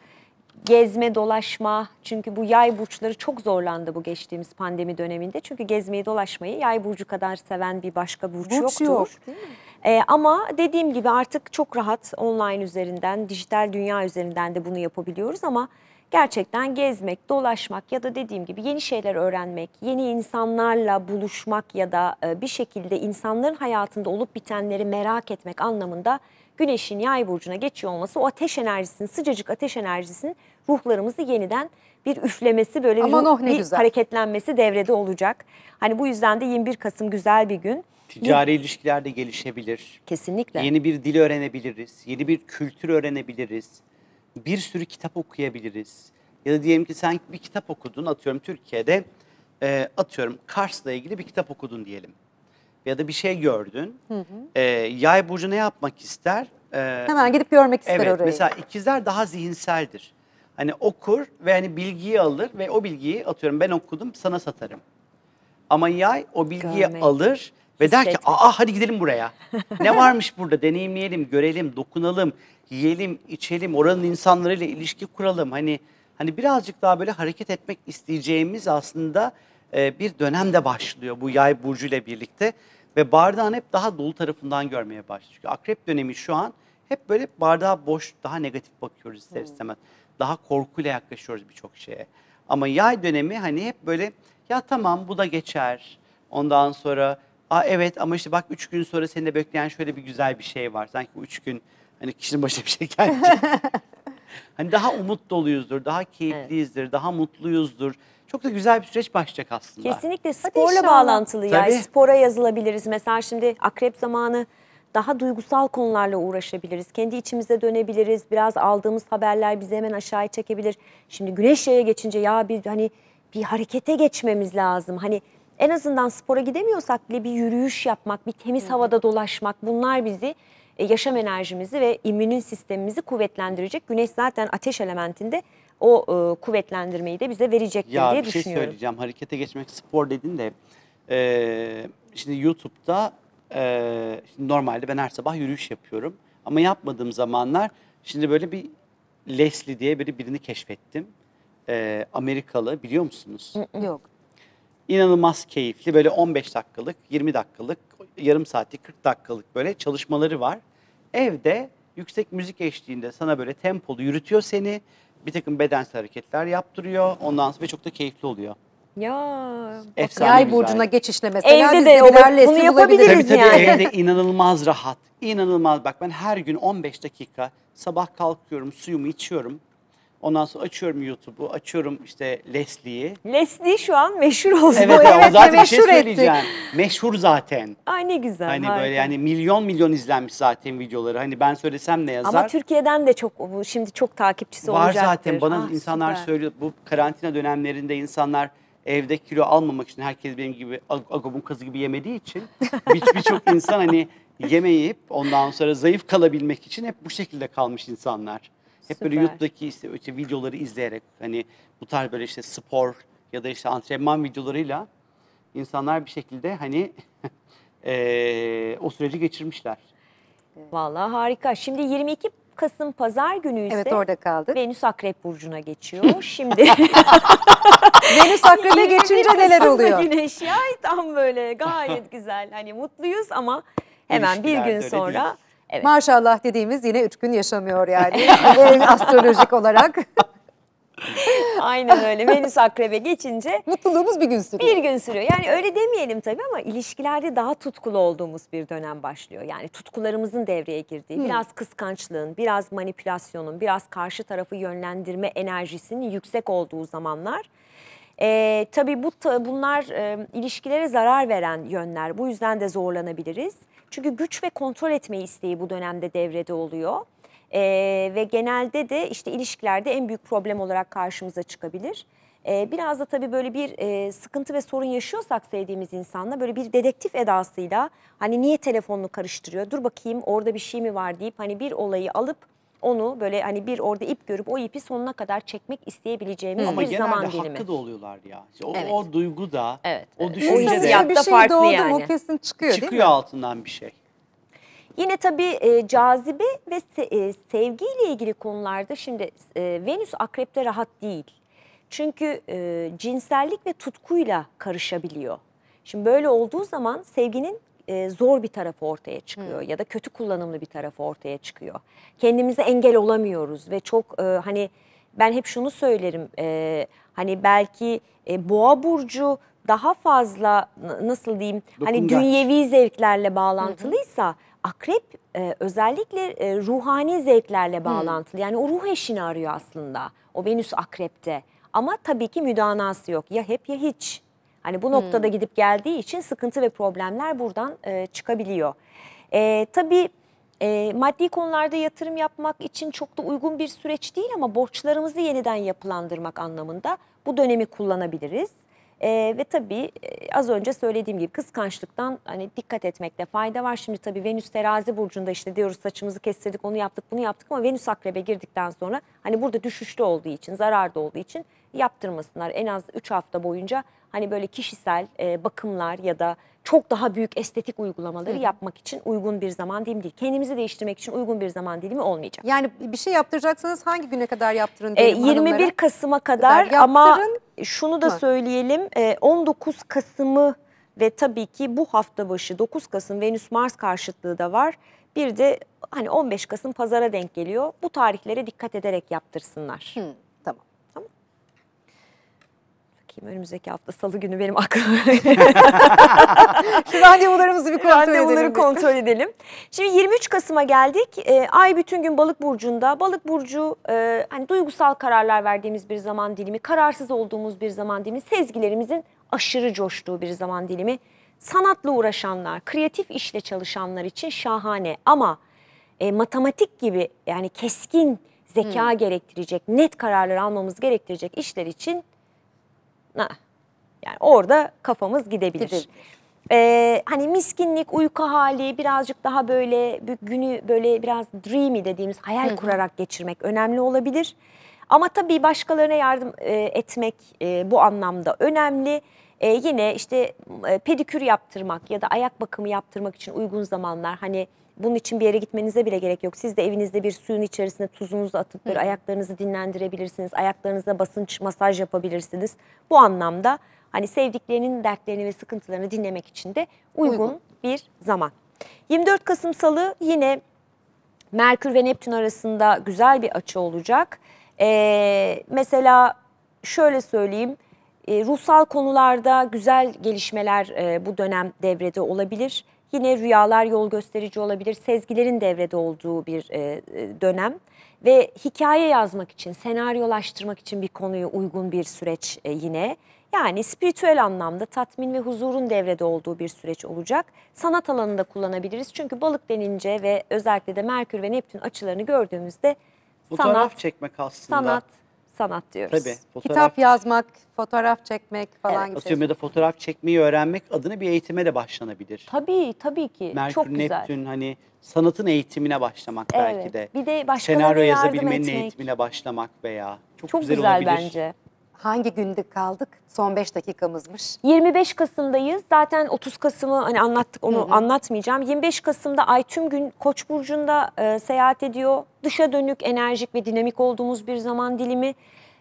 gezme, dolaşma. Çünkü bu yay burçları çok zorlandı bu geçtiğimiz pandemi döneminde. Çünkü gezmeyi, dolaşmayı yay burcu kadar seven bir başka burç, Burç yoktur. yok, değil mi? Ee, ama dediğim gibi artık çok rahat online üzerinden, dijital dünya üzerinden de bunu yapabiliyoruz ama gerçekten gezmek, dolaşmak ya da dediğim gibi yeni şeyler öğrenmek, yeni insanlarla buluşmak ya da e, bir şekilde insanların hayatında olup bitenleri merak etmek anlamında Güneşin yay burcuna geçiyor olması o ateş enerjisinin, sıcacık ateş enerjisinin ruhlarımızı yeniden bir üflemesi böyle bir, Aman ruh- oh bir güzel. hareketlenmesi devrede olacak. Hani bu yüzden de 21 Kasım güzel bir gün. Ticari ilişkiler de gelişebilir. Kesinlikle. Yeni bir dil öğrenebiliriz. Yeni bir kültür öğrenebiliriz. Bir sürü kitap okuyabiliriz. Ya da diyelim ki sen bir kitap okudun atıyorum Türkiye'de e, atıyorum Kars'la ilgili bir kitap okudun diyelim. Ya da bir şey gördün. E, yay burcu ne yapmak ister? E, Hemen gidip görmek ister Evet, orayı. mesela ikizler daha zihinseldir. Hani okur ve hani bilgiyi alır ve o bilgiyi atıyorum ben okudum sana satarım. Ama yay o bilgiyi Görmek, alır ve der ki aa hadi gidelim buraya. ne varmış burada deneyimleyelim, görelim, dokunalım, yiyelim, içelim, oranın insanlarıyla ilişki kuralım. Hani hani birazcık daha böyle hareket etmek isteyeceğimiz aslında e, bir dönemde başlıyor bu yay burcuyla birlikte. Ve bardağın hep daha dolu tarafından görmeye başlıyor. Çünkü akrep dönemi şu an hep böyle bardağa boş, daha negatif bakıyoruz ister istemez. Daha korkuyla yaklaşıyoruz birçok şeye. Ama yay dönemi hani hep böyle ya tamam bu da geçer. Ondan sonra Aa evet ama işte bak üç gün sonra seni de bekleyen şöyle bir güzel bir şey var. Sanki bu üç gün hani kişinin başına bir şey gelecek. hani daha umut doluyuzdur, daha keyifliyizdir, daha mutluyuzdur. Çok da güzel bir süreç başlayacak aslında. Kesinlikle sporla inşallah. bağlantılı ya. Tabii. Spora yazılabiliriz. Mesela şimdi akrep zamanı daha duygusal konularla uğraşabiliriz. Kendi içimize dönebiliriz. Biraz aldığımız haberler bizi hemen aşağıya çekebilir. Şimdi güneş yaya geçince ya bir hani bir harekete geçmemiz lazım. Hani en azından spora gidemiyorsak bile bir yürüyüş yapmak, bir temiz havada dolaşmak bunlar bizi e, yaşam enerjimizi ve immün sistemimizi kuvvetlendirecek. Güneş zaten ateş elementinde o e, kuvvetlendirmeyi de bize verecektir Ya diye bir şey düşünüyorum. söyleyeceğim. Harekete geçmek spor dedin de e, şimdi YouTube'da e, şimdi normalde ben her sabah yürüyüş yapıyorum. Ama yapmadığım zamanlar şimdi böyle bir Leslie diye biri birini keşfettim. E, Amerikalı biliyor musunuz? Yok. İnanılmaz keyifli böyle 15 dakikalık, 20 dakikalık, yarım saatlik, 40 dakikalık böyle çalışmaları var. Evde yüksek müzik eşliğinde sana böyle tempolu yürütüyor seni. Bir takım bedensel hareketler yaptırıyor. Ondan sonra ve çok da keyifli oluyor. Ya Efsane Yay güzel. burcuna geçişle mesela Evde biz de de o- birer bunu yapabiliriz. Tabii tabii yani. evde inanılmaz rahat. İnanılmaz. Bak ben her gün 15 dakika sabah kalkıyorum, suyumu içiyorum. Ondan sonra açıyorum YouTube'u, açıyorum işte Leslie'yi. Leslie şu an meşhur oldu. Evet, evet, o zaten bir şey meşhur ettik. söyleyeceğim. Meşhur zaten. Ay ne güzel. Hani harika. böyle yani milyon milyon izlenmiş zaten videoları. Hani ben söylesem ne yazar? Ama Türkiye'den de çok bu şimdi çok takipçisi Var olacaktır. zaten. Bana Ah, insanlar süper. söylüyor. Bu karantina dönemlerinde insanlar evde kilo almamak için herkes benim gibi ag- agobun kazı gibi yemediği için bir- birçok insan hani yemeyip ondan sonra zayıf kalabilmek için hep bu şekilde kalmış insanlar. Hep böyle Süper. YouTube'daki işte, işte videoları izleyerek hani bu tarz böyle işte spor ya da işte antrenman videolarıyla insanlar bir şekilde hani eee, o süreci geçirmişler. Vallahi harika. Şimdi 22 Kasım Pazar günü ise Evet orada kaldık. Venüs Akrep Burcu'na geçiyor. Şimdi Venüs akrebe 21 geçince neler oluyor? Güneş ya tam böyle gayet güzel. Hani mutluyuz ama hemen bir gün öyle sonra değil. Evet. Maşallah dediğimiz yine üç gün yaşamıyor yani astrolojik olarak. Aynen öyle. Venüs Akrep'e geçince Mutluluğumuz bir gün sürüyor. bir gün sürüyor. Yani öyle demeyelim tabii ama ilişkilerde daha tutkulu olduğumuz bir dönem başlıyor. Yani tutkularımızın devreye girdiği, biraz kıskançlığın, biraz manipülasyonun, biraz karşı tarafı yönlendirme enerjisinin yüksek olduğu zamanlar. Ee, tabii bu bunlar e, ilişkilere zarar veren yönler. Bu yüzden de zorlanabiliriz. Çünkü güç ve kontrol etme isteği bu dönemde devrede oluyor. Ee, ve genelde de işte ilişkilerde en büyük problem olarak karşımıza çıkabilir. Ee, biraz da tabii böyle bir e, sıkıntı ve sorun yaşıyorsak sevdiğimiz insanla böyle bir dedektif edasıyla hani niye telefonunu karıştırıyor dur bakayım orada bir şey mi var deyip hani bir olayı alıp onu böyle hani bir orada ip görüp o ipi sonuna kadar çekmek isteyebileceğimiz Ama bir genelde zaman dilimi. hakkı da oluyorlar ya. İşte O, Evet. o duygu da, Evet, o evet. düşünce O de bir şey farklı doğdu mu yani. kesin çıkıyor, değil mi? çıkıyor altından bir şey. Yine tabii e, cazibe ve se- e, sevgiyle ilgili konularda şimdi e, Venüs akrepte rahat değil. Çünkü e, cinsellik ve tutkuyla karışabiliyor. Şimdi böyle olduğu zaman sevginin e, zor bir tarafı ortaya çıkıyor ya da kötü kullanımlı bir tarafı ortaya çıkıyor. Kendimize engel olamıyoruz ve çok e, hani ben hep şunu söylerim e, hani belki e, boğa burcu daha fazla nasıl diyeyim hani Dokungaç. dünyevi zevklerle bağlantılıysa akrep e, özellikle e, ruhani zevklerle bağlantılı. Yani o ruh eşini arıyor aslında o Venüs akrepte. Ama tabii ki müdanası yok. Ya hep ya hiç. Hani bu noktada gidip geldiği için sıkıntı ve problemler buradan e, çıkabiliyor. E, tabii e, maddi konularda yatırım yapmak için çok da uygun bir süreç değil ama borçlarımızı yeniden yapılandırmak anlamında bu dönemi kullanabiliriz. E, ve tabii e, az önce söylediğim gibi kıskançlıktan hani dikkat etmekte fayda var. Şimdi tabii Venüs terazi burcunda işte diyoruz saçımızı kestirdik onu yaptık bunu yaptık ama Venüs akrebe girdikten sonra hani burada düşüşte olduğu için zararda olduğu için yaptırmasınlar. En az 3 hafta boyunca hani böyle kişisel e, bakımlar ya da çok daha büyük estetik uygulamaları yapmak için uygun bir zaman dilimi değil. Kendimizi değiştirmek için uygun bir zaman dilimi olmayacak. Yani bir şey yaptıracaksanız hangi güne kadar yaptırın E, diyelim 21 hanımlara? Kasım'a kadar Kadar ama şunu da mı? söyleyelim e, 19 Kasım'ı ve tabii ki bu hafta başı 9 Kasım Venüs Mars karşıtlığı da var. Bir de hani 15 Kasım pazara denk geliyor. Bu tarihlere dikkat ederek yaptırsınlar. Hı. Bakayım önümüzdeki hafta salı günü benim aklıma Şu randevularımızı bir kontrol randevuları edelim. kontrol edelim. Şimdi 23 Kasım'a geldik. Ee, ay bütün gün balık burcunda. Balık burcu e, hani duygusal kararlar verdiğimiz bir zaman dilimi, kararsız olduğumuz bir zaman dilimi, sezgilerimizin aşırı coştuğu bir zaman dilimi. Sanatla uğraşanlar, kreatif işle çalışanlar için şahane ama e, matematik gibi yani keskin zeka gerektirecek, net kararlar almamız gerektirecek işler için Ha, Yani orada kafamız gidebilir. Gidebilir. Ee, hani miskinlik, uyku hali, birazcık daha böyle bir günü böyle biraz dreamy dediğimiz hayal kurarak geçirmek önemli olabilir. Ama tabii başkalarına yardım e, etmek e, bu anlamda önemli. E, yine işte e, pedikür yaptırmak ya da ayak bakımı yaptırmak için uygun zamanlar. Hani bunun için bir yere gitmenize bile gerek yok. Siz de evinizde bir suyun içerisine tuzunuzu atıp böyle ayaklarınızı dinlendirebilirsiniz. Ayaklarınıza basınç masaj yapabilirsiniz. Bu anlamda hani sevdiklerinin dertlerini ve sıkıntılarını dinlemek için de uygun, Uygun. bir zaman. 24 Kasım Salı yine Merkür ve Neptün arasında güzel bir açı olacak. Ee, mesela şöyle söyleyeyim, e, ruhsal konularda güzel gelişmeler e, bu dönem devrede olabilir. Yine rüyalar yol gösterici olabilir. Sezgilerin devrede olduğu bir e, e, dönem ve hikaye yazmak için, senaryolaştırmak için bir konuyu uygun bir süreç e, yine. Yani spiritüel anlamda tatmin ve huzurun devrede olduğu bir süreç olacak. Sanat alanında kullanabiliriz. Çünkü balık denince ve özellikle de Merkür ve Neptün açılarını gördüğümüzde Fotoğraf sanat, çekmek aslında. sanat, sanat diyoruz. Tabii. Fotoğraf, Kitap yazmak, fotoğraf çekmek falan Evet, gibi atıyorum ya da fotoğraf çekmeyi öğrenmek adına bir eğitime de başlanabilir. Tabii, tabii ki. Merkür, Çok güzel. Neptün hani sanatın eğitimine başlamak belki Evet. de. Bir de başkalarına Senaryo yardım yazabilmenin etmek. eğitimine başlamak veya. Çok, Çok güzel, güzel, olabilir. bence. Hangi günde kaldık? Son 5 dakikamızmış. 25 Kasım'dayız. Zaten 30 Kasım'ı hani anlattık onu anlatmayacağım. 25 Kasım'da Ay tüm gün Koç burcunda e, seyahat ediyor. Dışa dönük, enerjik ve dinamik olduğumuz bir zaman dilimi.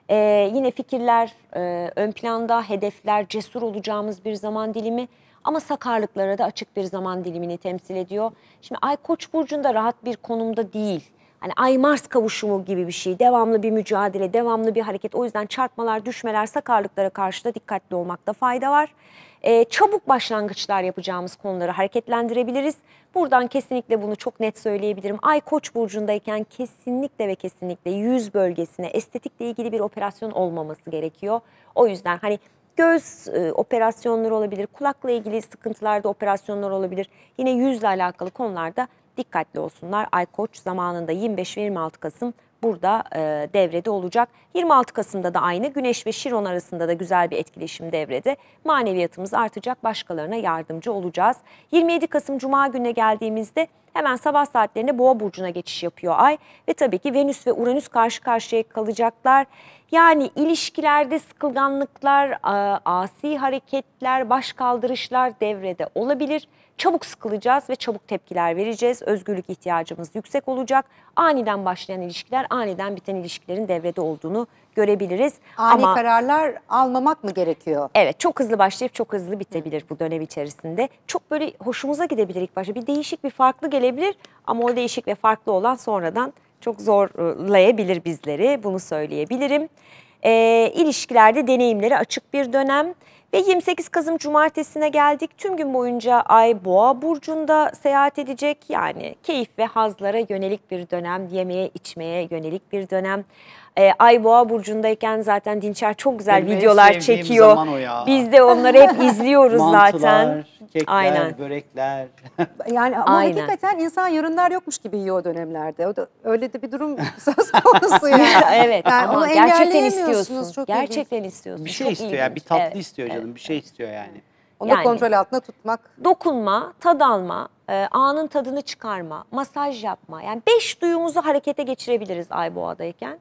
E, yine fikirler e, ön planda, hedefler, cesur olacağımız bir zaman dilimi. Ama sakarlıklara da açık bir zaman dilimini temsil ediyor. Şimdi Ay Koç burcunda rahat bir konumda değil. Hani Ay Mars kavuşumu gibi bir şey. Devamlı bir mücadele, devamlı bir hareket. O yüzden çarpmalar, düşmeler, sakarlıklara karşı da dikkatli olmakta fayda var. Ee, çabuk başlangıçlar yapacağımız konuları hareketlendirebiliriz. Buradan kesinlikle bunu çok net söyleyebilirim. Ay Koç burcundayken kesinlikle ve kesinlikle yüz bölgesine estetikle ilgili bir operasyon olmaması gerekiyor. O yüzden hani göz e, operasyonları olabilir, kulakla ilgili sıkıntılarda operasyonlar olabilir. Yine yüzle alakalı konularda dikkatli olsunlar. Ay Koç zamanında 25 ve 26 Kasım burada e, devrede olacak. 26 Kasım'da da aynı Güneş ve Şiron arasında da güzel bir etkileşim devrede. Maneviyatımız artacak, başkalarına yardımcı olacağız. 27 Kasım Cuma gününe geldiğimizde hemen sabah saatlerinde Boğa burcuna geçiş yapıyor Ay ve tabii ki Venüs ve Uranüs karşı karşıya kalacaklar. Yani ilişkilerde sıkılganlıklar, asi hareketler, baş kaldırışlar devrede olabilir. Çabuk sıkılacağız ve çabuk tepkiler vereceğiz. Özgürlük ihtiyacımız yüksek olacak. Aniden başlayan ilişkiler, aniden biten ilişkilerin devrede olduğunu görebiliriz. Ani Ama kararlar almamak mı gerekiyor? Evet çok hızlı başlayıp çok hızlı bitebilir bu dönem içerisinde. Çok böyle hoşumuza gidebilir ilk başta. Bir değişik bir farklı gelebilir ama o değişik ve farklı olan sonradan çok zorlayabilir bizleri. Bunu söyleyebilirim. Ee, ilişkilerde deneyimleri açık bir dönem. Ve 28 Kasım Cumartesi'ne geldik. Tüm gün boyunca Ay Boğa Burcu'nda seyahat edecek. Yani keyif ve hazlara yönelik bir dönem, yemeye içmeye yönelik bir dönem. Ee, Ay Boğa Burcu'ndayken zaten Dinçer çok güzel Benim en videolar çekiyor. zaman o ya. Biz de onları hep izliyoruz Mantılar, zaten. kekler, Aynen. börekler. Yani ama Aynen. hakikaten insan yarınlar yokmuş gibi yiyor o dönemlerde. O da öyle de bir durum söz konusu yani. evet Yani ama onu gerçekten istiyorsun. çok ilginç. gerçekten istiyorsun. bir şey Çok istiyor ya, bir ilginç. tatlı Evet, istiyor canım, evet. bir şey istiyor yani. Onu Yani- kontrol altında tutmak. dokunma, tad alma, e, anın tadını çıkarma, masaj yapma. Yani beş duyumuzu harekete geçirebiliriz Ay Boğa'dayken.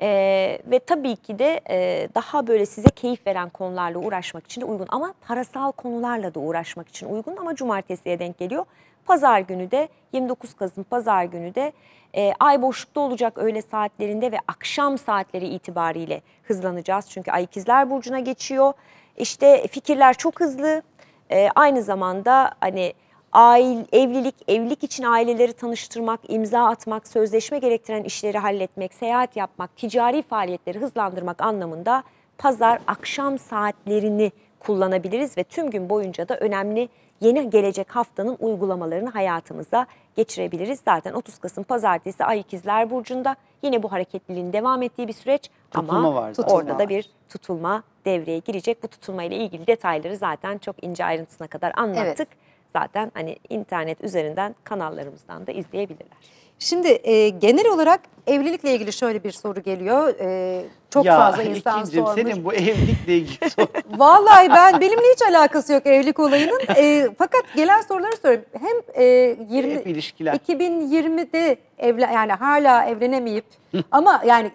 E, ve tabii ki de e, daha böyle size keyif veren konularla uğraşmak için de uygun. Ama parasal konularla da uğraşmak için uygun ama cumartesiye denk geliyor. Pazar günü de 29 Kasım Pazar günü de e, ay boşlukta olacak öğle saatlerinde ve akşam saatleri itibariyle hızlanacağız. Çünkü Ay İkizler Burcu'na geçiyor. İşte fikirler çok hızlı. Ee, aynı zamanda hani aile, evlilik, evlilik için aileleri tanıştırmak, imza atmak, sözleşme gerektiren işleri halletmek, seyahat yapmak, ticari faaliyetleri hızlandırmak anlamında pazar akşam saatlerini kullanabiliriz ve tüm gün boyunca da önemli yeni gelecek haftanın uygulamalarını hayatımıza geçirebiliriz. Zaten 30 Kasım pazartesi Ay İkizler Burcu'nda yine bu hareketliliğin devam ettiği bir süreç Tutulma ama var zaten. orada da bir tutulma devreye girecek. Bu tutulma ile ilgili detayları zaten çok ince ayrıntısına kadar anlattık. Zaten hani internet üzerinden kanallarımızdan da izleyebilirler. Şimdi e, genel olarak evlilikle ilgili şöyle bir soru geliyor. E, çok ya, fazla insan İlkincim, sormuş. senin bu evlilikle ilgili sor. Vallahi ben benimle hiç alakası yok evlilik olayının. E, fakat gelen soruları soruyorum. Hem e, 20 Hep ilişkiler. 2020'de evlen yani hala evlenemeyip ama yani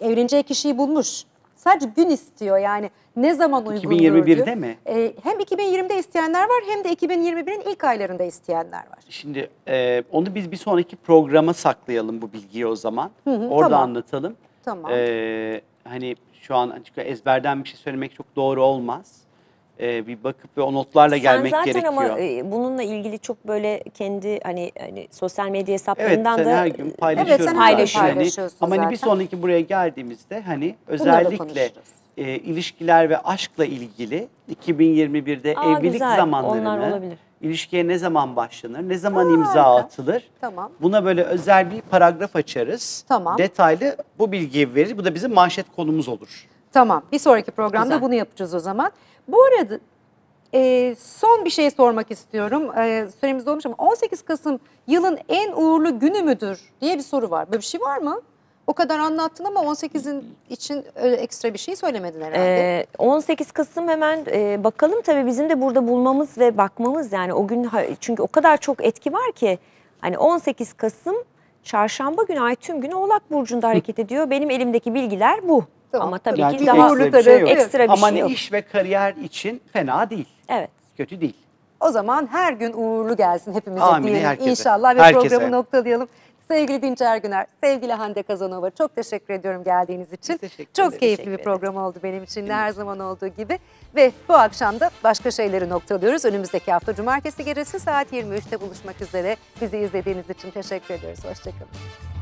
evleneceği kişiyi bulmuş. Sadece gün istiyor yani ne zaman uygun 2021'de mi? E, hem 2020'de isteyenler var hem de 2021'in ilk aylarında isteyenler var. Şimdi e, onu biz bir sonraki programa saklayalım bu bilgiyi o zaman. Orada tamam. anlatalım. Tamam. E, hani şu an açık ezberden bir şey söylemek çok doğru olmaz. E, bir bakıp ve o notlarla gelmek Sen zaten gerekiyor. ama e, bununla ilgili çok böyle kendi hani hani sosyal medya Evet hesaplarından sen da her gün paylaşıyorum. sen gün zaten. Hani, paylaşıyorsun ama hani bir zaten. sonraki buraya geldiğimizde hani özellikle e, ilişkiler ve aşkla ilgili 2021'de Aa, evlilik güzel, zamanlarını ilişkiye ne zaman başlanır, ne zaman Aa, imza harika. atılır. Tamam. Buna böyle özel bir paragraf açarız. Tamam. Detaylı bu bilgiyi verir. Bu da bizim manşet konumuz olur. Tamam. Bir sonraki programda Güzel. bunu yapacağız o zaman. Bu arada e, son bir şey sormak istiyorum. E, süremiz dolmuş ama 18 Kasım yılın en uğurlu günü müdür diye bir soru var. Böyle bir şey var mı? O kadar anlattın ama 18'in için öyle ekstra bir şey söylemedin herhalde. Ee, 18 Kasım hemen e, bakalım tabii bizim de burada bulmamız ve bakmamız yani o gün çünkü o kadar çok etki var ki hani 18 Kasım çarşamba günü ay tüm günü Oğlak burcunda hareket ediyor. Benim elimdeki bilgiler bu. Tamam, Ama tabii Yani ki daha ekstra bir şey yok. ekstra bir Ama şey hani yok. iş ve kariyer için fena değil. Evet. Kötü değil. O zaman her gün uğurlu gelsin hepimize Amin, diyelim herkese. inşallah ve Herkese. programı noktalayalım. Sevgili Dinçer Güner, sevgili Hande Kazanova çok teşekkür ediyorum geldiğiniz için. teşekkür çok keyifli bir Teşekkür program oldu benim için de her zaman olduğu gibi. Ve bu akşam da başka şeyleri noktalıyoruz. Önümüzdeki hafta cumartesi gecesi saat 23'te buluşmak üzere. Bizi izlediğiniz için teşekkür ediyoruz. Hoşçakalın.